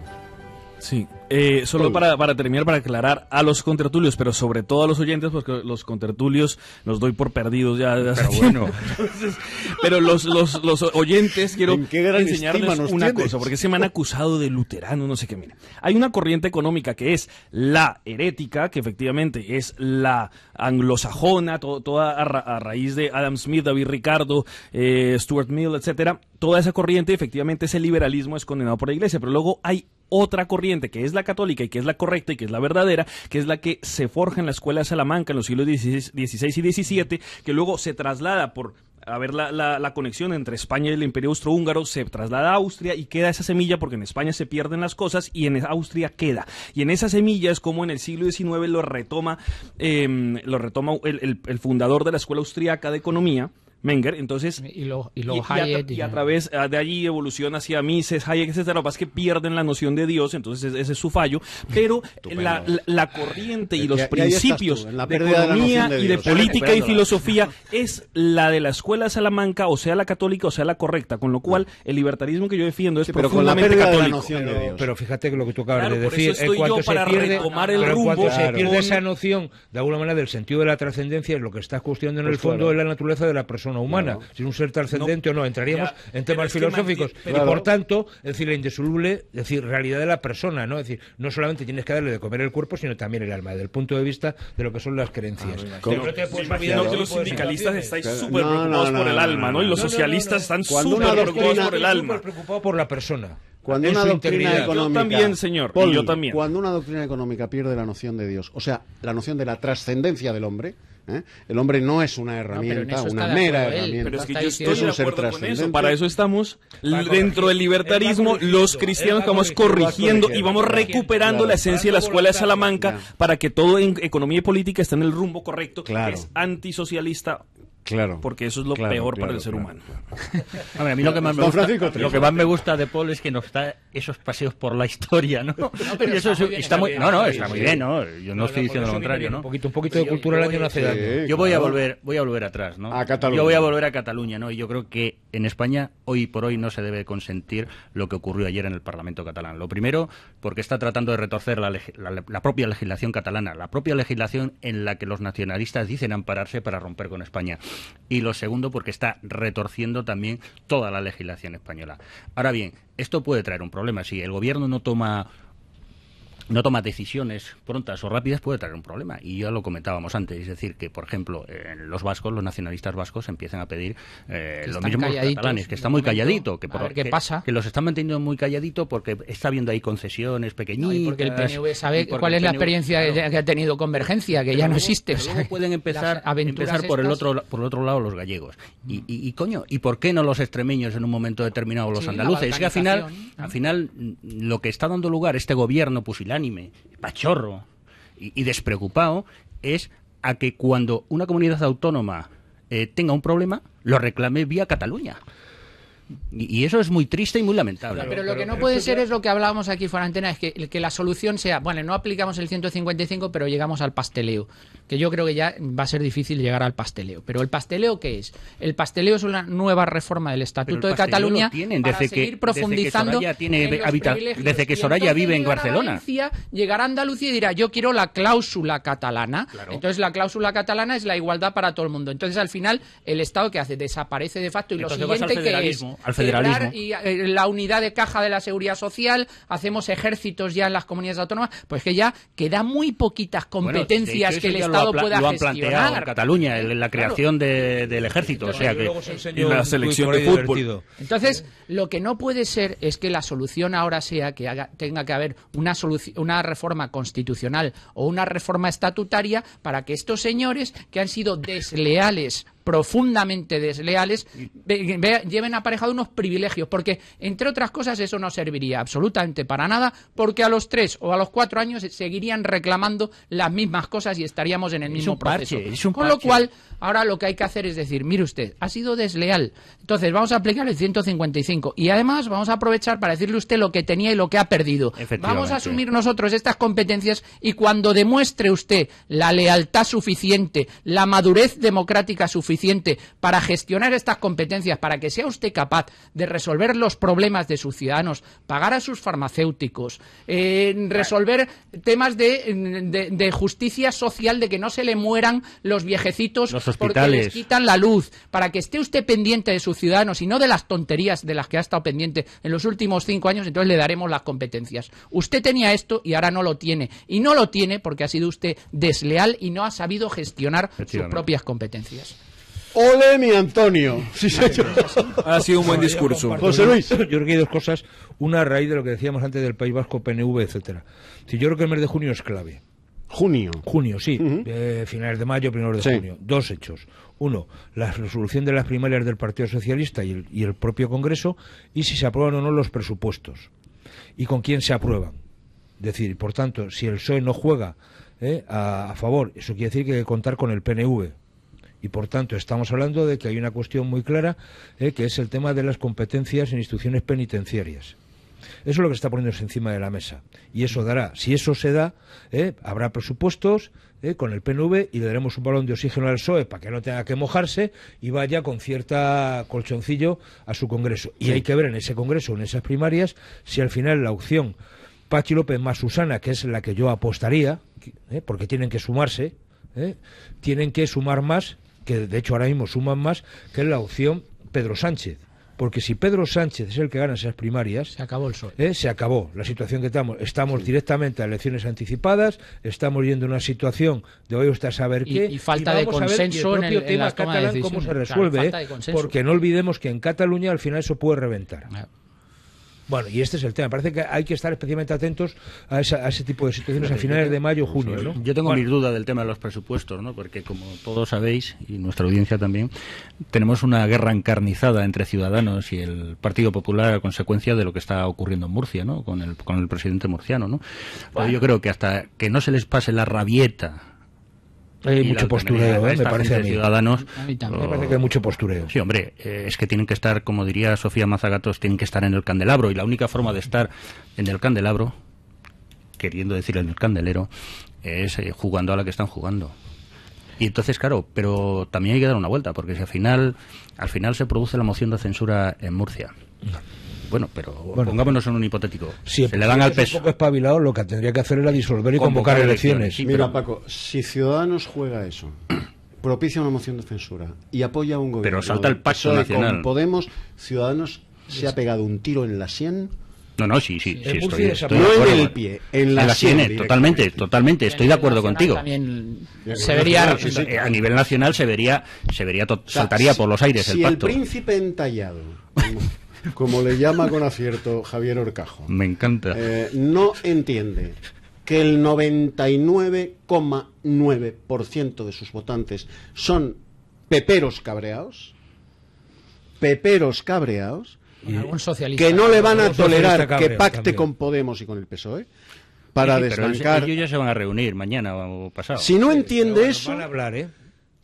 Sí, eh, solo para, para terminar, para aclarar a los contertulios, pero sobre todo a los oyentes, porque los contertulios los doy por perdidos ya. desde hace Pero bueno. Entonces, pero los, los, los oyentes quiero ¿En qué gran enseñarles una tienes? cosa, porque se me han acusado de luterano, no sé qué. Mira, hay una corriente económica que es la herética, que efectivamente es la anglosajona, to- toda a, ra- a raíz de Adam Smith, David Ricardo, eh, Stuart Mill, etcétera. Toda esa corriente, efectivamente, ese liberalismo es condenado por la iglesia, pero luego hay otra corriente que es la católica y que es la correcta y que es la verdadera, que es la que se forja en la escuela de Salamanca en los siglos XVI y XVII, que luego se traslada por a ver la, la- la conexión entre España y el Imperio Austrohúngaro, se traslada a Austria y queda esa semilla porque en España se pierden las cosas y en Austria queda. Y en esa semilla es como en el siglo XIX lo retoma, eh, lo retoma el, fundador de la Escuela Austriaca de Economía, Menger, entonces... Y, lo, y, y, a, y, a, través de allí evoluciona hacia Mises, Hayek, etcétera. Lo que pasa es que pierden la noción de Dios, entonces ese es su fallo. Pero la, la, la, corriente y los y, principios tú, de economía de y de política y filosofía es la de la escuela de Salamanca, o sea la católica, o sea la correcta. Con lo cual, el libertarismo que yo defiendo es sí, pero profundamente con la católico. De la noción de Dios. Pero fíjate que lo que tú acabas claro, de decir, eso estoy en cuanto yo para se pierde, retomar el pero rumbo, cuando se claro. pierde esa noción, de alguna manera, del sentido de la trascendencia, es lo que está cuestionando en Pues el fondo claro. es la naturaleza de la persona humana. Claro. Si es un ser trascendente o no, entraríamos Ya, en pero temas que filosóficos. manti- y pero- por tanto, es decir, la indisoluble, es decir, realidad de la persona, ¿no? Es decir, no solamente tienes que darle de comer el cuerpo, sino también el alma, desde el punto de vista de lo que son las creencias. Pero Pero no te puedes olvidar que los sindicalistas estáis Claro. súper No, preocupados no, por el no, alma, ¿no? Y los No, no, socialistas no, no. están súper preocupados por el Estoy alma. súper preocupado por la persona. Cuando una doctrina económica. Yo también, señor, y Poli, yo también. Cuando una doctrina económica pierde la noción de Dios, o sea, la noción de la trascendencia del hombre, ¿eh? el hombre no es una herramienta, una mera él. herramienta. Pero es que yo estoy Es de un ser eso. trascendente. Para eso estamos dentro del libertarismo, los cristianos vamos corrigiendo, y vamos recuperando Claro. la esencia de la escuela de Salamanca Ya. para que todo en economía y política esté en el rumbo correcto, Claro. que es antisocialista, Claro. porque eso es lo Claro, peor claro, para el ser claro. humano. Hombre, a mí lo que más me gusta, lo que más me gusta de Paul es que nos da esos paseos por la historia, ¿no? pero Y eso está es- muy bien, está muy, está no, no, está sí, muy bien, ¿no? Yo no, estoy diciendo lo contrario, ¿no? Un poquito, un poquito de Yo- cultura yo al año no voy- hace sí. Yo voy a volver, voy a volver atrás, ¿no? A Cataluña. Yo voy a volver a Cataluña, ¿no? Y yo creo que en España hoy por hoy no se debe consentir lo que ocurrió ayer en el Parlamento catalán. Lo primero, porque está tratando de retorcer la, leg- la- la propia legislación catalana, la propia legislación en la que los nacionalistas dicen ampararse para romper con España. Y lo segundo, porque está retorciendo también toda la legislación española. Ahora bien, esto puede traer un problema. Si el gobierno no toma no toma decisiones prontas o rápidas puede traer un problema. Y ya lo comentábamos antes. Es decir, que, por ejemplo, en los vascos, los nacionalistas vascos empiezan a pedir eh, lo mismo los catalanes, que está muy momento, calladito. Que, ver qué que- pasa. que los están manteniendo muy calladito porque está habiendo ahí concesiones pequeñitas. Y porque el PNV sabe cuál es la experiencia claro. que ha tenido Convergencia, que Pero ya no luego- existe. o sea, pueden empezar, empezar por el otro por el otro lado los gallegos. Y, y- y, coño, ¿y por qué no los extremeños en un momento determinado los Sí, andaluces? Es que al final, al final mm, lo que está dando lugar este gobierno pusilánime, pachorro y, y despreocupado es a que cuando una comunidad autónoma eh, tenga un problema, lo reclame vía Cataluña. Y, y eso es muy triste y muy lamentable. Pero lo que no puede ser es lo que hablábamos aquí fuera de antena, es que, que la solución sea, bueno, no aplicamos el 155, pero llegamos al pasteleo. Que yo creo que ya va a ser difícil llegar al pasteleo. Pero ¿el pasteleo qué es? El pasteleo es una nueva reforma del Estatuto de Cataluña lo tienen para desde que- seguir desde que profundizando Soraya tiene en los desde que Soraya vive en Barcelona. Valencia, llegará a Andalucía y dirá, yo quiero la cláusula catalana. Claro. Entonces la cláusula catalana es la igualdad para todo el mundo. Entonces al final el Estado que hace desaparece de facto y Entonces lo siguiente que es al federalismo. y eh, la unidad de caja de la seguridad social, hacemos ejércitos ya en las comunidades autónomas, pues que ya queda muy poquitas Bueno, competencias hecho, que el Estado pueda lo han planteado gestionar. en Cataluña, en la creación de- del ejército. O sea que y la selección de fútbol. divertido. Entonces, lo que no puede ser es que la solución ahora sea que haga- tenga que haber una, una reforma constitucional o una reforma estatutaria para que estos señores que han sido desleales profundamente desleales ve- ve- lleven aparejado unos privilegios porque entre otras cosas eso no serviría absolutamente para nada porque a los tres o a los cuatro años seguirían reclamando las mismas cosas y estaríamos en el mismo parche, proceso con lo cual Ahora lo que hay que hacer es decir, mire usted, ha sido desleal. Entonces vamos a aplicar el 155 y además vamos a aprovechar para decirle usted lo que tenía y lo que ha perdido. Vamos a asumir nosotros estas competencias y cuando demuestre usted la lealtad suficiente, la madurez democrática suficiente para gestionar estas competencias, para que sea usted capaz de resolver los problemas de sus ciudadanos, pagar a sus farmacéuticos, eh, resolver temas de, de- de justicia social, de que no se le mueran los viejecitos Los porque les quitan la luz, para que esté usted pendiente de sus ciudadanos y no de las tonterías de las que ha estado pendiente en los últimos cinco años, entonces le daremos las competencias. Usted tenía esto y ahora no lo tiene. Y no lo tiene porque ha sido usted desleal y no ha sabido gestionar sus propias competencias. Ole mi Antonio. Sí, señor. Ha sido un buen discurso. José Luis. Yo creo que hay dos cosas. Una a raíz de lo que decíamos antes del País Vasco, PNV, etcétera. Si yo creo que el mes de junio es clave. Junio. Junio, sí. Eh, finales de mayo, primeros de Sí. junio. Dos hechos. Uno, la resolución de las primarias del Partido Socialista y el, y el propio Congreso. Y si se aprueban o no los presupuestos. Y con quién se aprueban. Es decir, por tanto, si el PSOE no juega eh, a, a favor, eso quiere decir que hay que contar con el PNV. Y por tanto, estamos hablando de que hay una cuestión muy clara, eh, que es el tema de las competencias en instituciones penitenciarias. Eso es lo que está poniéndose encima de la mesa. Y eso dará, si eso se da, eh, habrá presupuestos eh, con el PNV y le daremos un balón de oxígeno al PSOE para que no tenga que mojarse y vaya con cierta colchoncillo a su Congreso. Y hay que ver en ese Congreso, en esas primarias, si al final la opción Pachi López más Susana, que es la que yo apostaría, eh, porque tienen que sumarse, tienen que sumar más, que de hecho ahora mismo suman más, que la opción Pedro Sánchez. Porque si Pedro Sánchez es el que gana esas primarias, Se acabó el sol. eh, se acabó la situación que estamos. Estamos directamente a elecciones anticipadas, estamos yendo a una situación de hoy hasta saber Y- qué. y falta de a ver, consenso en el propio el- en tema las tomas de catalán cómo se. Claro, resuelve, eh, porque no olvidemos que en Cataluña al final eso puede reventar. Bueno, y este es el tema. Parece que hay que estar especialmente atentos a, esa- a ese tipo de situaciones a finales de mayo, junio, ¿no? Yo tengo Bueno, mis dudas del tema de los presupuestos, ¿no? Porque como todos sabéis, y nuestra audiencia también, tenemos una guerra encarnizada entre Ciudadanos y el Partido Popular a consecuencia de lo que está ocurriendo en Murcia, ¿no? Con el, con el presidente murciano, ¿no? Pero yo creo que hasta que no se les pase la rabieta Hay y mucho postureo, ¿eh? me parece a mí. Ciudadanos. A mí también. Me parece que hay mucho postureo. Sí, hombre, eh, es que tienen que estar, como diría Sofía Mazagatos, tienen que estar en el candelabro. Y la única forma de estar en el candelabro, queriendo decir en el candelero, es eh, jugando a la que están jugando. Y entonces, claro, pero también hay que dar una vuelta, porque si al final, al final se produce la moción de censura en Murcia. Bueno, pero Bueno. pongámonos en un hipotético. Si se le dan al es un peso. poco espabilado, lo que tendría que hacer era disolver y Convocar convocar, elecciones. elecciones. Mira, Paco, si Ciudadanos juega eso, propicia una moción de censura y apoya a un gobierno. Pero salta el pacto nacional. Con Podemos, Ciudadanos se ha pegado un tiro en la sien. No, no, sí, sí, sí, En estoy, estoy no de en acuerdo. el pie, en la sien, sien, totalmente, directamente. totalmente, estoy de acuerdo contigo. También se vería sí, sí. Eh, A nivel nacional se vería, se vería to- O sea, saltaría si- por los aires si el pacto. príncipe entallado, como, le llama con acierto Javier Orcajo, Me encanta. eh, no entiende que el 99,9% de sus votantes son peperos cabreados, peperos cabreados, algún socialista. que no le van a tolerar que pacte con Podemos y con el PSOE para Sí, sí, pero desbancar. ellos ya se van a reunir mañana o pasado. Si no entiende eso, Van a hablar, ¿eh?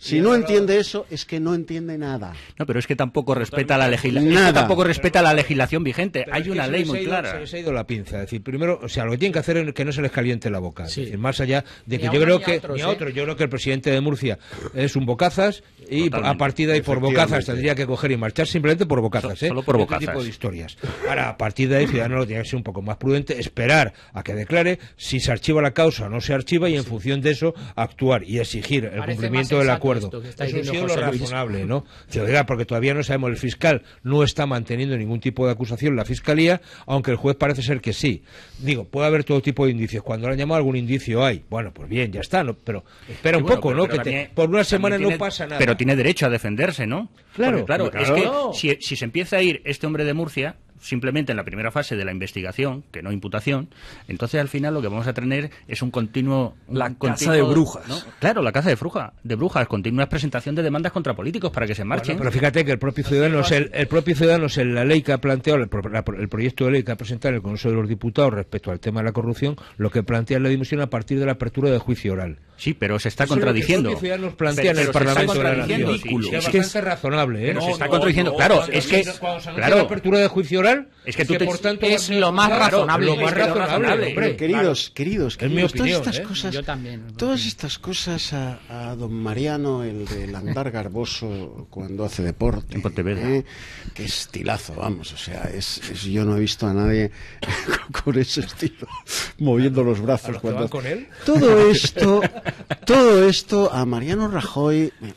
Si no entiende eso, es que no entiende nada. No, pero es que tampoco respeta la legislación. Nada. tampoco respeta la legislación vigente. Pero Hay es una ley muy ido- clara. Se les ha ido la pinza. Es decir, primero, o sea, lo que tienen que hacer es que no se les caliente la boca. Es decir, más allá de que yo creo que otros, ni a ¿eh? otro, yo creo que el presidente de Murcia es un bocazas y Totalmente. a partir de ahí por bocazas tendría que coger y marchar simplemente por bocazas, So- ¿eh? solo por Este bocazas. tipo de historias. Ahora, a partir de ahí, Ciudadanos lo tiene que ser un poco más prudente, esperar a que declare si se archiva la causa o no se archiva y en función de eso actuar y exigir el Parece cumplimiento del sensato acuerdo. lo José Luis. razonable, ¿no? Oiga, porque todavía no sabemos, el fiscal no está manteniendo ningún tipo de acusación, la fiscalía, aunque el juez parece ser que sí. Digo, puede haber todo tipo de indicios. Cuando le han llamado algún indicio hay. Bueno, pues bien, ya está, ¿no? Pero espera un bueno, poco, pero- ¿no? pero Que te- también- por una semana tiene- no pasa nada. Pero tiene derecho a defenderse, ¿no? Claro, Porque, claro, claro. es que No. si, si se empieza a ir este hombre de Murcia, simplemente en la primera fase de la investigación, que no imputación, entonces al final lo que vamos a tener es un continuo... un La caza continuo- de brujas. ¿no? Claro, la caza de, bruja, de brujas, continua presentación de demandas contra políticos para que se marchen. Bueno, pero fíjate que el propio Ciudadanos, el, el propio Ciudadanos en la ley que ha planteado, el, el proyecto de ley que ha presentado en el Consejo de los Diputados respecto al tema de la corrupción, lo que plantea es la dimisión a partir de la apertura de juicio oral. Sí, pero se está Eso es lo que contradiciendo. El propio Ciudadanos plantea Pero- en el Parlamento de la contradiciendo, Nación. sí, Sí, sí, es que razonable, ¿eh? Se está contradiciendo. Claro, es que... se- cuando se anuncia Claro, la apertura de juicio oral, Es que tú te- por tanto es lo más razonable. Lo más Es que lo razonable, razonable. hombre. Queridos, queridos, todas estas ¿eh? cosas, Yo también. todas estas cosas a, a don Mariano, el del andar garboso cuando hace deporte, En Pontevedra. ¿eh? qué estilazo, vamos, o sea, es, es- yo no he visto a nadie con ese estilo moviendo los brazos ¿A los que cuando van con él? todo esto, todo esto a Mariano Rajoy eh,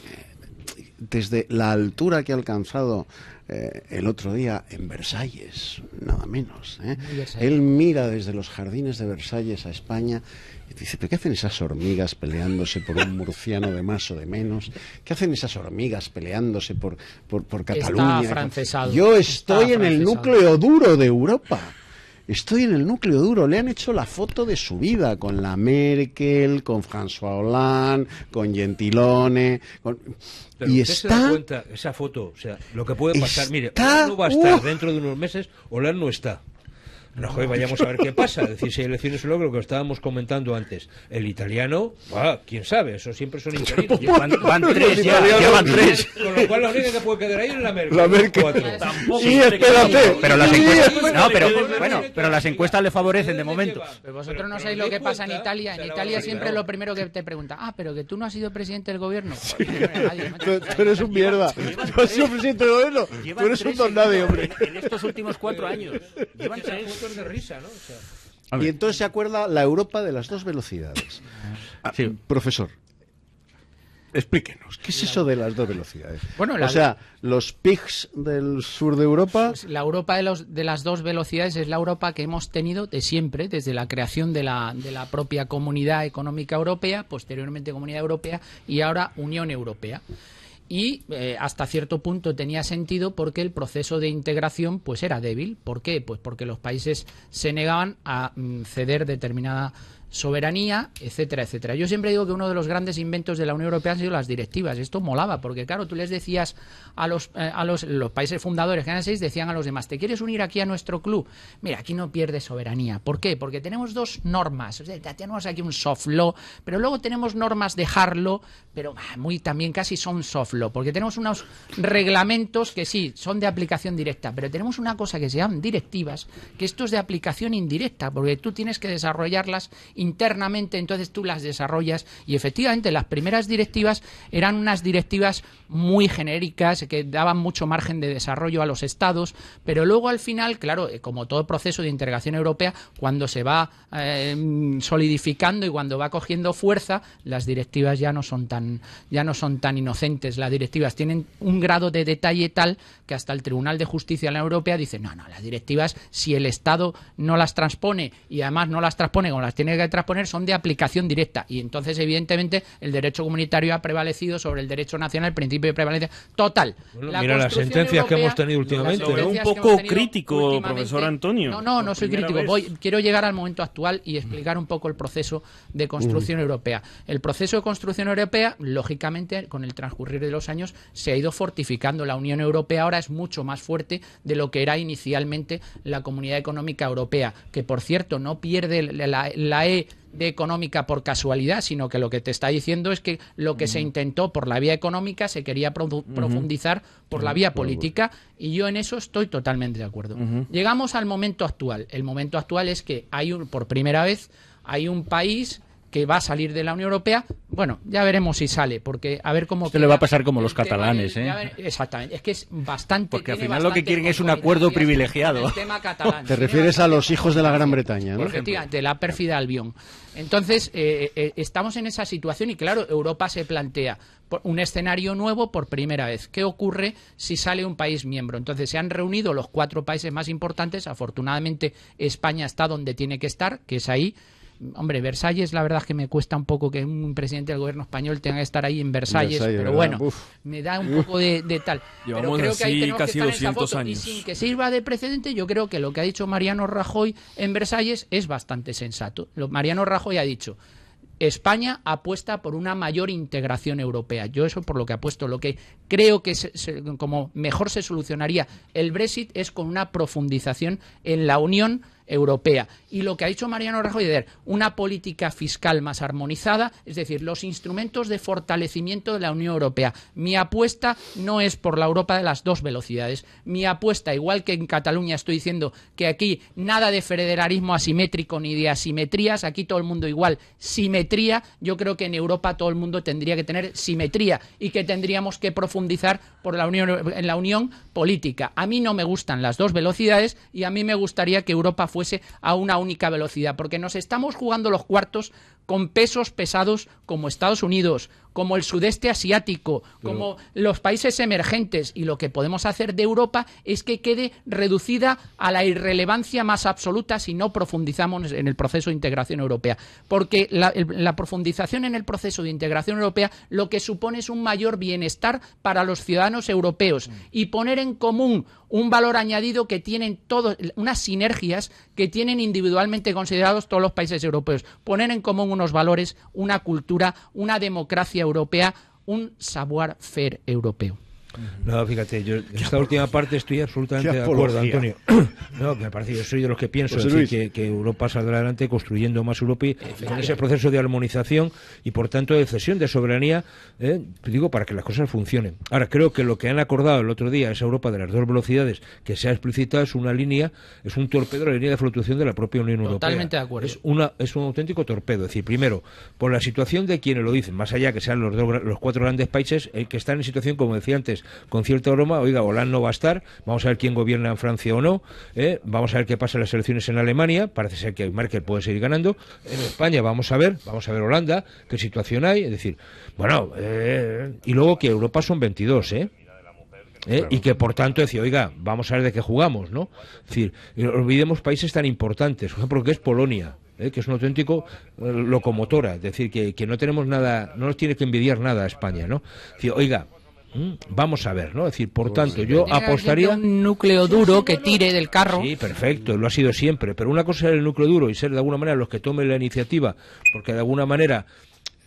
desde la altura que ha alcanzado eh, el otro día en Versalles, nada menos. ¿eh? Él mira desde los jardines de Versalles a España y dice, ¿pero qué hacen esas hormigas peleándose por un murciano de más o de menos? ¿Qué hacen esas hormigas peleándose por, por, Cataluña? Yo Está estoy en el núcleo duro de Europa. Estoy en el núcleo duro. Le han hecho la foto de su vida con la Merkel, con François Hollande, con Gentilone. con- Pero y usted se da está. cuenta, esa foto, o sea, lo que puede pasar, mire, está- Hollande no va a estar ¡uh! dentro de unos meses, Hollande no está. Rajoy vayamos a ver qué pasa. Es decir, si hay elecciones o luego lo que estábamos comentando antes. El italiano, ah, quién sabe, eso siempre son interinos. Van, van tres ya, ya van tres. Con lo cual la única que puede quedar ahí es la Merkel. La Merkel. Cuatro. Y espérate. Pero las encuestas, no, pero bueno, pero las encuestas le favorecen de momento. Pero vosotros no sabéis lo que pasa en Italia. En Italia siempre lo primero que te pregunta, ah, pero que tú no has sido presidente del gobierno. Macho. Tú, tú eres un mierda. Tú has sido presidente del gobierno. Tú eres un don nadie, hombre. En estos últimos cuatro años. Llevan tres. De risa, ¿no? O sea, Y entonces se acuerda la Europa de las dos velocidades. Ah, Profesor, explíquenos, ¿qué es eso de las dos velocidades? Bueno, la- o sea, los pigs del sur de Europa... Pues la Europa de, los, de las dos velocidades es la Europa que hemos tenido de siempre, desde la creación de la, de la propia Comunidad Económica Europea, posteriormente Comunidad Europea y ahora Unión Europea. Y eh, hasta cierto punto tenía sentido porque el proceso de integración pues era débil. ¿Por qué? Pues porque los países se negaban a mm, ceder determinada soberanía, etcétera, etcétera. Yo siempre digo que uno de los grandes inventos de la Unión Europea han sido las directivas. Esto molaba, porque claro, tú les decías a los, eh, a los, los países fundadores, que eran seis, decían a los demás, ¿te quieres unir aquí a nuestro club? Mira, aquí no pierdes soberanía. ¿Por qué? Porque tenemos dos normas. Tenemos aquí un soft law, pero luego tenemos normas de hard law, pero muy también casi son soft law, porque tenemos unos reglamentos que sí, son de aplicación directa, pero tenemos una cosa que se llaman directivas, que esto es de aplicación indirecta, porque tú tienes que desarrollarlas internamente, entonces tú las desarrollas. Y efectivamente las primeras directivas eran unas directivas muy genéricas que daban mucho margen de desarrollo a los estados, pero luego al final, claro, eh, como todo proceso de integración europea, cuando se va eh, solidificando y cuando va cogiendo fuerza, las directivas ya no son tan ya no son tan inocentes, las directivas tienen un grado de detalle tal que hasta el Tribunal de Justicia de la Unión Europea dice, "No, no, las directivas si el Estado no las transpone y además no las transpone como las tiene que transponer son de aplicación directa y entonces evidentemente el derecho comunitario ha prevalecido sobre el derecho nacional, el principio de prevalencia total. Bueno, La mira las sentencias que hemos tenido últimamente, Un poco crítico, profesor Antonio. No, no, no soy crítico. Voy, quiero llegar al momento actual y explicar un poco el proceso de construcción europea. El proceso de construcción europea, lógicamente, con el transcurrir de los años, se ha ido fortificando. La Unión Europea ahora es mucho más fuerte de lo que era inicialmente la Comunidad Económica Europea, que por cierto no pierde la, E de económica por casualidad, sino que lo que te está diciendo es que lo que se intentó por la vía económica se quería profu- profundizar por la vía política y yo en eso estoy totalmente de acuerdo. Llegamos al momento actual. El momento actual es que hay un, por primera vez hay un país que va a salir de la Unión Europea. Bueno, ya veremos si sale, porque a ver cómo. Esto le queda va a pasar como los catalanes, del- ¿eh? ver- exactamente, es que es bastante. Porque al final lo que quieren es un acuerdo privilegiado. el tema catalán. Te refieres a los hijos de la Gran Bretaña, ¿no? Efectivamente, la pérfida Albión. Entonces, eh, eh, estamos en esa situación y claro, Europa se plantea por- un escenario nuevo por primera vez. ¿Qué ocurre si sale un país miembro? Entonces, se han reunido los cuatro países más importantes. Afortunadamente, España está donde tiene que estar, que es ahí. Hombre, Versalles, la verdad es que me cuesta un poco que un presidente del gobierno español tenga que estar ahí en Versalles, Versalles, pero ¿verdad? bueno, Uf. me da un poco de, de tal. Llevamos pero creo que ahí tenemos casi que estar en esa 200 foto. años. Y sin que sirva de precedente, yo creo que lo que ha dicho Mariano Rajoy en Versalles es bastante sensato. Lo- Mariano Rajoy ha dicho. España apuesta por una mayor integración europea. Yo eso por lo que apuesto. Lo que creo que se- se- como mejor se solucionaría el Brexit es con una profundización en la Unión Europea. Y lo que ha dicho Mariano Rajoy de una política fiscal más armonizada, es decir, los instrumentos de fortalecimiento de la Unión Europea. Mi apuesta no es por la Europa de las dos velocidades. Mi apuesta, igual que en Cataluña estoy diciendo que aquí nada de federalismo asimétrico ni de asimetrías, aquí todo el mundo igual, simetría, yo creo que en Europa todo el mundo tendría que tener simetría y que tendríamos que profundizar por la unión, en la unión política. A mí no me gustan las dos velocidades y a mí me gustaría que Europa fuese a una única velocidad, porque nos estamos jugando los cuartos con pesos pesados como Estados Unidos, como el sudeste asiático, como los países emergentes. Y lo que podemos hacer de Europa es que quede reducida a la irrelevancia más absoluta si no profundizamos en el proceso de integración europea. Porque la, profundización en el proceso de integración europea lo que supone es un mayor bienestar para los ciudadanos europeos y poner en común un valor añadido que tienen todos, unas sinergias que tienen individualmente considerados todos los países europeos. Poner en común unos valores, una cultura, una democracia europea, un savoir-faire europeo. No, fíjate, yo en esta última parte estoy absolutamente de acuerdo. Antonio. No, me parece, yo soy de los que pienso decir, que, que Europa saldrá adelante construyendo más Europa y en ese proceso de armonización y por tanto de cesión de soberanía, eh, digo, para que las cosas funcionen. Ahora, creo que lo que han acordado el otro día, esa Europa de las dos velocidades, que se ha explicitado, es una línea, es un torpedo, la línea de fluctuación de la propia Unión Europea. Totalmente de acuerdo. Es una es un auténtico torpedo. Es decir, primero, por la situación de quienes lo dicen, más allá que sean los, dos los cuatro grandes países eh, que están en situación, como decía antes, con cierta broma, oiga, Hollande no va a estar, vamos a ver quién gobierna en Francia o no, eh, vamos a ver qué pasa en las elecciones en Alemania, parece ser que Merkel puede seguir ganando, en España vamos a ver, vamos a ver Holanda, qué situación hay, es decir, bueno, eh, y luego que Europa son 22, ¿eh? ¿eh? y que por tanto decía, oiga, vamos a ver de qué jugamos, ¿no? Es decir, olvidemos países tan importantes, por ejemplo, que es Polonia, ¿eh? que es un auténtico locomotora, es decir, que, que no tenemos nada, no nos tiene que envidiar nada a España, ¿no? Es decir, oiga, vamos a ver, ¿no? Es decir, por tanto, yo apostaría... un núcleo duro que tire del carro. Sí, perfecto, lo ha sido siempre. Pero una cosa es el núcleo duro y ser de alguna manera los que tomen la iniciativa, porque de alguna manera,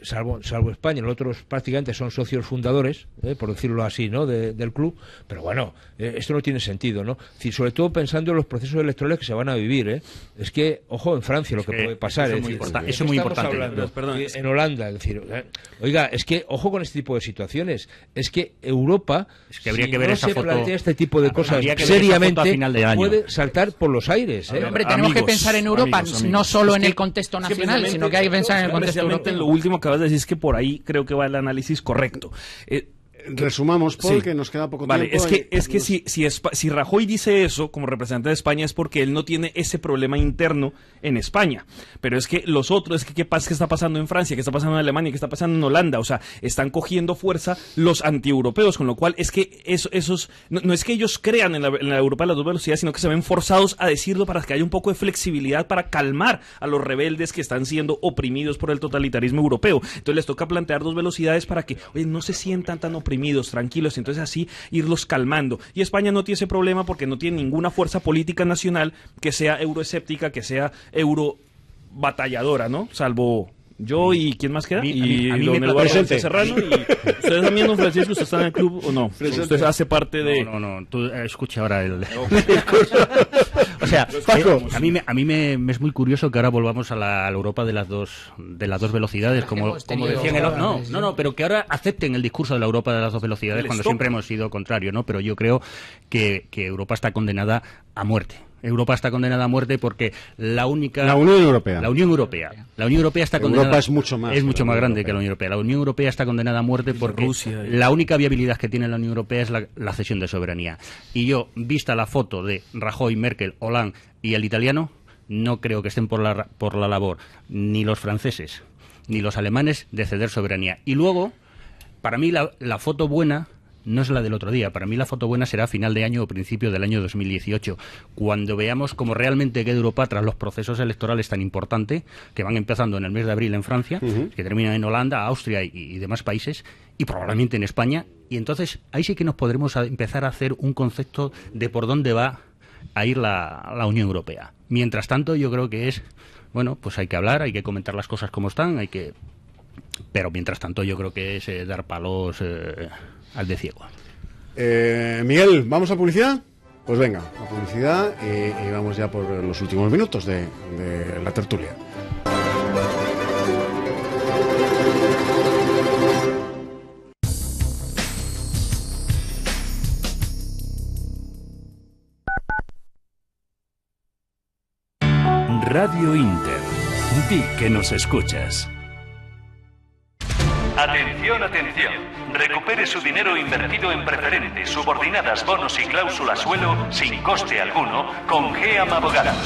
salvo, salvo España, los otros prácticamente son socios fundadores, eh, por decirlo así, ¿no? de- del club. Pero bueno, eh, esto no tiene sentido, ¿no? Es decir, sobre todo pensando en los procesos electorales que se van a vivir, ¿eh? Es que, ojo, en Francia lo que, puede pasar. eso es muy decir, importa- ¿de eso muy importante. hablando? Perdón, es- en Holanda, es decir, eh, oiga, es que, ojo con este tipo de situaciones. Es que Europa, Es que habría si que ver no esa se foto- plantea este tipo de cosas que ver a seriamente, final de año. puede saltar por los aires. ¿eh? Hombre, tenemos que pensar en Europa, amigos, no solo Es en el contexto nacional, sino que hay que pensar en el contexto europeo. lo último que acabas de decir es que por ahí creo que va el análisis correcto. Eh, Resumamos, Paul, Sí. que nos queda poco Vale, tiempo. es que, y- es que si, si, Rajoy dice eso como representante de España es porque él no tiene ese problema interno en España. Pero es que los otros, es que qué pasa, qué está pasando en Francia, qué está pasando en Alemania, qué está pasando en Holanda. O sea, están cogiendo fuerza los antieuropeos, con lo cual es que eso, esos, no, no es que ellos crean en la, en la Europa de las dos velocidades, sino que se ven forzados a decirlo para que haya un poco de flexibilidad para calmar a los rebeldes que están siendo oprimidos por el totalitarismo europeo. Entonces les toca plantear dos velocidades para que, oye, no se sientan tan oprimidos, tranquilos, entonces así irlos calmando. Y España no tiene ese problema porque no tiene ninguna fuerza política nacional que sea euroescéptica, que sea euro batalladora, ¿no? Salvo yo y quién más queda A mí- y a mí- a mí don me Eduardo Serrano y ustedes también don Francisco usted está en el club o no usted hace parte de No, no, no, tú eh, escucha ahora el, discurso. O sea, Paco. a mí, me, a mí me, me es muy curioso que ahora volvamos a la, a la Europa de las dos de las dos velocidades, como, como decían el no, no, no, pero que ahora acepten el discurso de la Europa de las dos velocidades cuando siempre hemos sido contrario, ¿no? Pero yo creo que, que Europa está condenada a muerte. Europa está condenada a muerte porque la única La Unión Europea. la Unión Europea. La Unión Europea está Europa condenada. es mucho más Es mucho la más Unión grande Europea. que la Unión Europea. La Unión Europea está condenada a muerte porque Rusia la única viabilidad que tiene la Unión Europea es la, la cesión de soberanía. Y yo, vista la foto de Rajoy, Merkel, Hollande y el italiano, no creo que estén por la, ra- por la labor ni los franceses ni los alemanes de ceder soberanía. Y luego, para mí la, la foto buena no es la del otro día. Para mí la foto buena será a final de año o principio del año 2018, cuando veamos cómo realmente queda Europa tras los procesos electorales tan importantes que van empezando en el mes de abril en Francia, que terminan en Holanda, Austria y, y demás países, y probablemente en España. Y entonces ahí sí que nos podremos a- empezar a hacer un concepto de por dónde va a ir la, la Unión Europea. Mientras tanto, yo creo que es, bueno, pues hay que hablar, hay que comentar las cosas como están, hay que pero mientras tanto yo creo que es eh, dar palos eh, al de ciego. Eh, Miguel, ¿vamos a publicidad? Pues venga, a publicidad y, y vamos ya por los últimos minutos de, de la tertulia. Radio Inter. Di que nos escuchas. Atención, atención. Recupere su dinero invertido en preferentes, subordinadas, bonos y cláusulas suelo sin coste alguno con GEAM Abogados.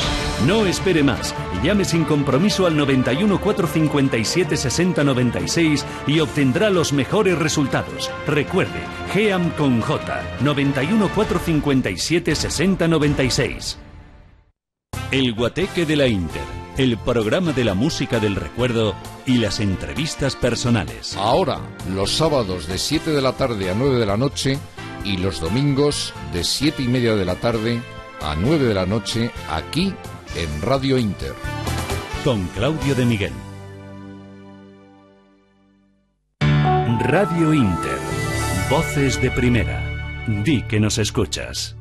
No espere más. Llame sin compromiso al 91 457 60 96 y obtendrá los mejores resultados. Recuerde, GEAM con J. 91 457 60 96. El Guateque de la Inter. El programa de la música del recuerdo y las entrevistas personales. Ahora, los sábados de 7 de la tarde a 9 de la noche y los domingos de 7 y media de la tarde a 9 de la noche aquí en Radio Inter. Con Claudio de Miguel. Radio Inter. Voces de primera. Di que nos escuchas.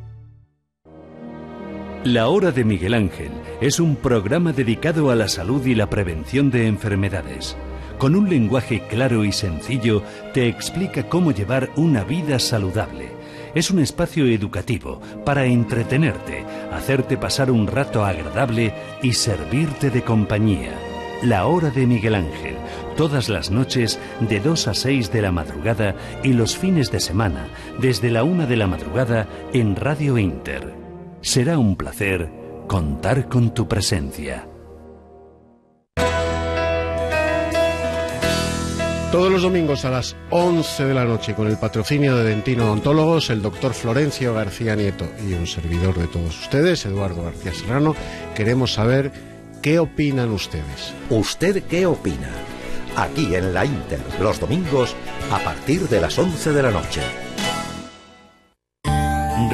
La Hora de Miguel Ángel es un programa dedicado a la salud y la prevención de enfermedades. Con un lenguaje claro y sencillo te explica cómo llevar una vida saludable. Es un espacio educativo para entretenerte, hacerte pasar un rato agradable y servirte de compañía. La Hora de Miguel Ángel, todas las noches de 2 a 6 de la madrugada y los fines de semana desde la 1 de la madrugada en Radio Inter. Será un placer contar con tu presencia. Todos los domingos a las 11 de la noche, con el patrocinio de Dentino Odontólogos, el doctor Florencio García Nieto y un servidor de todos ustedes, Eduardo García Serrano, queremos saber qué opinan ustedes. ¿Usted qué opina? Aquí en la Inter, los domingos a partir de las 11 de la noche.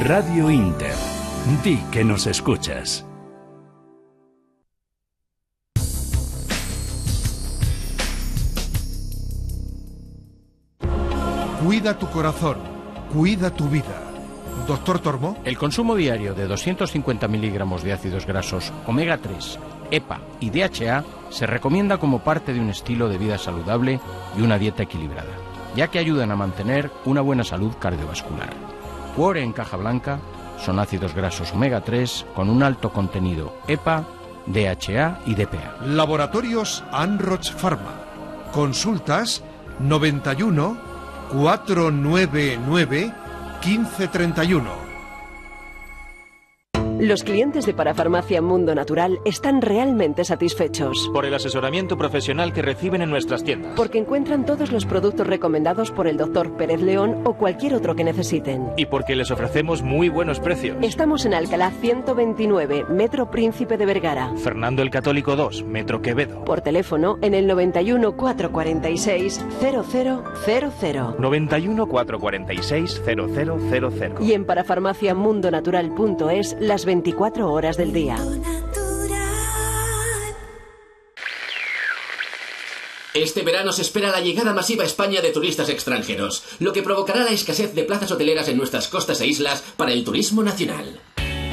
Radio Inter. Di que nos escuchas. Cuida tu corazón, cuida tu vida. Doctor Tormo. El consumo diario de 250 miligramos de ácidos grasos omega 3, EPA y DHA se recomienda como parte de un estilo de vida saludable y una dieta equilibrada, ya que ayudan a mantener una buena salud cardiovascular. Cuore en caja blanca son ácidos grasos omega 3 con un alto contenido EPA, DHA y DPA. Laboratorios Anroch Pharma. Consultas 91 499 1531. Los clientes de Parafarmacia Mundo Natural están realmente satisfechos. Por el asesoramiento profesional que reciben en nuestras tiendas. Porque encuentran todos los productos recomendados por el doctor Pérez León o cualquier otro que necesiten. Y porque les ofrecemos muy buenos precios. Estamos en Alcalá 129, Metro Príncipe de Vergara. Fernando el Católico 2, Metro Quevedo. Por teléfono en el 91 446 0000. 91 446 0000. Y en parafarmaciamundonatural.es las 24 horas del día. Este verano se espera la llegada masiva a España de turistas extranjeros, lo que provocará la escasez de plazas hoteleras en nuestras costas e islas para el turismo nacional.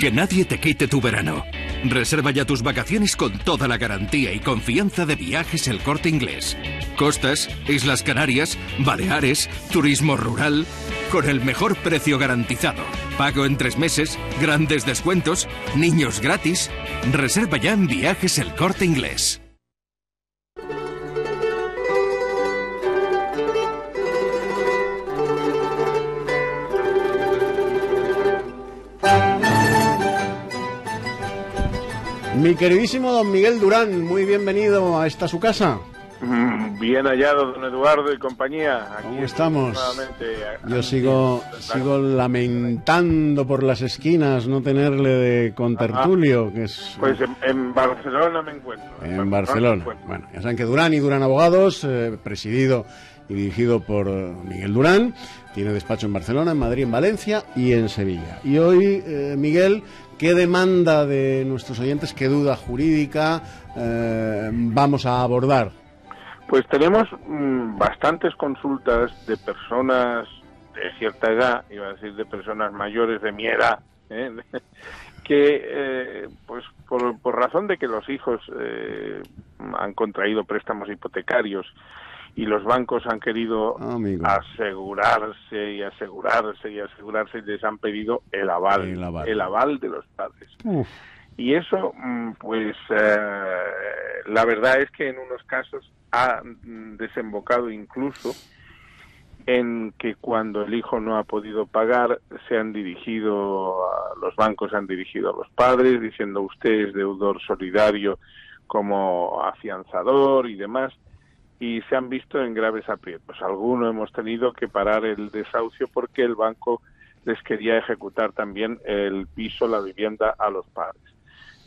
Que nadie te quite tu verano. Reserva ya tus vacaciones con toda la garantía y confianza de viajes el corte inglés. Costas, Islas Canarias, Baleares, turismo rural, con el mejor precio garantizado. Pago en tres meses, grandes descuentos, niños gratis. Reserva ya en viajes el corte inglés. Mi queridísimo don Miguel Durán, muy bienvenido a esta su casa. Mm, Bien hallado, don Eduardo y compañía. Aquí ¿Cómo estamos? Yo sigo, sigo lamentando por las esquinas no tenerle de contertulio, que es Pues en, en Barcelona me encuentro. en Barcelona. Bueno, ya saben que Durán y Durán Abogados, eh, presidido y dirigido por Miguel Durán, tiene despacho en Barcelona, en Madrid, en Valencia y en Sevilla. Y hoy, eh, Miguel, ¿qué demanda de nuestros oyentes, qué duda jurídica eh, vamos a abordar? Pues tenemos mm, bastantes consultas de personas de cierta edad, iba a decir de personas mayores de mi edad, ¿eh? que eh, pues por, por razón de que los hijos eh, han contraído préstamos hipotecarios y los bancos han querido asegurarse y asegurarse y asegurarse y les han pedido el aval, el aval, de los padres. Y eso, mm, pues eh, la verdad es que en unos casos ha mm, desembocado incluso en que cuando el hijo no ha podido pagar se han dirigido, a, los bancos se han dirigido a los padres diciendo usted es deudor solidario como afianzador y demás y se han visto en graves aprietos. Algunos hemos tenido que parar el desahucio porque el banco les quería ejecutar también el piso, la vivienda a los padres.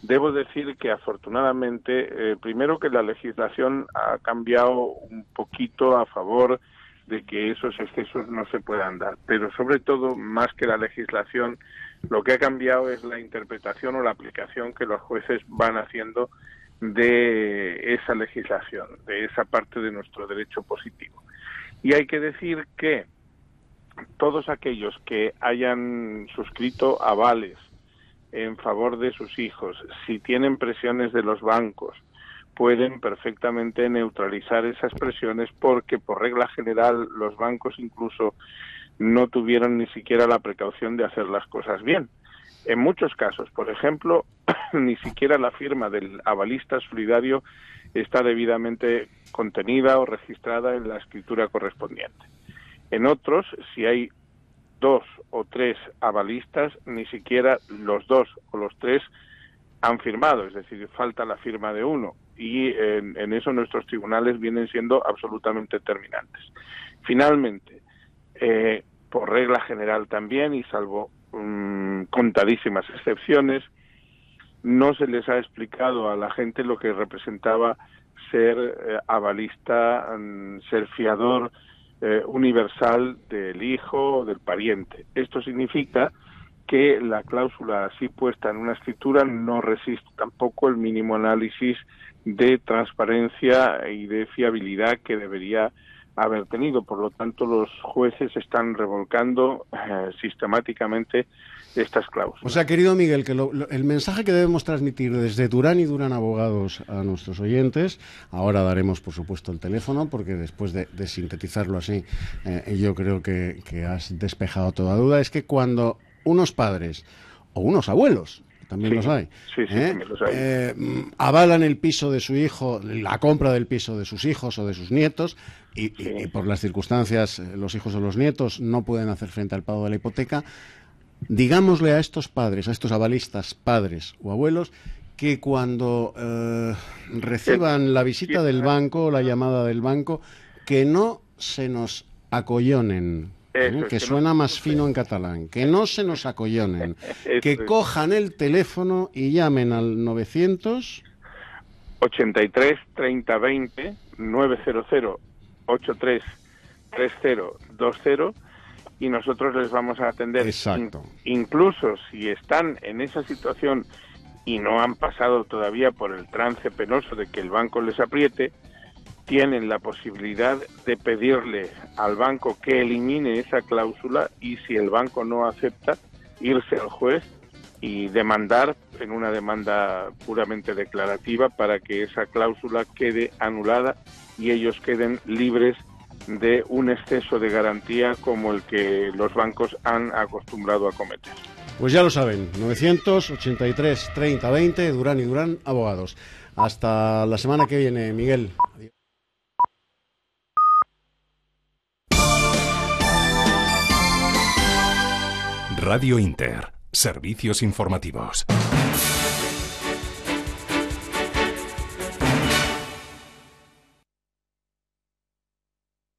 Debo decir que afortunadamente, eh, primero que la legislación ha cambiado un poquito a favor de que esos excesos no se puedan dar, pero sobre todo, más que la legislación, lo que ha cambiado es la interpretación o la aplicación que los jueces van haciendo de esa legislación, de esa parte de nuestro derecho positivo. Y hay que decir que todos aquellos que hayan suscrito avales en favor de sus hijos, si tienen presiones de los bancos, pueden perfectamente neutralizar esas presiones porque por regla general los bancos incluso no tuvieron ni siquiera la precaución de hacer las cosas bien. En muchos casos, por ejemplo, ni siquiera la firma del avalista solidario está debidamente contenida o registrada en la escritura correspondiente. En otros, si hay dos o tres avalistas, ni siquiera los dos o los tres han firmado, es decir, falta la firma de uno. Y en, en eso nuestros tribunales vienen siendo absolutamente determinantes. Finalmente, eh, por regla general también, y salvo mm, contadísimas excepciones, no se les ha explicado a la gente lo que representaba ser eh, avalista, mm, ser fiador eh, universal del hijo o del pariente. Esto significa que la cláusula así puesta en una escritura no resiste tampoco el mínimo análisis de transparencia y de fiabilidad que debería haber tenido. Por lo tanto, los jueces están revolcando eh, sistemáticamente estas cláusulas. O sea, querido Miguel, que lo- el mensaje que debemos transmitir desde Durán y Durán Abogados a nuestros oyentes, ahora daremos por supuesto el teléfono, porque después de, sintetizarlo así, eh, yo creo que has despejado toda duda, es que cuando unos padres o unos abuelos, también Sí, los hay, sí, sí, ¿eh? también los hay. eh, avalan el piso de su hijo, la compra del piso de sus hijos o de sus nietos, y, y- y por las circunstancias eh, los hijos o los nietos no pueden hacer frente al pago de la hipoteca, digámosle a estos padres, a estos avalistas, padres o abuelos, que cuando eh, reciban la visita del banco o la llamada del banco, que no se nos acollonen. Eso es, que que no suena más fino en catalán, que no se nos acollonen, que cojan el teléfono y llamen al 900 83 30 20 900 83 30 20 y nosotros les vamos a atender. Exacto. In- incluso si están en esa situación y no han pasado todavía por el trance penoso de que el banco les apriete, tienen la posibilidad de pedirle al banco que elimine esa cláusula y si el banco no acepta, irse al juez y demandar en una demanda puramente declarativa para que esa cláusula quede anulada y ellos queden libres de un exceso de garantía como el que los bancos han acostumbrado a cometer. Pues ya lo saben, 983 30 20, Durán y Durán, abogados. Hasta la semana que viene, Miguel. Radio Inter. Servicios informativos.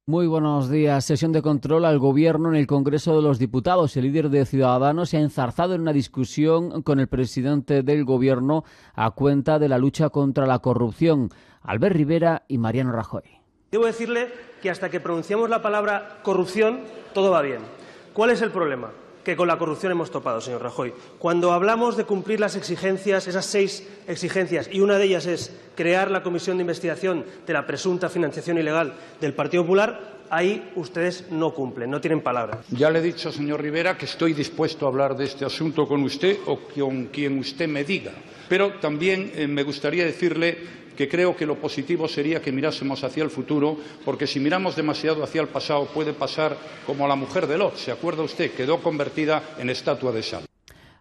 Muy buenos días. Sesión de control al gobierno en el Congreso de los Diputados. El líder de Ciudadanos se ha enzarzado en una discusión con el presidente del gobierno a cuenta de la lucha contra la corrupción, Albert Rivera y Mariano Rajoy. Debo decirle que hasta que pronunciamos la palabra corrupción, todo va bien. ¿Cuál es el problema? Que con la corrupción hemos topado, señor Rajoy. Cuando hablamos de cumplir las exigencias, esas seis exigencias, y una de ellas es crear la comisión de investigación de la presunta financiación ilegal del Partido Popular, ahí ustedes no cumplen, no tienen palabra. Ya le he dicho, señor Rivera, que estoy dispuesto a hablar de este asunto con usted o con quien usted me diga. Pero también eh, me gustaría decirle que creo que lo positivo sería que mirásemos hacia el futuro, porque si miramos demasiado hacia el pasado puede pasar como la mujer de Lot. ¿Se acuerda usted? Quedó convertida en estatua de sal.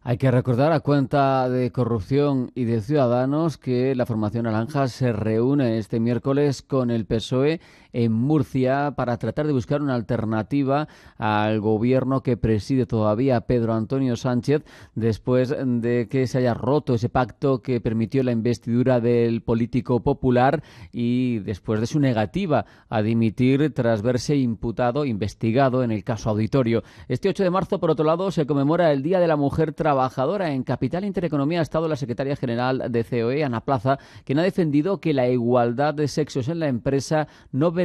Hay que recordar a cuenta de corrupción y de ciudadanos que la formación naranja se reúne este miércoles con el PSOE en Murcia para tratar de buscar una alternativa al gobierno que preside todavía Pedro Antonio Sánchez después de que se haya roto ese pacto que permitió la investidura del político popular y después de su negativa a dimitir tras verse imputado, investigado en el caso auditorio. Este 8 de marzo, por otro lado, se conmemora el Día de la Mujer Trabajadora. En Capital Intereconomía ha estado la secretaria general de COE, Ana Plaza, quien ha defendido que la igualdad de sexos en la empresa no beneficia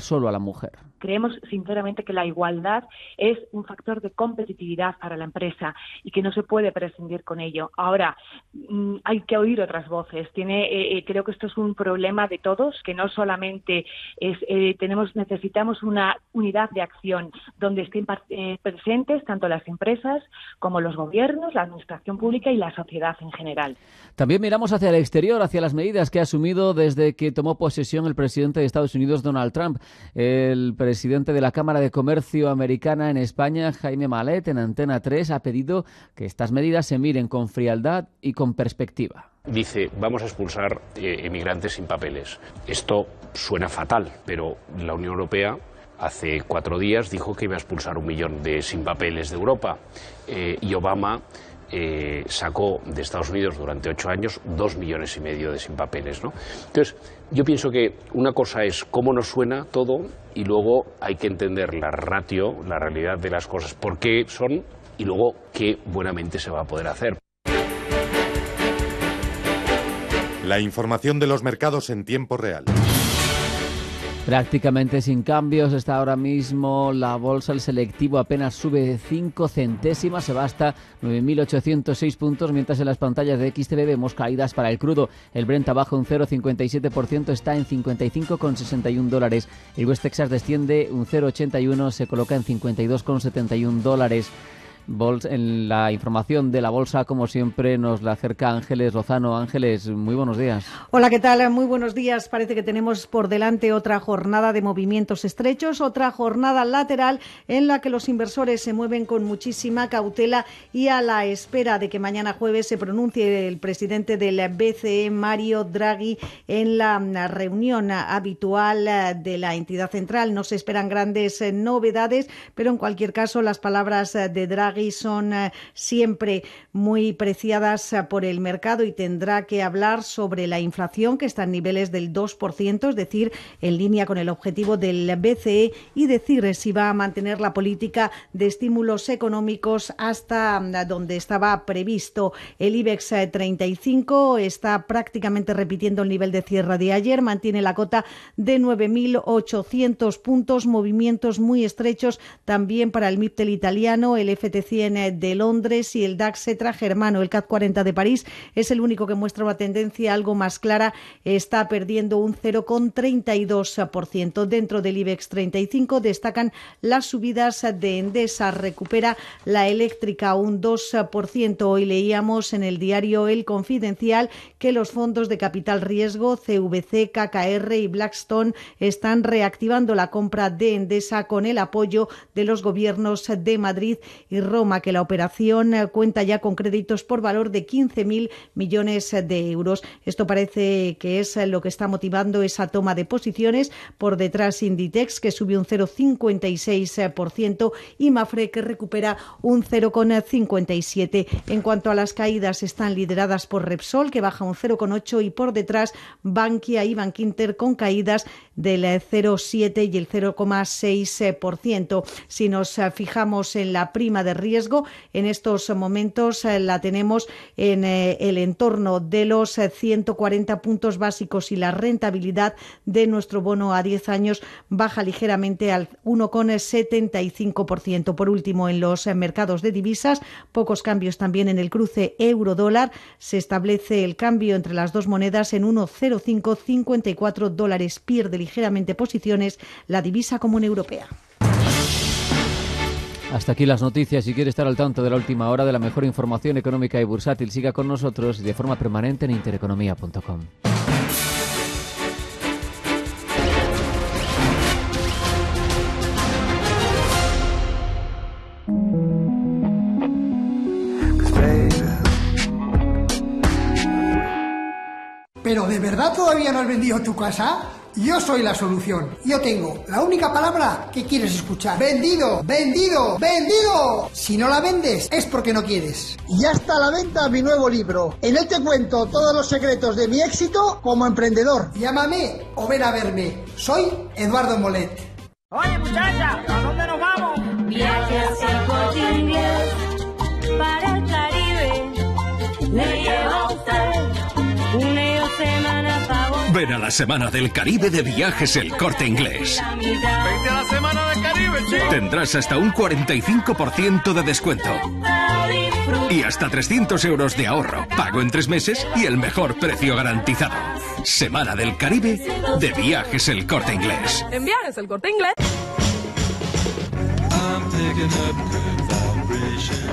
solo a la mujer. Creemos sinceramente que la igualdad es un factor de competitividad para la empresa y que no se puede prescindir con ello. Ahora, mm, hay que oír otras voces. Tiene, eh, eh, creo que esto es un problema de todos, que no solamente es, eh, tenemos, necesitamos una unidad de acción donde estén presentes tanto las empresas como los gobiernos, la administración pública y la sociedad en general. También miramos hacia el exterior, hacia las medidas que ha asumido desde que tomó posesión el presidente de Estados Unidos, Donald Trump. El de la Cámara de Comercio Americana en España, Jaime Malet, en Antena 3, ha pedido que estas medidas se miren con frialdad y con perspectiva. Dice, vamos a expulsar eh, emigrantes sin papeles. Esto suena fatal, pero la Unión Europea hace cuatro días dijo que iba a expulsar un millón de sin papeles de Europa eh, y Obama eh, sacó de Estados Unidos durante ocho años dos millones y medio de sin papeles. ¿no? Entonces, yo pienso que una cosa es cómo nos suena todo y luego hay que entender la ratio, la realidad de las cosas, por qué son y luego qué buenamente se va a poder hacer. La información de los mercados en tiempo real. Prácticamente sin cambios está ahora mismo la bolsa, el selectivo apenas sube 5 centésimas, se va hasta 9.806 puntos, mientras en las pantallas de XTV vemos caídas para el crudo. El Brent abajo un 0,57%, está en 55,61 dólares. El West Texas desciende un 0,81, se coloca en 52,71 dólares en la información de la bolsa, como siempre, nos la acerca Ángeles Lozano. Ángeles, muy buenos días. Hola, ¿qué tal? Muy buenos días. Parece que tenemos por delante otra jornada de movimientos estrechos, otra jornada lateral en la que los inversores se mueven con muchísima cautela y a la espera de que mañana jueves se pronuncie el presidente del BCE, Mario Draghi, en la reunión habitual de la entidad central. No se esperan grandes novedades, pero en cualquier caso, las palabras de Draghi son eh, siempre muy preciadas eh, por el mercado y tendrá que hablar sobre la inflación que está en niveles del 2%, es decir, en línea con el objetivo del BCE y decir si va a mantener la política de estímulos económicos hasta mm, donde estaba previsto. El IBEX 35 eh, está prácticamente repitiendo el nivel de cierre de ayer, mantiene la cota de 9.800 puntos, movimientos muy estrechos también para el MIPTEL italiano, el FTC de Londres y el DAX Cetra germano. El CAC 40 de París es el único que muestra una tendencia algo más clara. Está perdiendo un 0,32%. Dentro del IBEX 35 destacan las subidas de Endesa. Recupera la eléctrica un 2%. Hoy leíamos en el diario El Confidencial que los fondos de capital riesgo CVC, KKR y Blackstone están reactivando la compra de Endesa con el apoyo de los gobiernos de Madrid y que la operación eh, cuenta ya con créditos por valor de 15.000 millones de euros. Esto parece que es lo que está motivando esa toma de posiciones. Por detrás Inditex, que sube un 0,56% y Mafre, que recupera un 0,57%. En cuanto a las caídas, están lideradas por Repsol, que baja un 0,8% y por detrás Bankia y Bankinter con caídas del 0,7 y el 0,6%. Si nos eh, fijamos en la prima de riesgo, en estos momentos eh, la tenemos en eh, el entorno de los 140 puntos básicos y la rentabilidad de nuestro bono a 10 años baja ligeramente al 1,75%. Por último, en los mercados de divisas, pocos cambios también en el cruce euro-dólar. Se establece el cambio entre las dos monedas en 1,0554 dólares. Pierde ligeramente posiciones la divisa común europea. Hasta aquí las noticias. Si quiere estar al tanto de la última hora de la mejor información económica y bursátil, siga con nosotros de forma permanente en intereconomía.com. ¿Pero de verdad todavía no has vendido tu casa? Yo soy la solución. Yo tengo la única palabra que quieres escuchar. Vendido, vendido, vendido. Si no la vendes es porque no quieres. Ya está a la venta mi nuevo libro. En él te cuento todos los secretos de mi éxito como emprendedor. Llámame o ven a verme. Soy Eduardo Molet. Oye muchacha, ¿a dónde nos vamos? Viaje Ven a la Semana del Caribe de Viajes El Corte Inglés. Vente a la semana del Caribe, chico. Tendrás hasta un 45% de descuento. Y hasta 300 euros de ahorro, pago en tres meses y el mejor precio garantizado. Semana del Caribe de Viajes El Corte Inglés. En viajes, el corte inglés.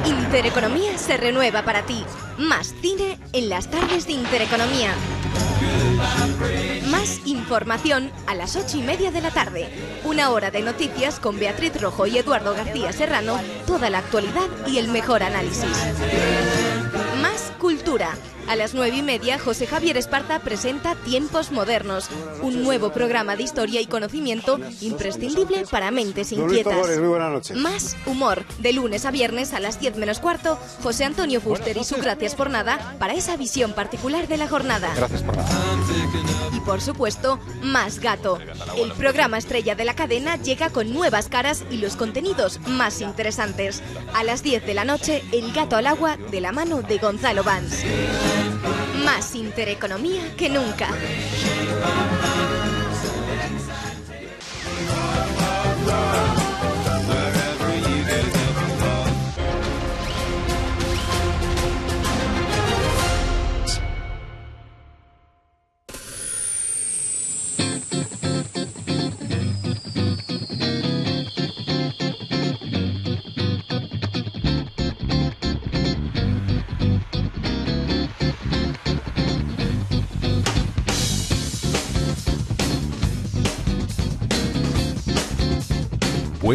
Intereconomía se renueva para ti. Más cine en las tardes de Intereconomía. Más información a las ocho y media de la tarde. Una hora de noticias con Beatriz Rojo y Eduardo García Serrano. Toda la actualidad y el mejor análisis. Más cultura. A las nueve y media, José Javier Esparza presenta Tiempos Modernos, un nuevo programa de historia y conocimiento imprescindible para mentes inquietas. Más humor. De lunes a viernes a las 10 menos cuarto, José Antonio Fuster y su Gracias por Nada para esa visión particular de la jornada. Gracias por nada. Y por supuesto, Más Gato. El programa estrella de la cadena llega con nuevas caras y los contenidos más interesantes. A las 10 de la noche, El Gato al Agua de la mano de Gonzalo Vans. Más intereconomía que nunca.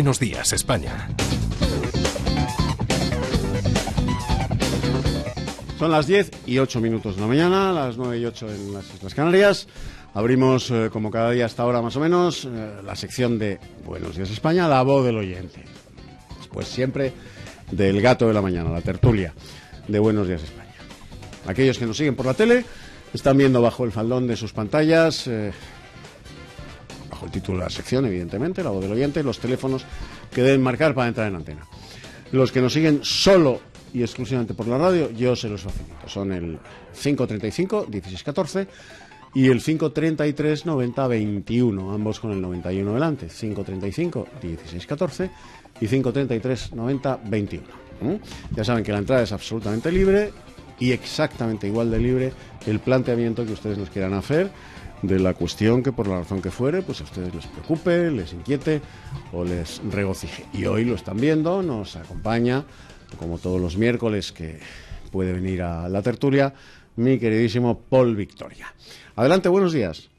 Buenos días, España. Son las 10 y 8 minutos de la mañana, las 9 y 8 en las Islas Canarias. Abrimos, eh, como cada día hasta ahora más o menos, eh, la sección de Buenos días España, la voz del oyente. Después siempre del gato de la mañana, la tertulia de Buenos días España. Aquellos que nos siguen por la tele están viendo bajo el faldón de sus pantallas, eh, el título de la sección, evidentemente, la voz del oyente, los teléfonos que deben marcar para entrar en antena. Los que nos siguen solo y exclusivamente por la radio, yo se los facilito. Son el 535 1614 y el 533 90 21, ambos con el 91 delante. 535 1614 y 533 90 21. ¿Mm? Ya saben que la entrada es absolutamente libre y exactamente igual de libre el planteamiento que ustedes nos quieran hacer de la cuestión que por la razón que fuere, pues a ustedes les preocupe, les inquiete o les regocije. Y hoy lo están viendo, nos acompaña, como todos los miércoles que puede venir a la tertulia, mi queridísimo Paul Victoria. Adelante, buenos días.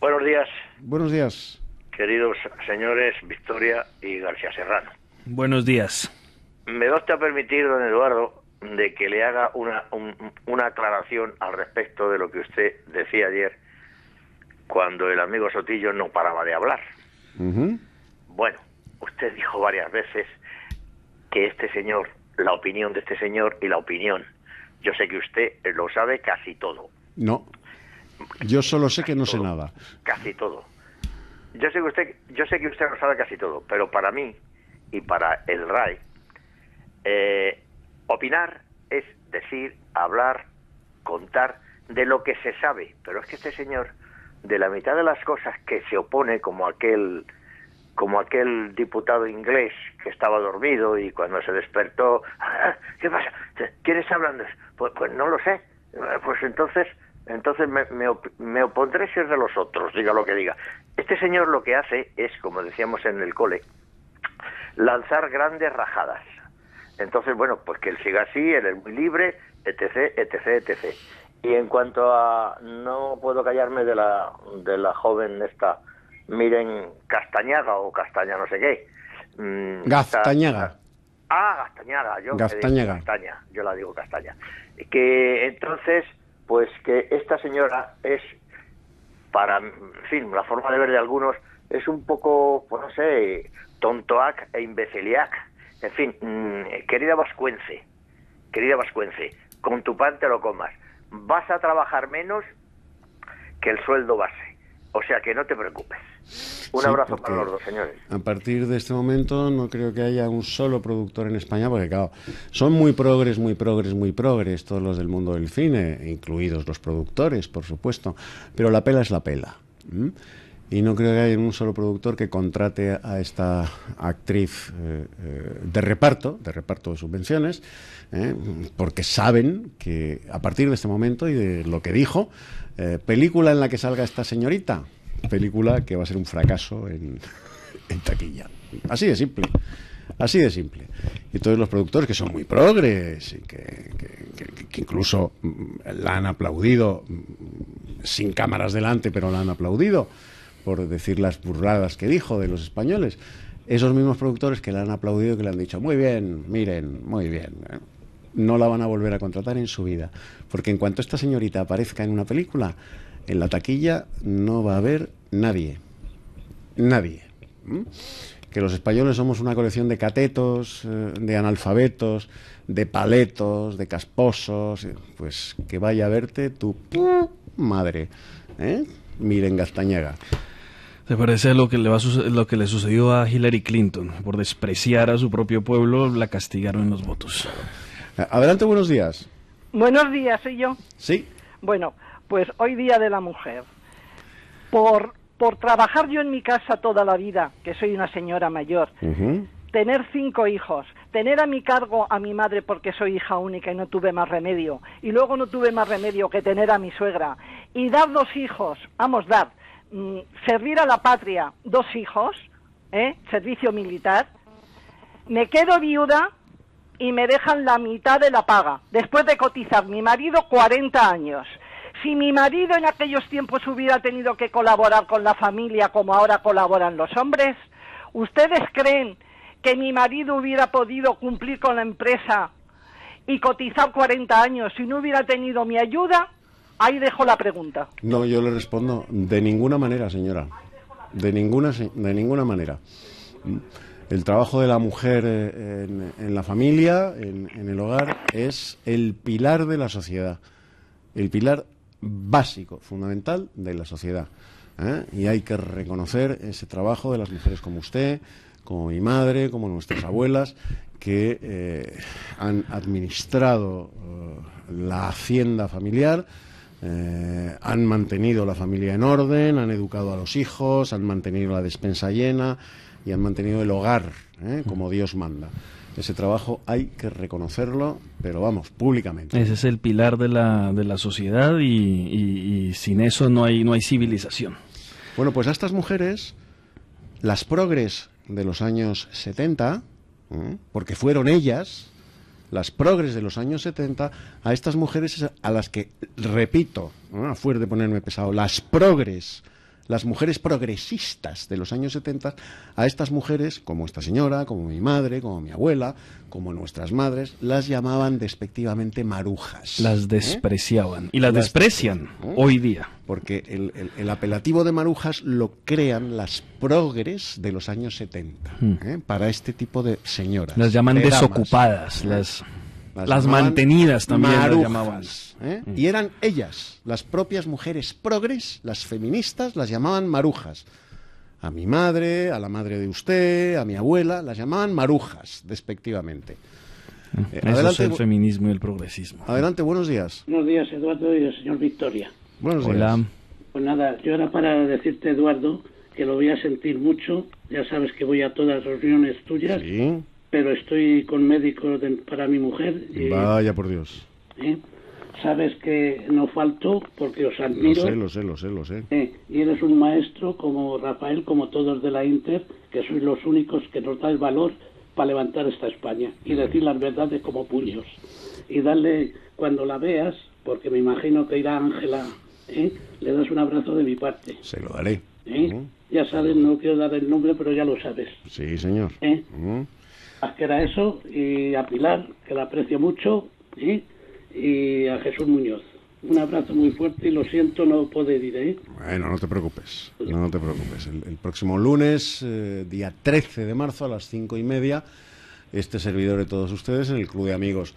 Buenos días, Buenos días. queridos señores Victoria y García Serrano. Buenos días. Me da usted a permitir, don Eduardo, de que le haga una, un- una aclaración al respecto de lo que usted decía ayer cuando el amigo Sotillo no paraba de hablar. Bueno, usted dijo varias veces que este señor, la opinión de este señor y la opinión, yo sé que usted lo sabe casi todo, No. Yo solo sé que no sé nada. casi todo. Yo sé que usted, yo sé que usted lo sabe casi todo, pero para mí y para el RAI, eh, opinar es decir, hablar, contar de lo que se sabe. Pero es que este señor, de la mitad de las cosas que se opone, como aquel, como aquel diputado inglés que estaba dormido y cuando se despertó, "Ah, ¿qué pasa? ¿Quiénes hablando? Pues, pues no lo sé. Pues entonces, entonces me, me me opondré si es de los otros, diga lo que diga. Este señor lo que hace es, como decíamos en el cole, lanzar grandes rajadas. Entonces, bueno, pues que él siga así, él es muy libre, etc, etc, etc. Y en cuanto a, no puedo callarme de la, de la joven esta, miren, Castañaga o Castaña no sé qué. Mm, esta-. Ah, Gastañaga, yo Gastañaga. digo Castaña, yo la digo Castaña. Que entonces, pues que esta señora es, para, en fin, la forma de ver de algunos, es un poco, pues no sé, tontoac e imbeciliac. En fin, mm, querida vascuence, querida vascuence, con tu pan te lo comas. Vas a trabajar menos que el sueldo base. O sea que no te preocupes. Un Sí, abrazo para los dos, señores. A partir de este momento no creo que haya un solo productor en España, porque claro, son muy progres, muy progres, muy progres todos los del mundo del cine, incluidos los productores, por supuesto, pero la pela es la pela. Y no creo que haya un solo productor que contrate a esta actriz eh, eh, de reparto, de reparto de subvenciones, ¿eh? porque saben que a partir de este momento y de lo que dijo, película en la que salga esta señorita, película que va a ser un fracaso en, en taquilla. Así de simple. Así de simple. Y todos los productores que son muy progres y que- que incluso mm, la han aplaudido mm, sin cámaras delante, pero la han aplaudido por decir las burradas que dijo de los españoles. Esos mismos productores que la han aplaudido y que le han dicho, muy bien, miren, muy bien. ¿eh? No la van a volver a contratar en su vida. Porque en cuanto esta señorita aparezca en una película, en la taquilla no va a haber nadie. Nadie. Que los españoles somos una colección de catetos, eh, de analfabetos, de paletos, de casposos. eh, Pues que vaya a verte tu madre. Miren Gastañaga. ¿Te parece lo que le va a lo que le sucedió a Hillary Clinton? Por despreciar a su propio pueblo, la castigaron en los votos. Adelante, buenos días. Buenos días, soy yo. Sí. Bueno, pues hoy Día de la Mujer. Por, por trabajar yo en mi casa toda la vida, que soy una señora mayor, tener cinco hijos, tener a mi cargo a mi madre porque soy hija única y no tuve más remedio, y luego no tuve más remedio que tener a mi suegra, y dar dos hijos, vamos, dar, mm, servir a la patria, dos hijos, ¿eh? servicio militar, me quedo viuda y me dejan la mitad de la paga, después de cotizar mi marido 40 años. Si mi marido en aquellos tiempos hubiera tenido que colaborar con la familia como ahora colaboran los hombres, ¿ustedes creen que mi marido hubiera podido cumplir con la empresa y cotizar 40 años si no hubiera tenido mi ayuda? Ahí dejo la pregunta. No, yo le respondo de ninguna manera, señora. De ninguna, de ninguna manera. El trabajo de la mujer eh, en, la familia, en, el hogar, es el pilar de la sociedad. El pilar básico, fundamental de la sociedad. ¿eh? Y hay que reconocer ese trabajo de las mujeres como usted, como mi madre, como nuestras abuelas, que eh, han administrado la hacienda familiar, eh, han mantenido la familia en orden, han educado a los hijos, han mantenido la despensa llena y han mantenido el hogar ¿eh? como Dios manda. Ese trabajo hay que reconocerlo, pero vamos, públicamente. Ese es el pilar de la, de la sociedad y, y- y sin eso no hay, no hay civilización. Bueno, pues a estas mujeres, las progres de los años 70, ¿eh? porque fueron ellas, las progres de los años 70, a estas mujeres es a las que, repito, a de ponerme pesado, las progres, las mujeres progresistas de los años 70, a estas mujeres, como esta señora, como mi madre, como mi abuela, como nuestras madres, las llamaban despectivamente marujas. Las ¿eh? despreciaban. Y las Las desprecian ¿eh? hoy día. Porque el, el- el apelativo de marujas lo crean las progres de los años 70, Hmm. ¿eh? para este tipo de señoras. Las llaman de desocupadas, ¿eh? Las, las mantenidas también las marujas, llamaban. ¿eh? Mm. Y eran ellas, las propias mujeres progres, las feministas, las llamaban marujas. A mi madre, a la madre de usted, a mi abuela, las llamaban marujas, despectivamente. Eh, Eso es el feminismo y el progresismo. adelante, buenos días. Buenos días, Eduardo y el señor Victoria. Buenos Hola. días. Pues nada, yo era para decirte, Eduardo, que lo voy a sentir mucho. Ya sabes que voy a todas las reuniones tuyas, pero estoy con médicos de- para mi mujer. Y, Vaya por Dios. ¿eh? Sabes que no falto porque os Lo admiro. sé, lo sé, lo sé, lo sé. Eh, y eres un maestro como Rafael, como todos de la Inter, que sois los únicos que nos dais valor para levantar esta España y decir las verdades como puños. Y darle, cuando la veas, porque me imagino que irá Ángela, ¿eh? le das un abrazo de mi parte. Se lo daré. ¿eh? Ya sabes, no quiero dar el nombre, pero ya lo sabes. Sí, señor. ¿eh? Que era eso, y a Pilar, que la aprecio mucho, y a Jesús Muñoz. Un abrazo muy fuerte y lo siento no poder ir, ¿eh? Bueno, no te preocupes, no te preocupes. El, próximo lunes, eh, día 13 de marzo, a las cinco y media, este servidor de todos ustedes en el Club de Amigos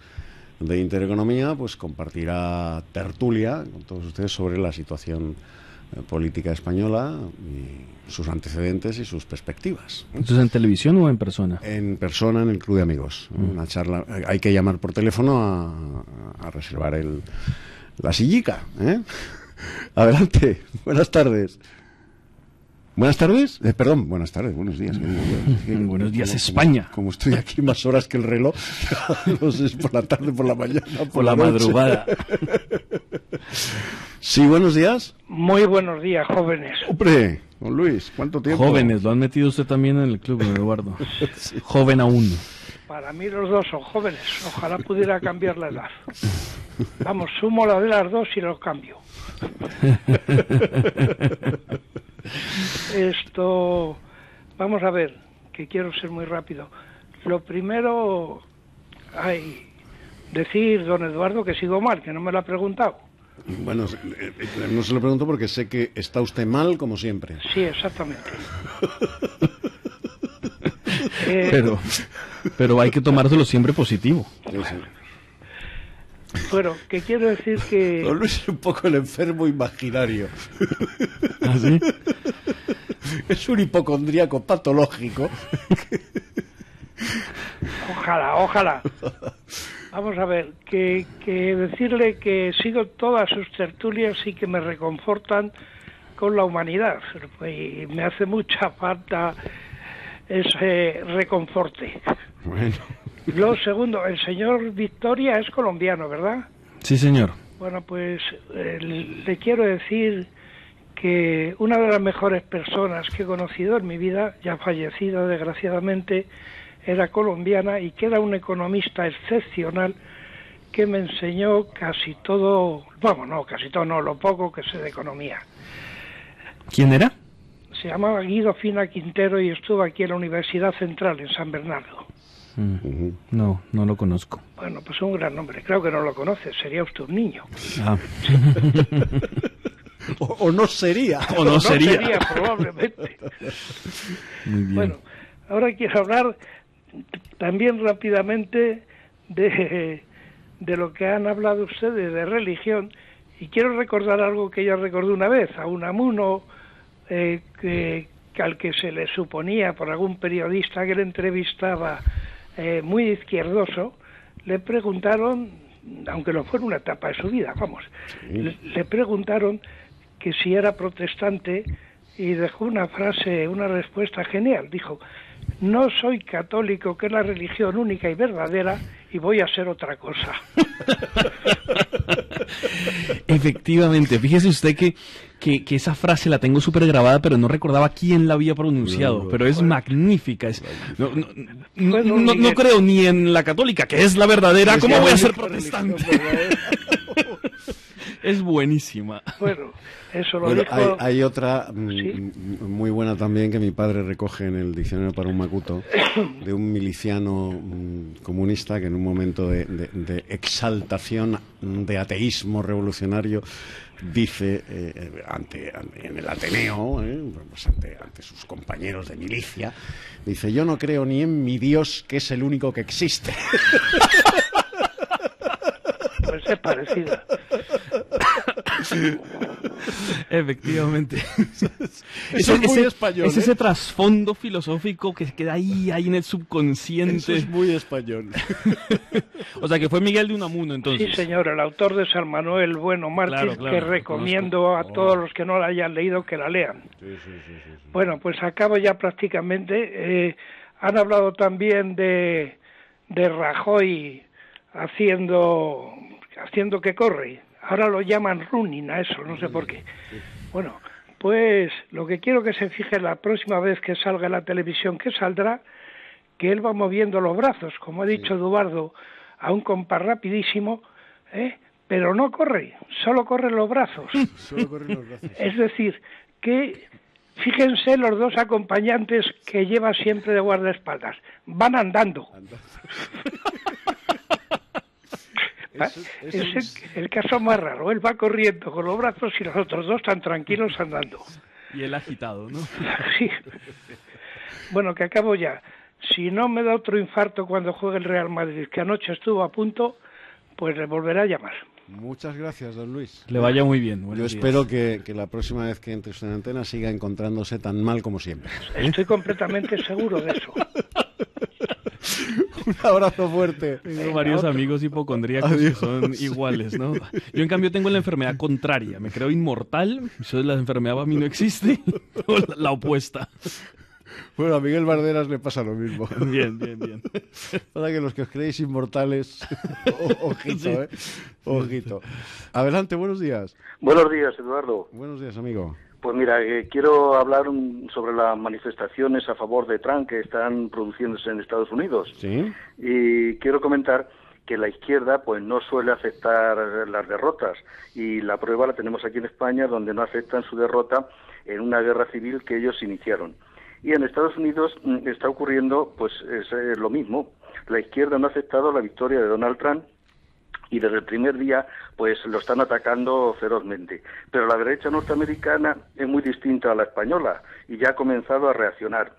de Intereconomía, pues compartirá tertulia con todos ustedes sobre la situación política española y sus antecedentes y sus perspectivas. ¿Esto es en televisión o en persona? En persona en el Club de Amigos. Una charla. eh, Hay que llamar por teléfono a, a reservar el, la sillica. ¿eh? Adelante. Buenas tardes. Buenas tardes. Eh, perdón, buenas tardes, buenos días. Buenos días, como- España. Como, estoy aquí más horas que el reloj, no sé es por la tarde, por la mañana, por, Por la noche. madrugada. Sí, buenos días. Muy buenos días, jóvenes. Hombre, don Luis, ¿cuánto tiempo? Jóvenes, lo han metido usted también en el club, don Eduardo. Joven aún. Para mí los dos son jóvenes. Ojalá pudiera cambiar la edad. Vamos, sumo la de las dos y los cambio. Esto, vamos a ver, que quiero ser muy rápido. Lo primero, hay decir, don Eduardo, que sigo mal, que no me lo ha preguntado. Bueno, eh, eh, no se lo pregunto porque sé que está usted mal, como siempre. Sí, exactamente. Eh, Pero, pero hay que tomárselo siempre positivo. Bueno, que quiero decir que... Don Luis es un poco el enfermo imaginario. ¿Ah, sí? Es un hipocondríaco patológico. Ojalá, ojalá. Vamos a ver, que, que decirle que sigo todas sus tertulias y que me reconfortan con la humanidad. Y me hace mucha falta ese reconforte. Bueno. Lo segundo, el señor Victoria es colombiano, ¿verdad? Sí, señor. Bueno, pues eh, le quiero decir que una de las mejores personas que he conocido en mi vida, ya fallecida desgraciadamente, era colombiana y que era un economista excepcional que me enseñó casi todo, vamos, no, casi todo, no, lo poco que sé de economía. ¿Quién era? Se llamaba Guido Fina Quintero y estuvo aquí en la Universidad Central, en San Bernardo. Mm, No, no lo conozco. Bueno, pues un gran nombre, creo que no lo conoce, sería usted un niño. Ah. O, o no sería. O no sería. probablemente. Muy bien. Bueno, ahora quiero hablar también rápidamente de, de lo que han hablado ustedes de religión y quiero recordar algo que ya recordé una vez, a un amuno eh, que, que al que se le suponía por algún periodista que le entrevistaba eh, muy izquierdoso, le preguntaron, aunque no fue en una etapa de su vida, vamos, le, le preguntaron que si era protestante y dejó una frase, una respuesta genial. Dijo, no soy católico, que es la religión única y verdadera, y voy a ser otra cosa. Efectivamente, fíjese usted que, que, que esa frase la tengo súper grabada, pero no recordaba quién la había pronunciado, pero es magnífica. Es, no, no, no, no- no creo ni en la católica, que es la verdadera, ¿cómo voy a ser protestante? es buenísima. Bueno, eso lo Bueno, dijo... hay, hay otra mm, mm, muy buena también que mi padre recoge en el diccionario para un macuto de un miliciano mm, comunista que en un momento de, de- de exaltación de ateísmo revolucionario dice eh, ante, ante- en el Ateneo, eh, pues ante, ante sus compañeros de milicia, dice yo no creo ni en mi Dios que es el único que existe. Pues es parecido. Efectivamente. Eso es muy español, Es ¿eh? ese trasfondo filosófico que queda ahí, ahí en el subconsciente. Eso es muy español. o sea, que fue Miguel de Unamuno, entonces. Sí, señor, el autor de San Manuel Bueno Mártir, Claro, claro, que recomiendo a todos los que no la hayan leído que la lean. Bueno, pues acabo ya prácticamente. Eh, han hablado también de, de Rajoy haciendo, haciendo que corre. Ahora lo llaman running a eso, no sé por qué. Bueno, pues lo que quiero que se fije la próxima vez que salga en la televisión, que saldrá, que él va moviendo los brazos, como ha dicho Eduardo, a un compás rapidísimo, ¿eh? pero no corre, solo corren los brazos. Solo corren los brazos. Es decir, que fíjense los dos acompañantes que lleva siempre de guardaespaldas, van andando. Ah, es el, el caso más raro, él va corriendo con los brazos y los otros dos están tranquilos andando. Y él agitado, ¿no? Sí. Bueno, que acabo ya. Si no me da otro infarto cuando juegue el Real Madrid, que anoche estuvo a punto, pues le volveré a llamar. Muchas gracias, don Luis. Le vaya muy bien. Yo espero que, que, la próxima vez que entre usted en antena siga encontrándose tan mal como siempre. Estoy completamente seguro de eso. Un abrazo fuerte. Tengo varios amigos hipocondríacos que son iguales, ¿no? Yo, en cambio, tengo la enfermedad contraria. Me creo inmortal. Eso la enfermedad para mí no existe. la, la opuesta. Bueno, a Miguel Barderas le pasa lo mismo. Bien, bien, bien. Para que los que os creéis inmortales, ojito, ¿eh? Ojito. Adelante, buenos días. Buenos días, Eduardo. Buenos días, amigo. Pues mira, eh, quiero hablar sobre las manifestaciones a favor de Trump que están produciéndose en Estados Unidos. Sí. Y quiero comentar que la izquierda pues no suele aceptar las derrotas y la prueba la tenemos aquí en España donde no aceptan su derrota en una guerra civil que ellos iniciaron. Y en Estados Unidos mm, está ocurriendo pues es, eh, lo mismo. La izquierda no ha aceptado la victoria de Donald Trump y desde el primer día pues lo están atacando ferozmente. Pero la derecha norteamericana es muy distinta a la española y ya ha comenzado a reaccionar.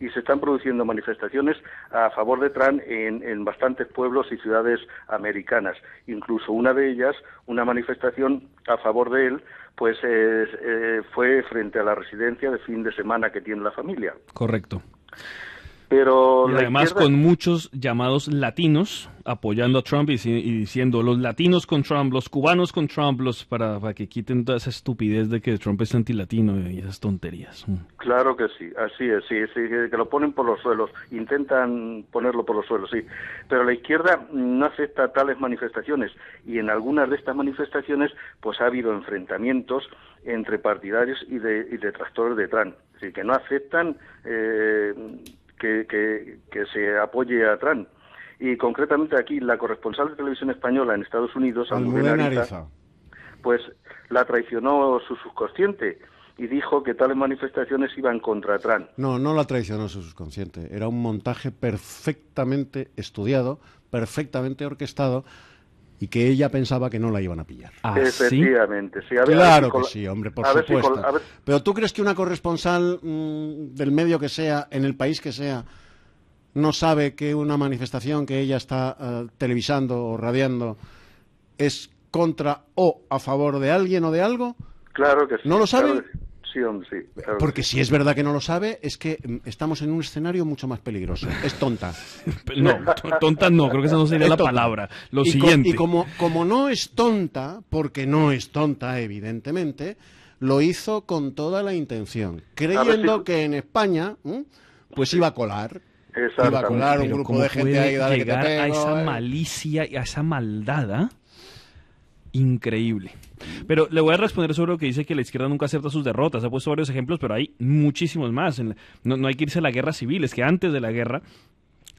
Y se están produciendo manifestaciones a favor de Trump en, en bastantes pueblos y ciudades americanas. Incluso una de ellas, una manifestación a favor de él, pues eh, fue frente a la residencia de fin de semana que tiene la familia. Correcto. Pero y además con muchos llamados latinos apoyando a Trump y, diciendo los latinos con Trump, los cubanos con Trump, los para, que quiten toda esa estupidez de que Trump es antilatino y esas tonterías. Mm. Claro que sí, así es, sí, sí, que lo ponen por los suelos, intentan ponerlo por los suelos, sí. Pero la izquierda no acepta tales manifestaciones y en algunas de estas manifestaciones pues ha habido enfrentamientos entre partidarios y, de, y detractores de Trump. Es decir, que no aceptan eh, que, que, se apoye a Trump. Y concretamente aquí, la corresponsal de televisión española en Estados Unidos, Almudena Ariza, pues la traicionó su subconsciente y dijo que tales manifestaciones iban contra Trump. No, no la traicionó su subconsciente. Era un montaje perfectamente estudiado, perfectamente orquestado y que ella pensaba que no la iban a pillar. ¿Ah, Efectivamente, sí. claro que sí, hombre, por supuesto. Pero tú crees que una corresponsal mm, del medio que sea, en el país que sea, no sabe que una manifestación que ella está eh, televisando o radiando es contra o a favor de alguien o de algo? Claro que sí. ¿No lo sabe? Porque si es verdad que no lo sabe, es que mm, estamos en un escenario mucho más peligroso. Es tonta. no, tonta no, creo que esa no sería la palabra. Lo siguiente. y como, como no es tonta, porque no es tonta, evidentemente, lo hizo con toda la intención, creyendo que en España pues iba a colar. Iba a colar un grupo de gente ahí, llegar a esa eh? malicia y a esa maldad, ¿ah? Increíble. Pero le voy a responder sobre lo que dice que la izquierda nunca acepta sus derrotas. Ha puesto varios ejemplos, pero hay muchísimos más. No, hay que irse a la guerra civil, es que antes de la guerra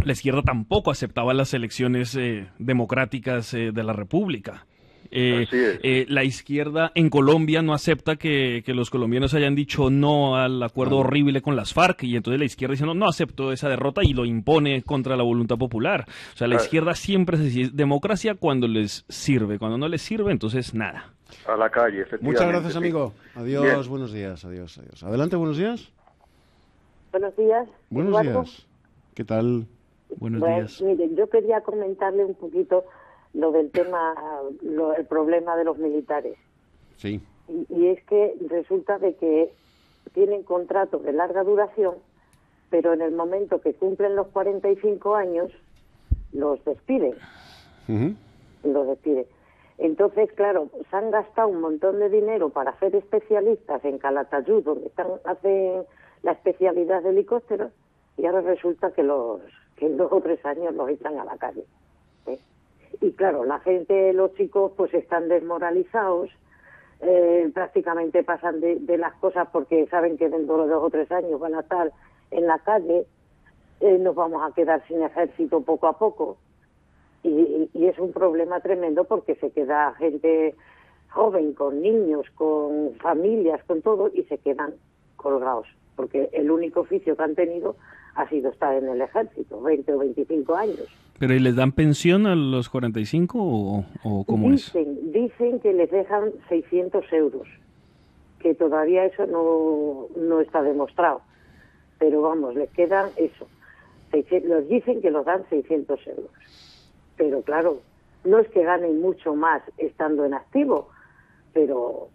la izquierda tampoco aceptaba las elecciones eh, democráticas eh, de la República. Eh, eh, la izquierda en Colombia no acepta que, los colombianos hayan dicho no al acuerdo horrible con las FARC y entonces la izquierda dice no, no acepto esa derrota y lo impone contra la voluntad popular. O sea, la izquierda siempre se dice democracia cuando les sirve, cuando no les sirve, entonces nada. A la calle, efectivamente. Muchas gracias, amigo. Adiós, buenos días, adiós, adiós. Adelante, buenos días. Buenos días. Buenos días. ¿Qué tal? Buenos días. Mire, yo quería comentarle un poquito lo del tema, el problema de los militares. Sí. Y, es que resulta de que tienen contratos de larga duración, pero en el momento que cumplen los 45 años, los despiden. Los despiden. Entonces, claro, se han gastado un montón de dinero para hacer especialistas en Calatayud, donde están, hacen la especialidad de helicópteros, y ahora resulta que los que en dos o tres años los echan a la calle. Y claro, la gente, los chicos, pues están desmoralizados, eh, prácticamente pasan de, las cosas porque saben que dentro de dos o tres años van a estar en la calle, eh, nos vamos a quedar sin ejército poco a poco. Y, y, es un problema tremendo porque se queda gente joven, con niños, con familias, con todo, y se quedan colgados, porque el único oficio que han tenido ha sido estar en el ejército, 20 o 25 años. ¿Pero y les dan pensión a los 45 o, o cómo dicen, es? Dicen que les dejan 600 euros, que todavía eso no, no está demostrado. Pero vamos, les quedan eso. Los dicen que los dan 600 euros. Pero claro, no es que ganen mucho más estando en activo, pero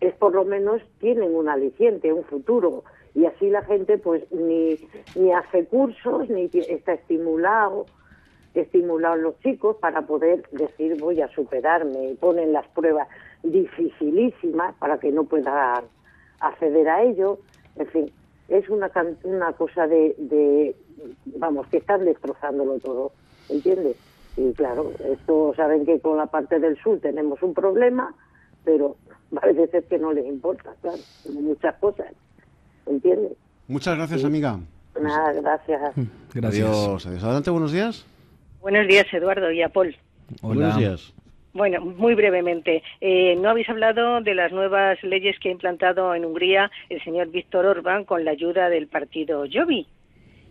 es por lo menos tienen un aliciente, un futuro y así la gente pues ni, ni hace cursos ni está estimulado estimulado los chicos para poder decir voy a superarme ponen las pruebas dificilísimas para que no puedan acceder a ello. En fin es una una cosa de, de vamos que están destrozándolo todo ¿entiendes? y claro esto saben que con la parte del sur tenemos un problema pero hay veces que no les importa claro muchas cosas ¿entiendes? Muchas gracias, amiga. Nada, gracias. Gracias. Adiós, adiós. Adelante, buenos días. Buenos días, Eduardo y a Paul. Buenos días. Bueno, muy brevemente. Eh, no habéis hablado de las nuevas leyes que ha implantado en Hungría el señor Víctor Orbán con la ayuda del partido Jobbik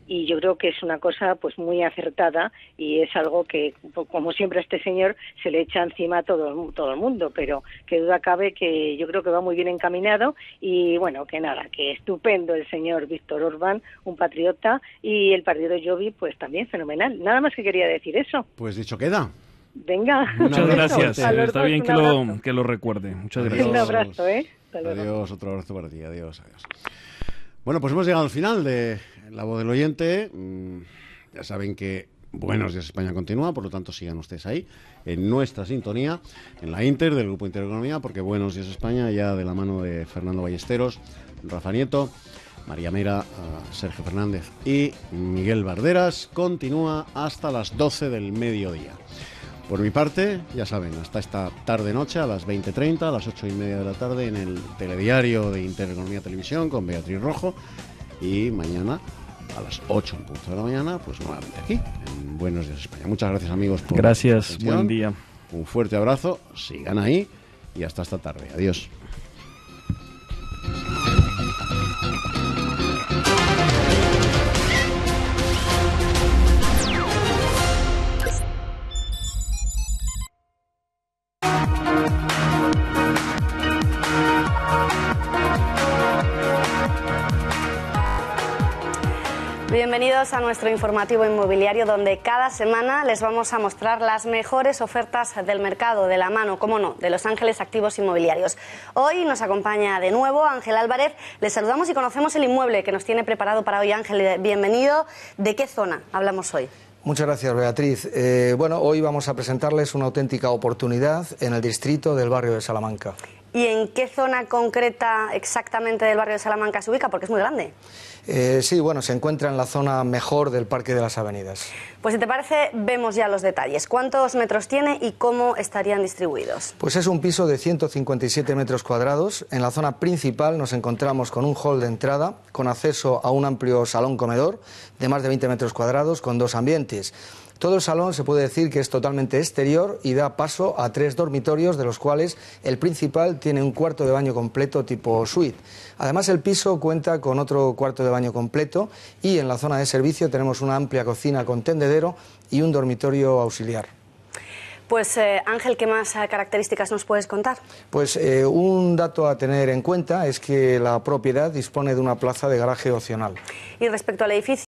y yo creo que es una cosa pues muy acertada y es algo que como siempre a este señor se le echa encima a todo, todo el mundo pero que duda cabe que yo creo que va muy bien encaminado y bueno que nada que estupendo el señor Víctor Orbán un patriota y el partido Jovi pues también fenomenal nada más que quería decir eso pues dicho queda Venga. Muchas gracias. Está bien que lo, que lo recuerde. Muchas gracias. Un abrazo, ¿eh? Adiós, otro abrazo para ti. Adiós, adiós. Bueno, pues hemos llegado al final de La Voz del Oyente. Mm, ya saben que Buenos Días España continúa, por lo tanto sigan ustedes ahí, en nuestra sintonía, en la Inter del Grupo Intereconomía, porque Buenos Días España, ya de la mano de Fernando Ballesteros, Rafa Nieto, María Mera, Sergio Fernández y Miguel Barderas, continúa hasta las 12 del mediodía. Por mi parte, ya saben, hasta esta tarde-noche a las 20.30, a las 8 y media de la tarde en el telediario de Intereconomía Televisión con Beatriz Rojo y mañana a las 8 en punto de la mañana, pues nuevamente aquí en Buenos Días España. Muchas gracias amigos por Gracias, buen día. Un fuerte abrazo, sigan ahí y hasta esta tarde. Adiós. A nuestro informativo inmobiliario donde cada semana les vamos a mostrar las mejores ofertas del mercado de la mano, como no, de Los Ángeles Activos Inmobiliarios. Hoy nos acompaña de nuevo Ángel Álvarez. Les saludamos y conocemos el inmueble que nos tiene preparado para hoy. Ángel, bienvenido. ¿De qué zona hablamos hoy? Muchas gracias, Beatriz. Eh, bueno, hoy vamos a presentarles una auténtica oportunidad en el distrito del barrio de Salamanca. ¿Y en qué zona concreta exactamente del barrio de Salamanca se ubica? Porque es muy grande. Eh, sí, bueno, se encuentra en la zona mejor del Parque de las Avenidas. Pues si te parece, vemos ya los detalles. ¿Cuántos metros tiene y cómo estarían distribuidos? Pues es un piso de 157 metros cuadrados. En la zona principal nos encontramos con un hall de entrada, con acceso a un amplio salón comedor de más de 20 metros cuadrados, con dos ambientes. Todo el salón se puede decir que es totalmente exterior y da paso a tres dormitorios, de los cuales el principal tiene un cuarto de baño completo tipo suite. Además, el piso cuenta con otro cuarto de baño completo y en la zona de servicio tenemos una amplia cocina con tendedero y un dormitorio auxiliar. Pues eh, Ángel, ¿qué más eh, características nos puedes contar? Pues eh, un dato a tener en cuenta es que la propiedad dispone de una plaza de garaje opcional. Y respecto al edificio,